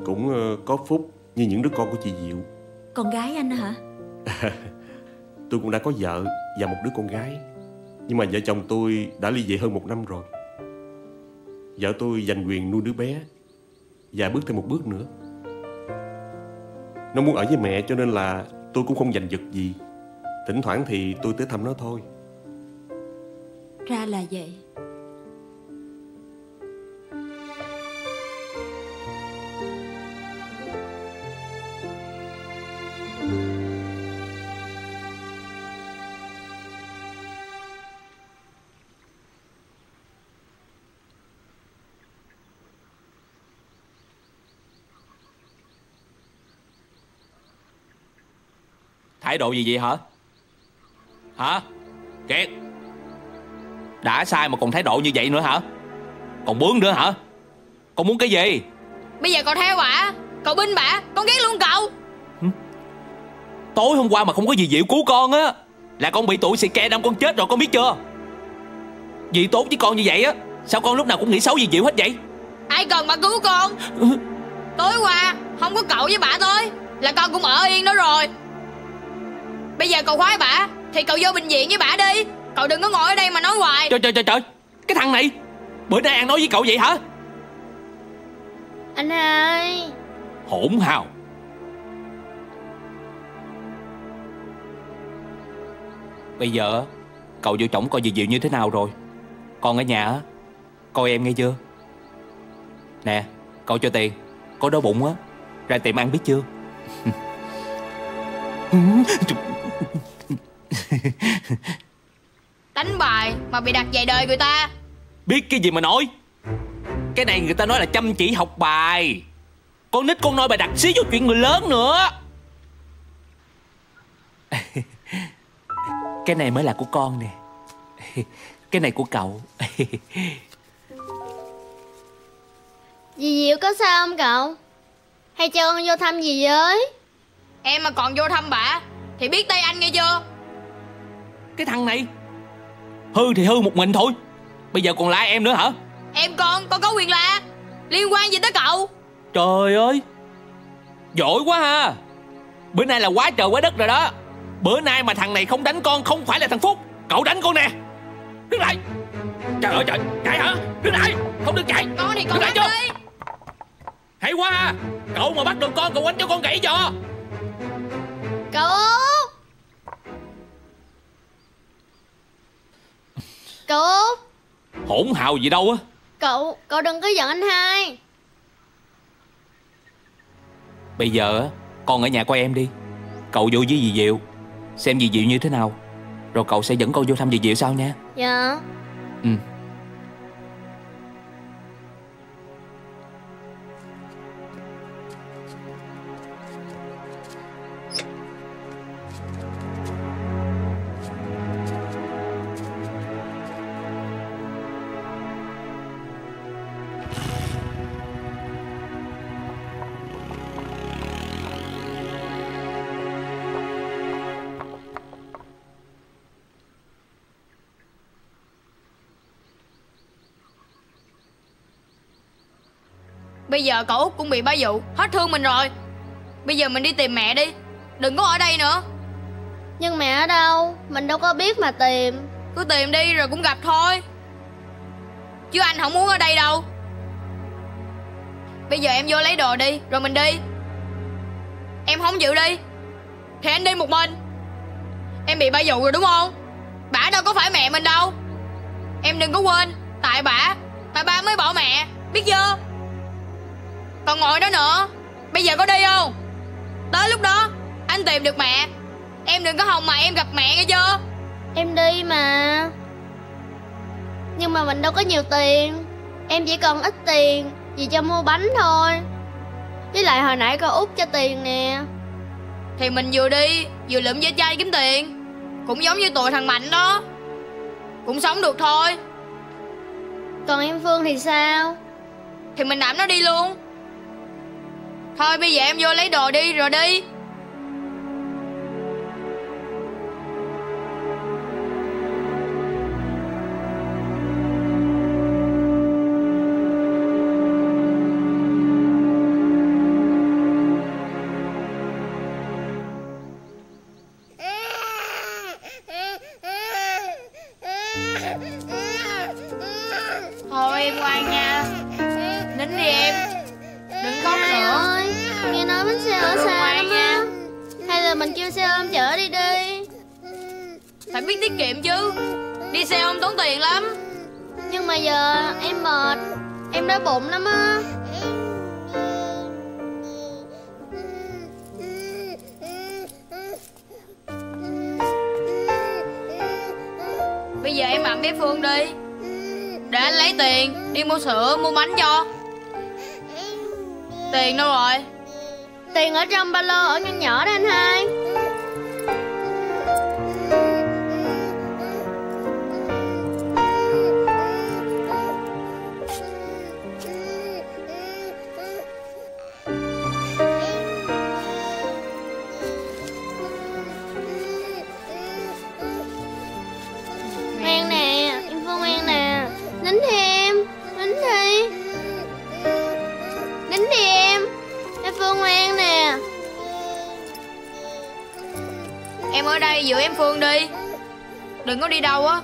Cũng ờ, có phúc như những đứa con của chị Diệu. Con gái anh hả? *laughs* Tôi cũng đã có vợ và một đứa con gái. Nhưng mà vợ chồng tôi đã ly dị hơn một năm rồi. Vợ tôi giành quyền nuôi đứa bé Và bước thêm một bước nữa nó muốn ở với mẹ cho nên là tôi cũng không giành giật gì. Thỉnh thoảng thì tôi tới thăm nó thôi. Ra là vậy. Thái độ gì vậy hả? Hả? Kiệt Đã sai mà còn thái độ như vậy nữa hả? Còn bướng nữa hả? Con muốn cái gì? Bây giờ cậu theo bả Cậu binh bả Con ghét luôn cậu. Tối hôm qua mà không có gì Diệu cứu con á Là con bị tụi xì ke đâm con chết rồi con biết chưa? Dì tốt với con như vậy á Sao con lúc nào cũng nghĩ xấu gì Diệu hết vậy? Ai cần mà cứu con? Tối qua Không có cậu với bả tới Là con cũng ở yên đó rồi Bây giờ cậu khoái bả Thì cậu vô bệnh viện với bả đi. Cậu đừng có ngồi ở đây mà nói hoài. Trời trời trời trời. Cái thằng này Bữa nay An nói với cậu vậy hả? Anh ơi. Hỗn hào. Bây giờ Cậu vô chổng coi dì Diệu như thế nào rồi. Con ở nhà á Coi em nghe chưa? Nè cậu cho tiền. Có đói bụng á Ra tiệm ăn biết chưa *laughs* *laughs* Đánh bài mà bị đặt dạy đời người ta. Biết cái gì mà nói? Cái này người ta nói là chăm chỉ học bài. Con nít con nói bài đặt xí vô chuyện người lớn nữa. *laughs* Cái này mới là của con nè. *laughs* Cái này của cậu. Dì Diệu có sao không cậu? Hay cho con vô thăm dì với? Em mà còn vô thăm bả Thì biết tay anh nghe chưa Cái thằng này. Hư thì hư một mình thôi. Bây giờ còn la em nữa hả? Em con, con có quyền la. Liên quan gì tới cậu? Trời ơi. Giỏi quá ha. Bữa nay là quá trời quá đất rồi đó. Bữa nay mà thằng này không đánh con Không phải là thằng Phúc. Cậu đánh con nè. Đứng lại. Trời ơi trời. Chạy hả? Đứng lại. Không được chạy. Con thì con Đứng lại đánh chưa đi. Hay quá ha. Cậu mà bắt được con Cậu quánh cho con gãy cho Cậu Cậu. Út Hỗn hào gì đâu á. Cậu, cậu đừng có giận anh hai. Bây giờ á Con ở nhà coi em đi. Cậu vô với dì Diệu. Xem dì Diệu như thế nào. Rồi cậu sẽ dẫn con vô thăm dì Diệu sau nha. Dạ. Ừ Bây giờ cậu Út cũng bị bá dụ Hết thương mình rồi. Bây giờ mình đi tìm mẹ đi Đừng có ở đây nữa. Nhưng mẹ ở đâu? Mình đâu có biết mà tìm. Cứ tìm đi rồi cũng gặp thôi. Chứ anh không muốn ở đây đâu. Bây giờ em vô lấy đồ đi Rồi mình đi. Em không chịu đi Thì anh đi một mình. Em bị bả dụ rồi đúng không? Bả đâu có phải mẹ mình đâu. Em đừng có quên Tại bả Mà ba mới bỏ mẹ Biết chưa Còn ngồi đó nữa. Bây giờ có đi không? Tới lúc đó Anh tìm được mẹ. Em đừng có hòng mà em gặp mẹ nghe chưa? Em đi mà. Nhưng mà mình đâu có nhiều tiền. Em chỉ còn ít tiền Vì cho mua bánh thôi. Với lại hồi nãy cô út cho tiền nè. Thì mình vừa đi Vừa lượm dây chai kiếm tiền. Cũng giống như tụi thằng Mạnh đó. Cũng sống được thôi. Còn em Phương thì sao? Thì mình nạp nó đi luôn Thôi bây giờ em vô lấy đồ đi rồi đi. Giữ đi. Đừng có đi đâu á.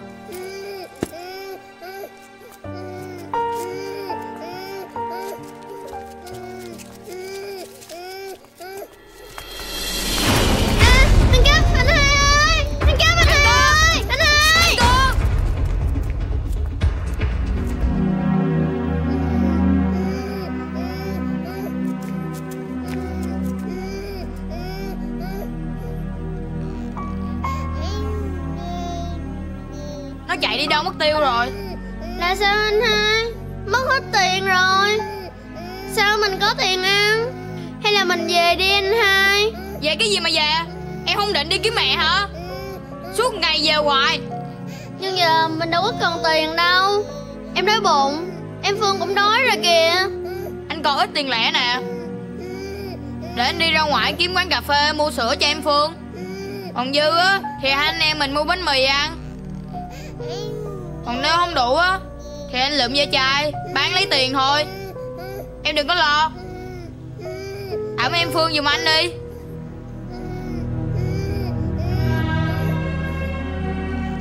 Sữa cho em Phương. Còn dư á Thì hai anh em mình mua bánh mì ăn. Còn nếu không đủ á Thì anh lượm ve chai Bán lấy tiền thôi. Em đừng có lo. Ẩm em Phương giùm anh đi.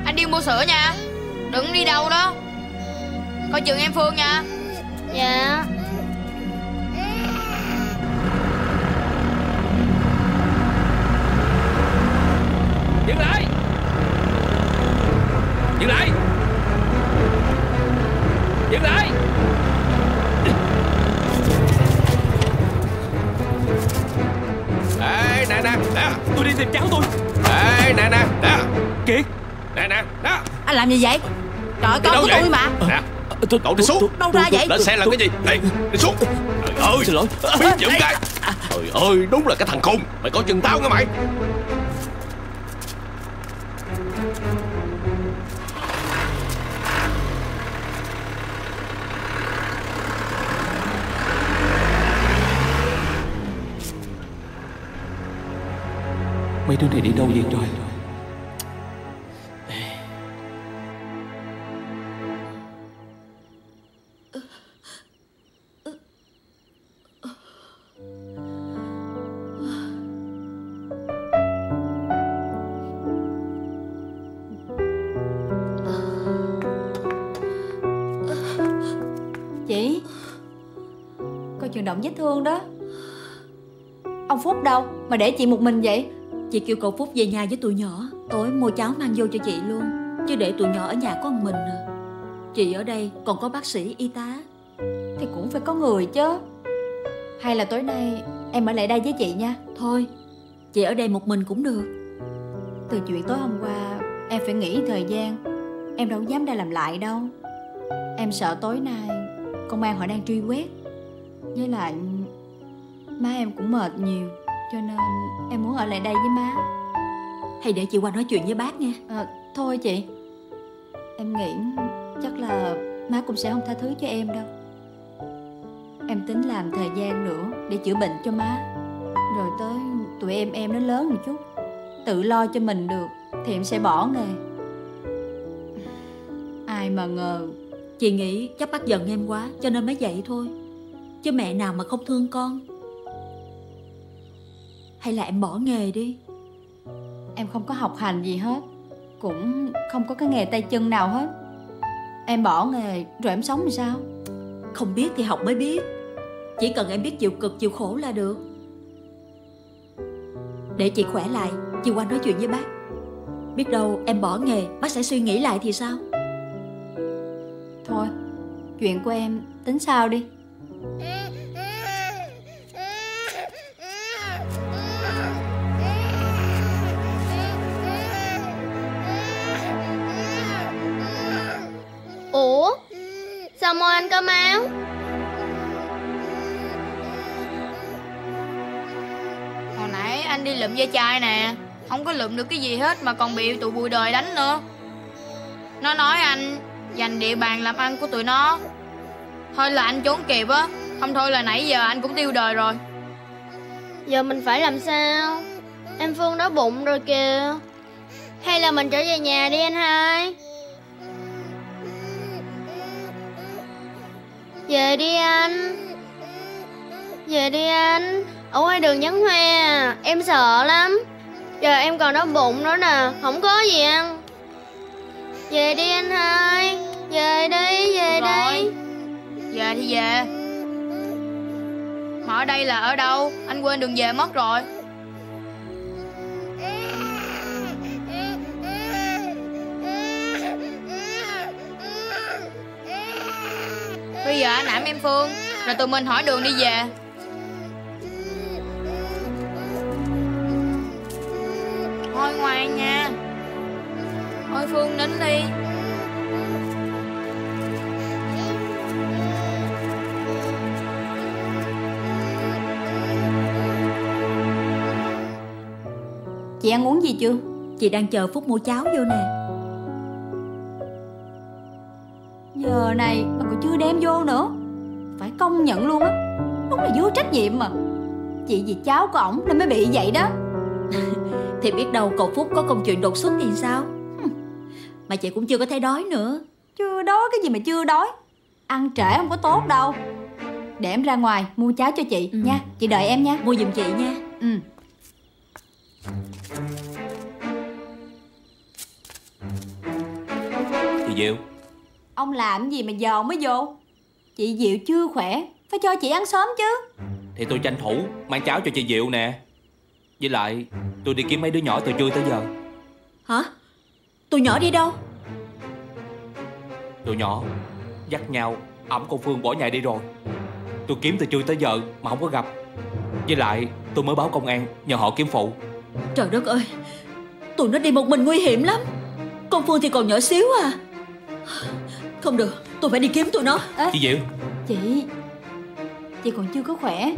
Anh đi mua sữa nha. Đừng đi đâu đó. Coi chừng em Phương nha. Dạ tìm cháu tôi. Ê, nè, nè, nè. Kiệt Nè, nè, nè. Anh làm gì vậy? Trời ơi, con của tôi mà. Nè, cậu đi xuống. Đâu ra vậy? Lên xe là cái gì? Đây, đi xuống. Trời ơi. Xin lỗi. Biết chịu cái. Trời ơi, đúng là cái thằng khùng. Mày coi chừng tao nghe mày đứa này đi đâu vậy trời? Chị, Coi chừng động vết thương đó. Ông Phúc đâu Mà để chị một mình vậy? Chị kêu cậu Phúc về nhà với tụi nhỏ. Tối mua cháo mang vô cho chị luôn Chứ để tụi nhỏ ở nhà có mình à Chị ở đây còn có bác sĩ y tá. Thì cũng phải có người chứ. Hay là tối nay em ở lại đây với chị nha. Thôi Chị ở đây một mình cũng được. Từ chuyện tối hôm qua Em phải nghỉ thời gian. Em đâu dám ra làm lại đâu. Em sợ tối nay Công an họ đang truy quét. Với lại Má em cũng mệt nhiều Cho nên em muốn ở lại đây với má. Hay để chị qua nói chuyện với bác nha. À, Thôi chị. Em nghĩ chắc là má cũng sẽ không tha thứ cho em đâu. Em tính làm thời gian nữa Để chữa bệnh cho má. Rồi tới tụi em em nó lớn một chút Tự lo cho mình được Thì em sẽ bỏ nghề. Ai mà ngờ Chị nghĩ chắc bác giận em quá Cho nên mới vậy thôi. Chứ mẹ nào mà không thương con Hay là em bỏ nghề đi? Em không có học hành gì hết. Cũng không có cái nghề tay chân nào hết. Em bỏ nghề rồi em sống làm sao? Không biết thì học mới biết. Chỉ cần em biết chịu cực chịu khổ là được. Để chị khỏe lại Chị qua nói chuyện với bác. Biết đâu em bỏ nghề Bác sẽ suy nghĩ lại thì sao? Thôi Chuyện của em tính sao đi Có máu Hồi nãy anh đi lượm ve chai nè Không có lượm được cái gì hết Mà còn bị tụi bùi đời đánh nữa. Nó nói anh Giành địa bàn làm ăn của tụi nó. Thôi là anh trốn kịp á Không thôi là nãy giờ anh cũng tiêu đời rồi. Giờ mình phải làm sao? Em Phương đói bụng rồi kìa. Hay là mình trở về nhà đi anh hai Về đi anh. Về đi anh. Ở ngoài đường nhắn hoa à. Em sợ lắm. Giờ em còn đói bụng nữa nè. Không có gì ăn. Về đi anh hai. Về đi, về Rồi. đi Về thì về. Mà ở đây là ở đâu? Anh quên đường về mất rồi. Bây giờ anh ảm em Phương Rồi tụi mình hỏi đường đi về. Thôi ngoài nha. Ôi Phương nín đi. Chị ăn uống gì chưa? Chị đang chờ Phúc mua cháo vô nè. Giờ này chưa đem vô nữa. Phải công nhận luôn á Đúng là vô trách nhiệm mà. Chị vì cháu của ổng nên mới bị vậy đó. *laughs* Thì biết đâu cậu Phúc có công chuyện đột xuất thì sao? Mà chị cũng chưa có thấy đói nữa. Chưa đói cái gì mà chưa đói. Ăn trễ không có tốt đâu. Để em ra ngoài mua cháo cho chị nha. Chị đợi em nha. Mua giùm chị nha. Ừ. Chị Diệu Ông làm gì mà giờ mới vô? Chị Diệu chưa khỏe Phải cho chị ăn sớm chứ. Thì tôi tranh thủ mang cháo cho chị Diệu nè. Với lại tôi đi kiếm mấy đứa nhỏ từ trưa tới giờ. Hả? Tụi nhỏ đi đâu? Tụi nhỏ dắt nhau ẩm con Phương bỏ nhà đi rồi. Tôi kiếm từ trưa tới giờ mà không có gặp. Với lại tôi mới báo công an nhờ họ kiếm phụ. Trời đất ơi Tụi nó đi một mình nguy hiểm lắm. Con Phương thì còn nhỏ xíu à Không được Tôi phải đi kiếm tụi nó. Chị Diệu. Chị. Chị còn chưa có khỏe.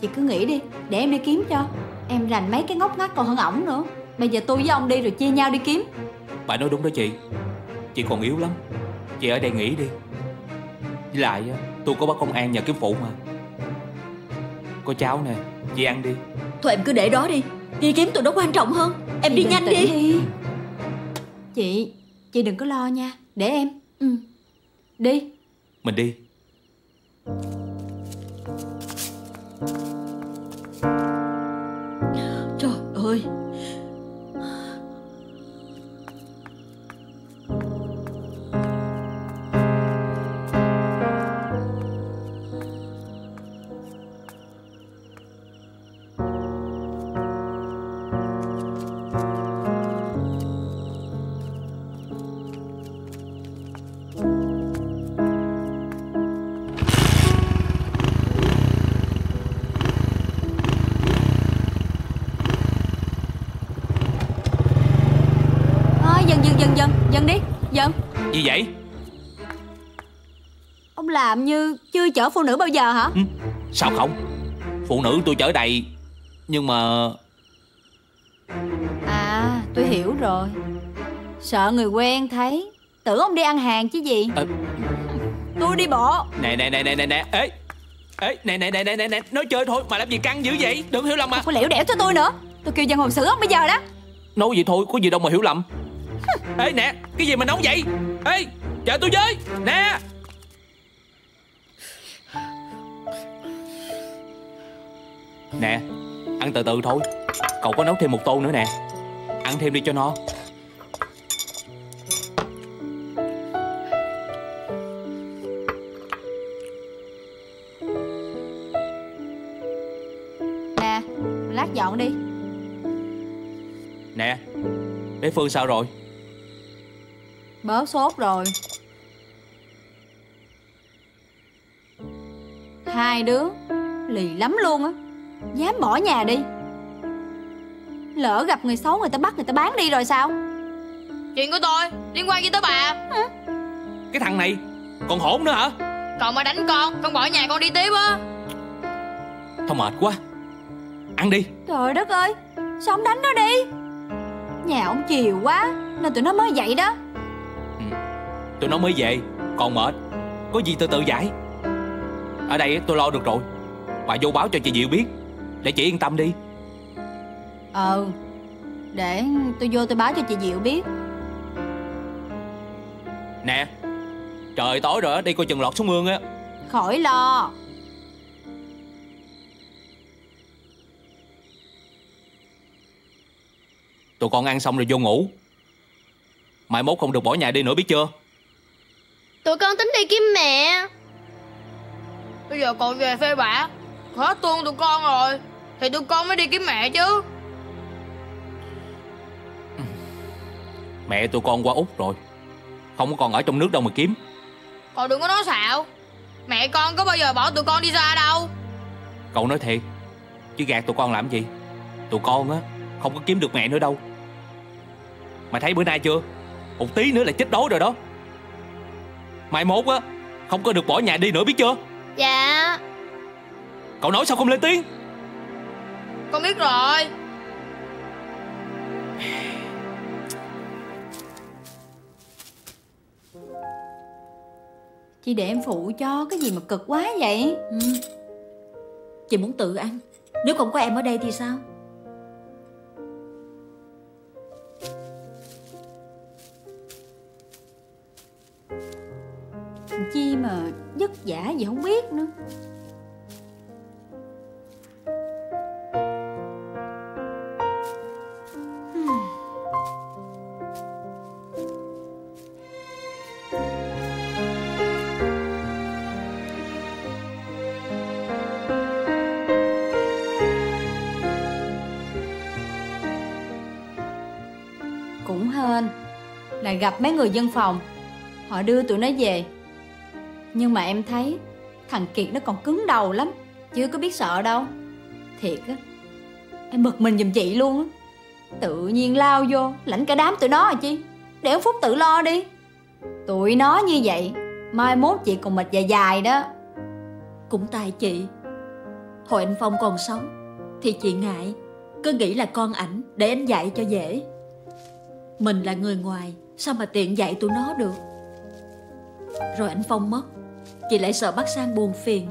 Chị cứ nghĩ đi Để em đi kiếm cho. Em rành mấy cái ngóc ngách còn hơn ổng nữa. Bây giờ tôi với ông đi rồi chia nhau đi kiếm. Bà nói đúng đó chị. Chị còn yếu lắm. Chị ở đây nghỉ đi. Với lại á, tôi có bắt công an nhờ kiếm phụ mà. Có cháo nè Chị ăn đi. Thôi em cứ để đó đi. Đi kiếm tụi nó quan trọng hơn. Em đi Chị nhanh bình tĩnh đi. Chị Chị đừng có lo nha. Để em Ừ. Đi. Mình đi. Trời ơi làm như chưa chở phụ nữ bao giờ hả? Sao không? Phụ nữ tôi chở đầy Nhưng mà À tôi hiểu rồi. Sợ người quen thấy. Tưởng ông đi ăn hàng chứ gì? Ờ. Tôi đi bộ. Nè nè nè nè nè nè. Ê Ê nè nè nè nè nè nè. Nói chơi thôi mà làm gì căng dữ vậy? Đừng hiểu lầm mà. Có lẻo đẻo cho tôi nữa. Tôi kêu dân hồn xử ông bây giờ đó. Nói vậy thôi có gì đâu mà hiểu lầm. Ê nè Cái gì mà nóng vậy? Ê Chờ tôi với. Nè Nè Ăn từ từ thôi. Cậu có nấu thêm một tô nữa nè. Ăn thêm đi cho no. Nè lát dọn đi. Nè Bé Phương sao rồi? Bớt sốt rồi. Hai đứa Lì lắm luôn á Dám bỏ nhà đi. Lỡ gặp người xấu người ta bắt người ta bán đi rồi sao? Chuyện của tôi liên quan gì tới bà? Cái thằng này Còn hổn nữa hả? Còn mà đánh con Con bỏ nhà con đi tiếp á. Thôi mệt quá. Ăn đi. Trời đất ơi Sao ông đánh nó đi? Nhà ông chiều quá Nên tụi nó mới vậy đó. Tôi nói mới về Còn mệt. Có gì từ từ giải. Ở đây tôi lo được rồi. Bà vô báo cho chị Diệu biết Để chị yên tâm đi. Ờ Để tôi vô tôi báo cho chị Diệu biết. Nè Trời tối rồi á, đi coi chừng lọt xuống mương á. Khỏi lo. Tụi con ăn xong rồi vô ngủ. Mai mốt không được bỏ nhà đi nữa biết chưa? Tụi con tính đi kiếm mẹ. Bây giờ còn về phê bả. Hết tuôn tụi con rồi Thì tụi con mới đi kiếm mẹ chứ. Mẹ tụi con qua Úc rồi. Không có còn ở trong nước đâu mà kiếm. Còn đừng có nói xạo. Mẹ con có bao giờ bỏ tụi con đi xa đâu. Cậu nói thiệt. Chứ gạt tụi con làm gì? Tụi con á Không có kiếm được mẹ nữa đâu. Mày thấy bữa nay chưa? Một tí nữa là chết đói rồi đó. Mai mốt á Không có được bỏ nhà đi nữa biết chưa? Dạ. Cậu nói sao không lên tiếng con biết rồi. Chị để em phụ cho Cái gì mà cực quá vậy? Ừ. Chị muốn tự ăn. Nếu không có em ở đây thì sao? Chi mà vất vả gì không biết nữa. Là gặp mấy người dân phòng. Họ đưa tụi nó về. Nhưng mà em thấy Thằng Kiệt nó còn cứng đầu lắm, Chưa có biết sợ đâu. Thiệt á, Em bực mình giùm chị luôn á. Tự nhiên lao vô, Lãnh cả đám tụi nó à chi Để ông Phúc tự lo đi. Tụi nó như vậy, Mai mốt chị còn mệt dài dài đó. Cũng tại chị. Hồi anh Phong còn sống, Thì chị ngại, Cứ nghĩ là con ảnh để anh dạy cho dễ. Mình là người ngoài Sao mà tiện dạy tụi nó được? Rồi anh Phong mất. Chị lại sợ bác Sang buồn phiền.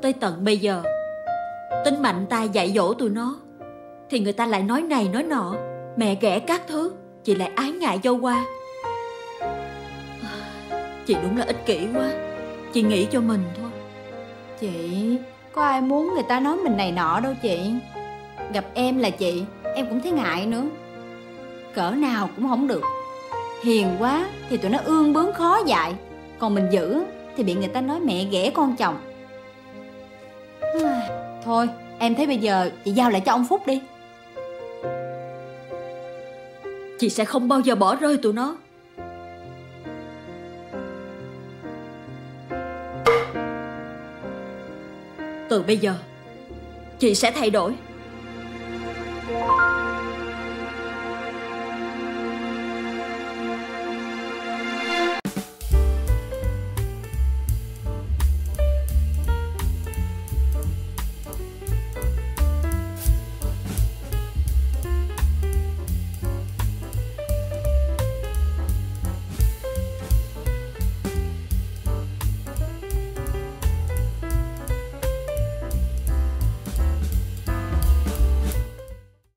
Tới tận bây giờ, Tính mạnh tay dạy dỗ tụi nó, Thì người ta lại nói này nói nọ. Mẹ ghẻ các thứ, Chị lại ái ngại cho qua. Chị đúng là ích kỷ quá. Chị nghĩ cho mình thôi. Chị, Có ai muốn người ta nói mình này nọ đâu chị. Gặp em là chị, Em cũng thấy ngại nữa. Cỡ nào cũng không được. Hiền quá thì tụi nó ương bướng khó dạy Còn mình giữ thì bị người ta nói mẹ ghẻ con chồng. *sighs* Thôi, em thấy bây giờ chị giao lại cho ông Phúc đi. Chị sẽ không bao giờ bỏ rơi tụi nó. Từ bây giờ, Chị sẽ thay đổi.